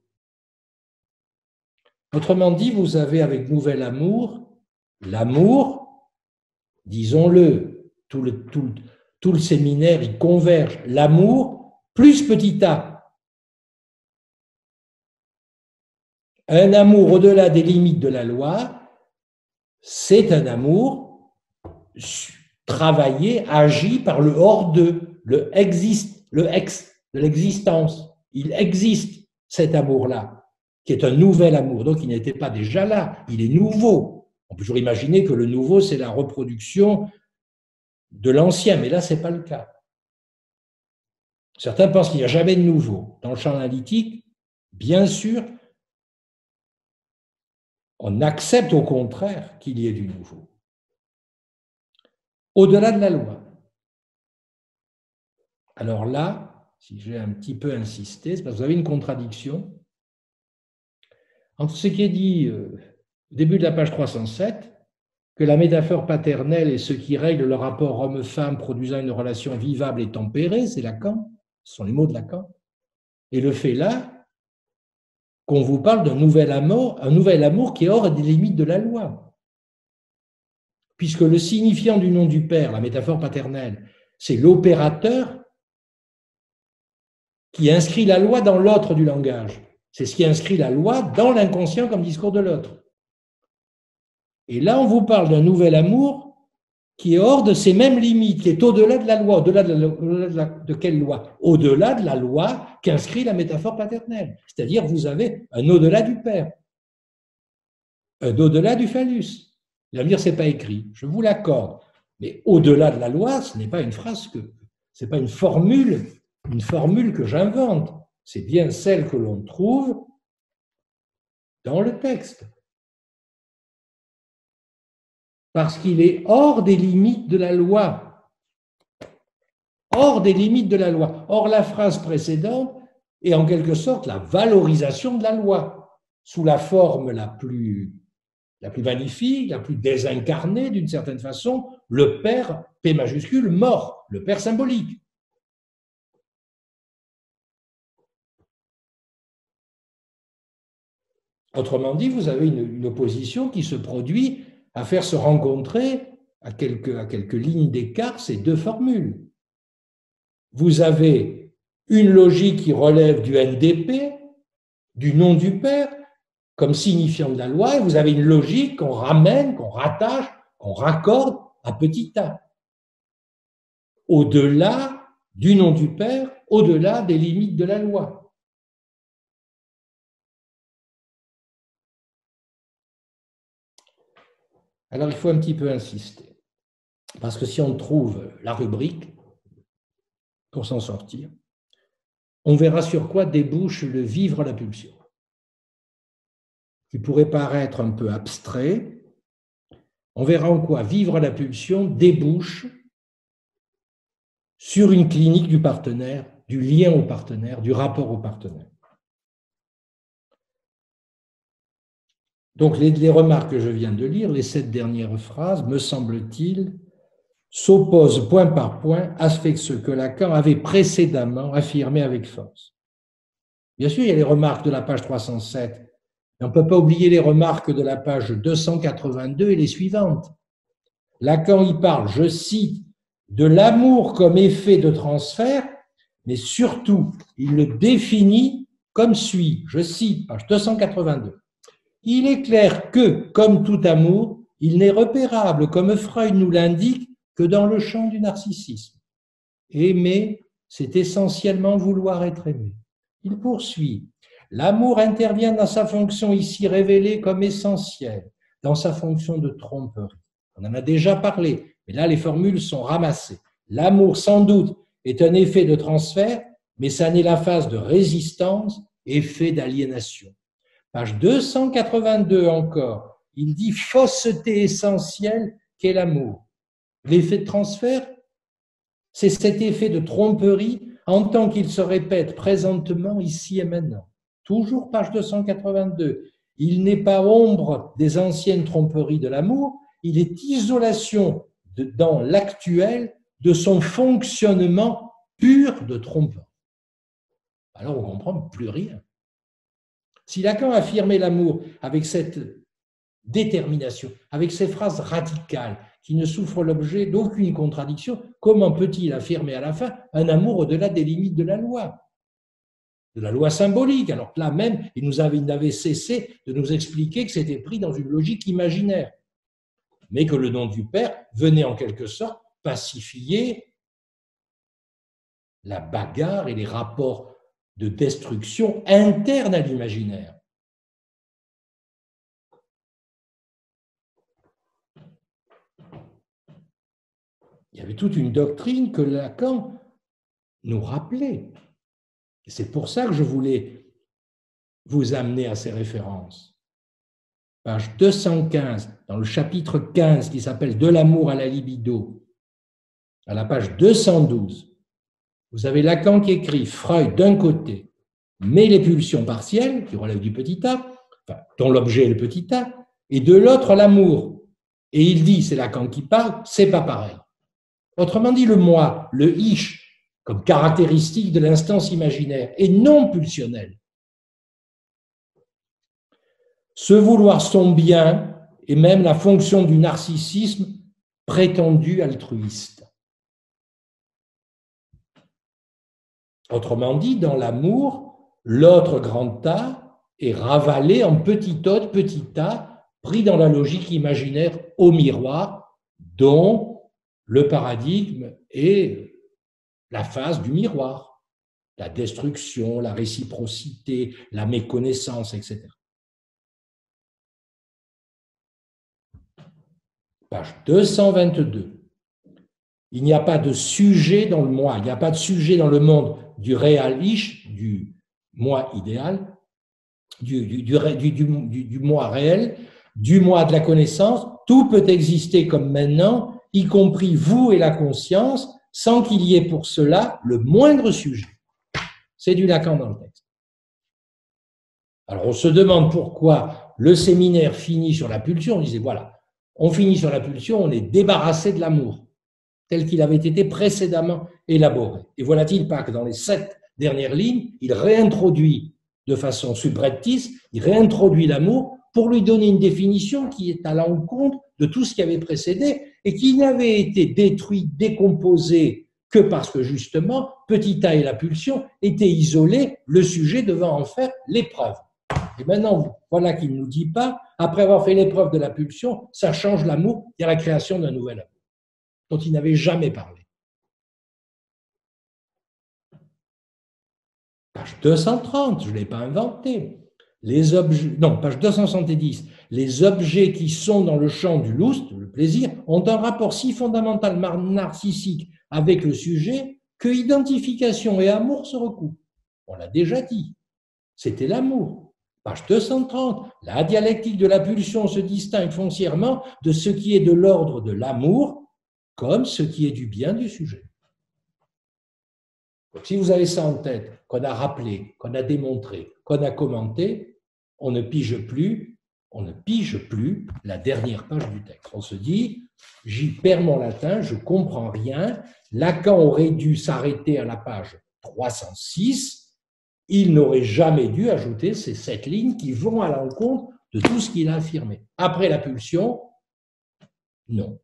Autrement dit, vous avez avec Nouvel Amour l'amour, disons-le, tout le, tout, le séminaire y converge, l'amour plus petit a. Un amour au-delà des limites de la loi, c'est un amour travaillé, agi par le hors de, le existe, le ex de l'existence. Il existe cet amour-là, qui est un nouvel amour. Donc il n'était pas déjà là, il est nouveau. On peut toujours imaginer que le nouveau, c'est la reproduction de l'ancien, mais là, ce n'est pas le cas. Certains pensent qu'il n'y a jamais de nouveau. Dans le champ analytique, bien sûr, on accepte au contraire qu'il y ait du nouveau au-delà de la loi. Alors là, si j'ai un petit peu insisté, c'est parce que vous avez une contradiction entre ce qui est dit euh, début de la page 307, que la métaphore paternelle est ce qui règle le rapport homme-femme produisant une relation vivable et tempérée, c'est Lacan, ce sont les mots de Lacan. Et le fait là qu'on vous parle d'un nouvel amour, un nouvel amour qui est hors des limites de la loi. Puisque le signifiant du nom du Père, la métaphore paternelle, c'est l'opérateur qui inscrit la loi dans l'autre du langage. C'est ce qui inscrit la loi dans l'inconscient comme discours de l'autre. Et là, on vous parle d'un nouvel amour qui est hors de ces mêmes limites, qui est au-delà de la loi. Au-delà de, de, quelle loi? Au-delà de la loi qu'inscrit la métaphore paternelle. C'est-à-dire, vous avez un au-delà du Père, un au-delà du phallus. L'avenir, ce n'est pas écrit, je vous l'accorde. Mais au-delà de la loi, ce n'est pas une phrase que, ce n'est pas une formule, une formule que j'invente. C'est bien celle que l'on trouve dans le texte parce qu'il est hors des limites de la loi. Hors des limites de la loi. Or, la phrase précédente est en quelque sorte la valorisation de la loi, sous la forme la plus, la plus magnifique, la plus désincarnée d'une certaine façon, le Père, P majuscule, mort, le Père symbolique. Autrement dit, vous avez une, opposition qui se produit à faire se rencontrer à quelques, à quelques lignes d'écart ces deux formules. Vous avez une logique qui relève du NDP, du nom du Père, comme signifiant de la loi, et vous avez une logique qu'on ramène, qu'on rattache, qu'on raccorde à petit a. Au-delà du nom du Père, au-delà des limites de la loi. Alors il faut un petit peu insister. Parce que si on trouve la rubrique pour s'en sortir, on verra sur quoi débouche le vivre la pulsion. Qui pourrait paraître un peu abstrait. On verra en quoi vivre la pulsion débouche sur une clinique du partenaire, du lien au partenaire, du rapport au partenaire. Donc les, remarques que je viens de lire, les sept dernières phrases, me semble-t-il, s'opposent point par point à ce que Lacan avait précédemment affirmé avec force. Bien sûr, il y a les remarques de la page 307, mais on ne peut pas oublier les remarques de la page 282 et les suivantes. Lacan y parle, je cite, de l'amour comme effet de transfert, mais surtout, il le définit comme suit, je cite, page 282. Il est clair que, comme tout amour, il n'est repérable, comme Freud nous l'indique, que dans le champ du narcissisme. Aimer, c'est essentiellement vouloir être aimé. Il poursuit. L'amour intervient dans sa fonction ici révélée comme essentielle, dans sa fonction de tromperie. On en a déjà parlé, mais là les formules sont ramassées. L'amour, sans doute, est un effet de transfert, mais ça n'est la phase de résistance, effet d'aliénation. Page 282 encore, il dit fausseté essentielle qu'est l'amour. L'effet de transfert, c'est cet effet de tromperie en tant qu'il se répète présentement ici et maintenant. Toujours page 282. Il n'est pas ombre des anciennes tromperies de l'amour, il est isolation dans l'actuel de son fonctionnement pur de tromperie. Alors on comprend plus rien. Si Lacan affirmait l'amour avec cette détermination, avec ces phrases radicales qui ne souffrent l'objet d'aucune contradiction, comment peut-il affirmer à la fin un amour au-delà des limites de la loi? De la loi symbolique, alors que là même, il nous avait, cessé de nous expliquer que c'était pris dans une logique imaginaire, mais que le nom du Père venait en quelque sorte pacifier la bagarre et les rapports de destruction interne à l'imaginaire. Il y avait toute une doctrine que Lacan nous rappelait. C'est pour ça que je voulais vous amener à ces références. Page 215, dans le chapitre 15 qui s'appelle De l'amour à la libido, à la page 212, vous avez Lacan qui écrit Freud d'un côté, mais les pulsions partielles, qui relèvent du petit a, dont l'objet est le petit a, et de l'autre l'amour. Et il dit, c'est Lacan qui parle, c'est pas pareil. Autrement dit, le moi, le ich, comme caractéristique de l'instance imaginaire, est non pulsionnel. Ce vouloir son bien est même la fonction du narcissisme prétendu altruiste. Autrement dit, dans l'amour, l'autre grand tas est ravalé en petit tas, petit tas, pris dans la logique imaginaire au miroir, dont le paradigme est la phase du miroir, la destruction, la réciprocité, la méconnaissance, etc. Page 222. Il n'y a pas de sujet dans le moi, il n'y a pas de sujet dans le monde du réal-ish, du moi idéal, du, du, moi réel, du moi de la connaissance. Tout peut exister comme maintenant, y compris vous et la conscience, sans qu'il y ait pour cela le moindre sujet. C'est du Lacan dans le texte. Alors on se demande pourquoi le séminaire finit sur la pulsion. On disait voilà, on finit sur la pulsion, on est débarrassé de l'amour, tel qu'il avait été précédemment élaboré. Et voilà-t-il pas que dans les sept dernières lignes, il réintroduit de façon subreptice, il réintroduit l'amour pour lui donner une définition qui est à l'encontre de tout ce qui avait précédé et qui n'avait été détruit, décomposé que parce que justement, petit a et la pulsion étaient isolés, le sujet devant en faire l'épreuve. Et maintenant, voilà qu'il ne nous dit pas, après avoir fait l'épreuve de la pulsion, ça change l'amour, il y la création d'un nouvel amour, dont il n'avait jamais parlé. Page 230, je ne l'ai pas inventé. Les objets, non, page 270. Les objets qui sont dans le champ du lust, le plaisir, ont un rapport si fondamentalement narcissique avec le sujet que identification et amour se recoupent. On l'a déjà dit. C'était l'amour. Page 230, la dialectique de la pulsion se distingue foncièrement de ce qui est de l'ordre de l'amour comme ce qui est du bien du sujet. si vous avez ça en tête, qu'on a rappelé, qu'on a démontré, qu'on a commenté, on ne pige plus, on ne pige plus la dernière page du texte. On se dit, j'y perds mon latin, je comprends rien. Lacan aurait dû s'arrêter à la page 306 il n'aurait jamais dû ajouter ces sept lignes qui vont à l'encontre de tout ce qu'il a affirmé. Après la pulsion, non.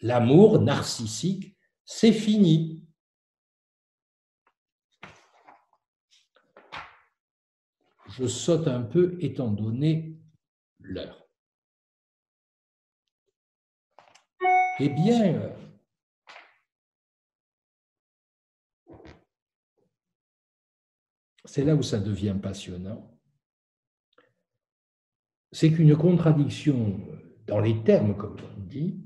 L'amour narcissique, c'est fini. Je saute un peu étant donné l'heure. Eh bien, c'est là où ça devient passionnant, c'est qu'une contradiction dans les termes, comme on dit,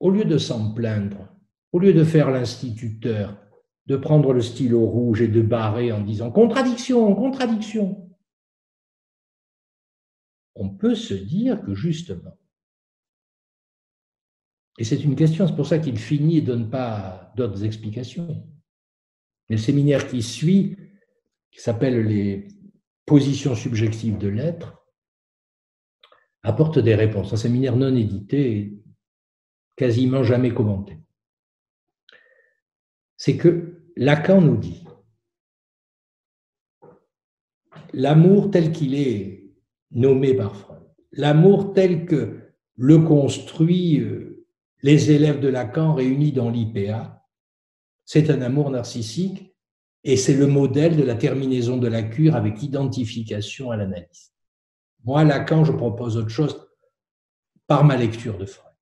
au lieu de s'en plaindre, au lieu de faire l'instituteur, de prendre le stylo rouge et de barrer en disant contradiction, contradiction, on peut se dire que justement, et c'est une question, c'est pour ça qu'il finit et ne donne pas d'autres explications. Le séminaire qui suit qui s'appelle les positions subjectives de l'être, apporte des réponses. Un séminaire non édité quasiment jamais commenté. C'est que Lacan nous dit l'amour tel qu'il est nommé par Freud, l'amour tel que le construit euh, les élèves de Lacan réunis dans l'IPA, c'est un amour narcissique et c'est le modèle de la terminaison de la cure avec identification à l'analyse. Moi, Lacan, je propose autre chose par ma lecture de Freud.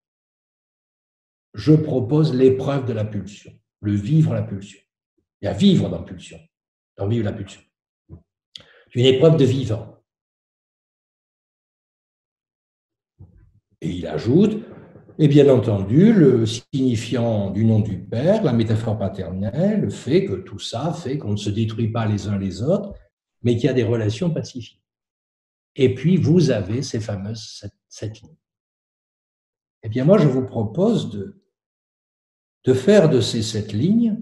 Je propose l'épreuve de la pulsion, le vivre la pulsion. Il y a vivre dans pulsion, dans vivre la pulsion. Une épreuve de vivant. Et il ajoute, et bien entendu, le signifiant du nom du Père, la métaphore paternelle, fait que tout ça fait qu'on ne se détruit pas les uns les autres, mais qu'il y a des relations pacifiques. Et puis, vous avez ces fameuses sept, lignes. Eh bien, moi, je vous propose de, de faire de ces sept lignes,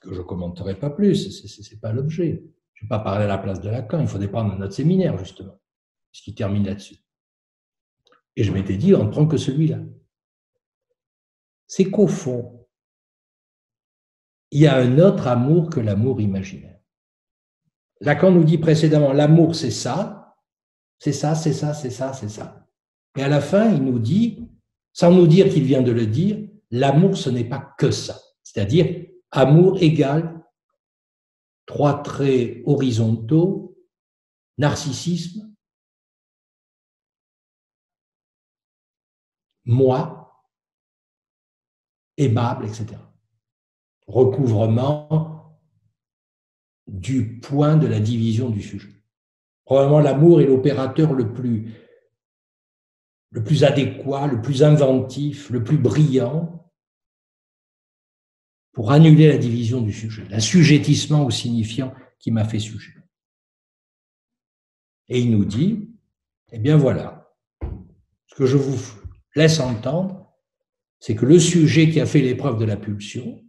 que je ne commenterai pas plus, ce n'est pas l'objet. Je ne vais pas parler à la place de Lacan, il dépendre de notre séminaire, justement, puisqu'il termine là-dessus. Et je m'étais dit, on ne prend que celui-là. C'est qu'au fond, il y a un autre amour que l'amour imaginaire. Lacan nous dit précédemment, l'amour c'est ça, c'est ça, c'est ça, c'est ça, c'est ça. Et à la fin, il nous dit, sans nous dire qu'il vient de le dire, l'amour ce n'est pas que ça. C'est-à-dire, amour égale trois traits horizontaux, narcissisme, moi, aimable, etc. Recouvrement du point de la division du sujet. Probablement l'amour est l'opérateur le plus, le plus adéquat, le plus inventif, le plus brillant pour annuler la division du sujet, l'assujettissement au signifiant qui m'a fait sujet. Et il nous dit, eh bien voilà, ce que je vous laisse entendre, c'est que le sujet qui a fait l'épreuve de la pulsion,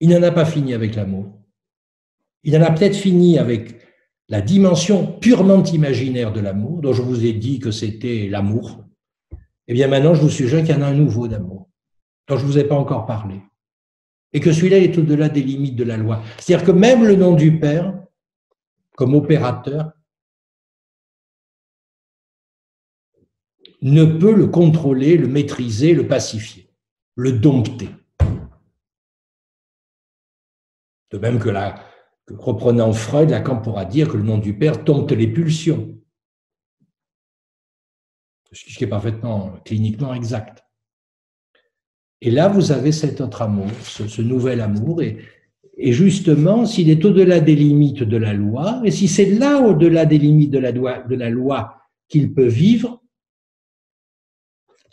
il n'en a pas fini avec l'amour. Il en a peut-être fini avec la dimension purement imaginaire de l'amour, dont je vous ai dit que c'était l'amour. Eh bien maintenant, je vous suggère qu'il y en a un nouveau d'amour, dont je ne vous ai pas encore parlé. Et que celui-là est au-delà des limites de la loi. C'est-à-dire que même le nom du Père, comme opérateur, ne peut le contrôler, le maîtriser, le pacifier, le dompter. De même que, la, reprenant Freud, Lacan pourra dire que le nom du Père dompte les pulsions, ce qui est parfaitement cliniquement exact. Et là, vous avez cet autre amour, ce, nouvel amour, et, justement, s'il est au-delà des limites de la loi, et si c'est là, au-delà des limites de la, de la loi, qu'il peut vivre,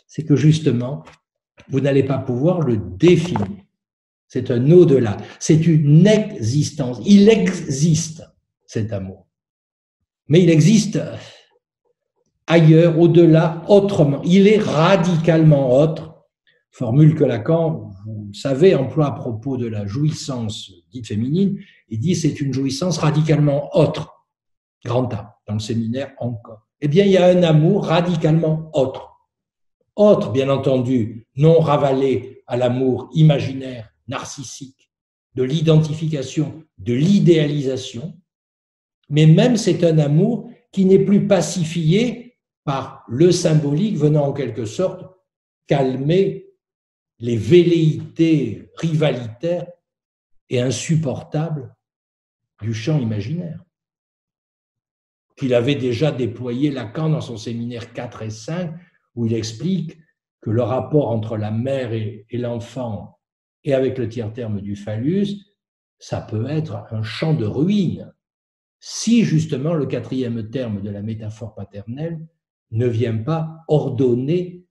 c'est que justement, vous n'allez pas pouvoir le définir. C'est un au-delà, c'est une existence. Il existe, cet amour. Mais il existe ailleurs, au-delà, autrement. Il est radicalement autre. Formule que Lacan, vous savez, emploie à propos de la jouissance dite féminine. Il dit c'est une jouissance radicalement autre. Grand A, dans le séminaire encore. Eh bien, il y a un amour radicalement autre autre, bien entendu, non ravalé à l'amour imaginaire, narcissique, de l'identification, de l'idéalisation, mais même c'est un amour qui n'est plus pacifié par le symbolique venant en quelque sorte calmer les velléités rivalitaires et insupportables du champ imaginaire qu'il avait déjà déployé Lacan dans son séminaire 4 et 5 où il explique que le rapport entre la mère et, l'enfant et avec le tiers terme du phallus, ça peut être un champ de ruines si justement le quatrième terme de la métaphore paternelle ne vient pas ordonner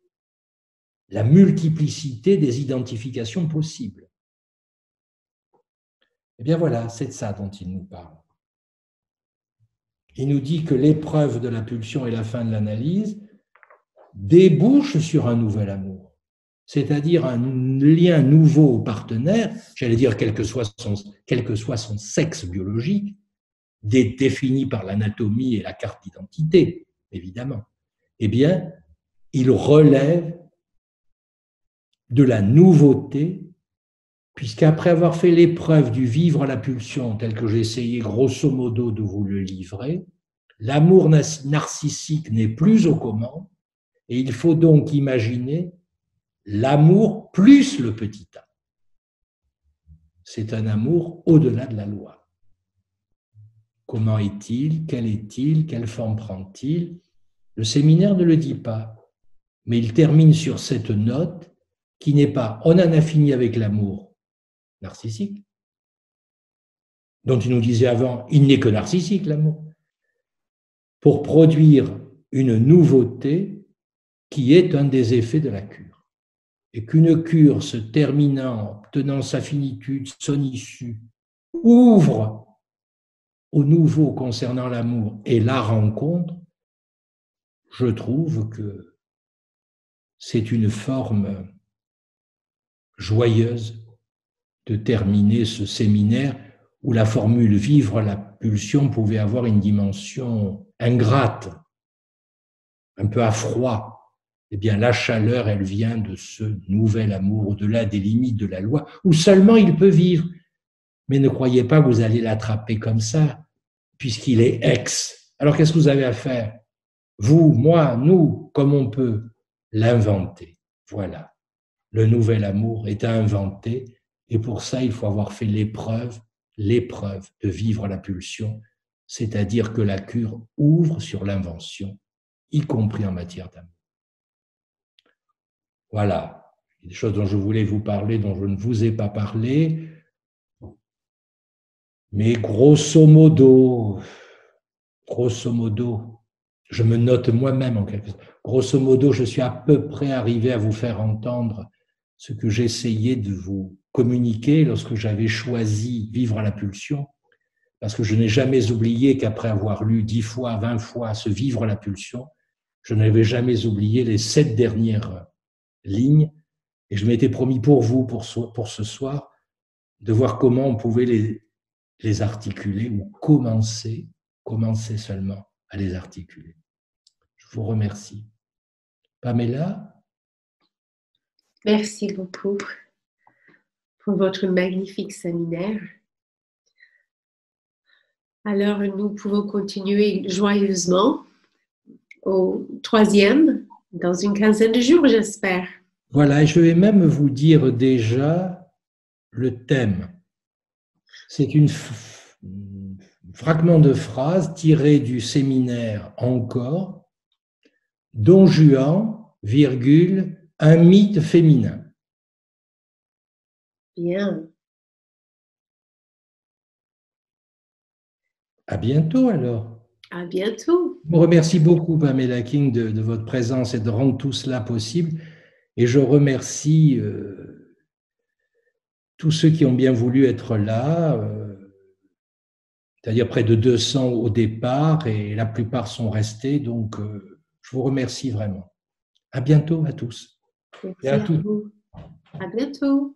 la multiplicité des identifications possibles. Eh bien voilà, c'est de ça dont il nous parle. Il nous dit que l'épreuve de la pulsion est la fin de l'analyse, débouche sur un nouvel amour, c'est-à-dire un lien nouveau au partenaire, j'allais dire quel que soit son, quel que soit son sexe biologique, défini par l'anatomie et la carte d'identité, évidemment, eh bien, il relève de la nouveauté, puisqu'après avoir fait l'épreuve du vivre à la pulsion, tel que j'ai essayé grosso modo de vous le livrer, l'amour narcissique n'est plus aux commandes, et il faut donc imaginer l'amour plus le petit a. C'est un amour au-delà de la loi. Comment est-il? Quel est-il? Quelle forme prend-il? Le séminaire ne le dit pas, mais il termine sur cette note qui n'est pas on en a fini avec l'amour narcissique, dont il nous disait avant, il n'est que narcissique l'amour, pour produire une nouveauté qui est un des effets de la cure. Et qu'une cure se terminant, tenant sa finitude, son issue, ouvre au nouveau concernant l'amour et la rencontre, je trouve que c'est une forme joyeuse de terminer ce séminaire où la formule vivre la pulsion pouvait avoir une dimension ingrate, un peu à froid, eh bien la chaleur, elle vient de ce nouvel amour au-delà des limites de la loi, où seulement il peut vivre. Mais ne croyez pas que vous allez l'attraper comme ça, puisqu'il est ex. Alors qu'est-ce que vous avez à faire? Vous, moi, nous, comme on peut l'inventer. Voilà. Le nouvel amour est à inventer, et pour ça, il faut avoir fait l'épreuve, l'épreuve de vivre la pulsion, c'est-à-dire que la cure ouvre sur l'invention, y compris en matière d'amour. Voilà, des choses dont je voulais vous parler, dont je ne vous ai pas parlé. Mais grosso modo, grosso modo, je me note moi-même en quelque sorte. Grosso modo, je suis à peu près arrivé à vous faire entendre ce que j'essayais de vous communiquer lorsque j'avais choisi Vivre à la pulsion, parce que je n'ai jamais oublié qu'après avoir lu dix fois, vingt fois ce Vivre à la pulsion, je n'avais jamais oublié les sept dernières ligne Et je m'étais promis pour vous, pour ce, pour ce soir, de voir comment on pouvait les, les articuler ou commencer, commencer seulement à les articuler. Je vous remercie. Pamela
Merci beaucoup pour votre magnifique séminaire. Alors, nous pouvons continuer joyeusement au troisième dans une quinzaine de jours, j'espère.
Voilà, je vais même vous dire déjà le thème. C'est une fragment de phrase tiré du séminaire Encore, Don Juan, virgule, un mythe féminin.
Bien.
À bientôt alors.
À bientôt.
Je vous remercie beaucoup, Pamela King, de, votre présence et de rendre tout cela possible. Et je remercie euh, tous ceux qui ont bien voulu être là, euh, c'est-à-dire près de 200 au départ, et la plupart sont restés. Donc, euh, je vous remercie vraiment. À bientôt à tous.
Et à, à À bientôt.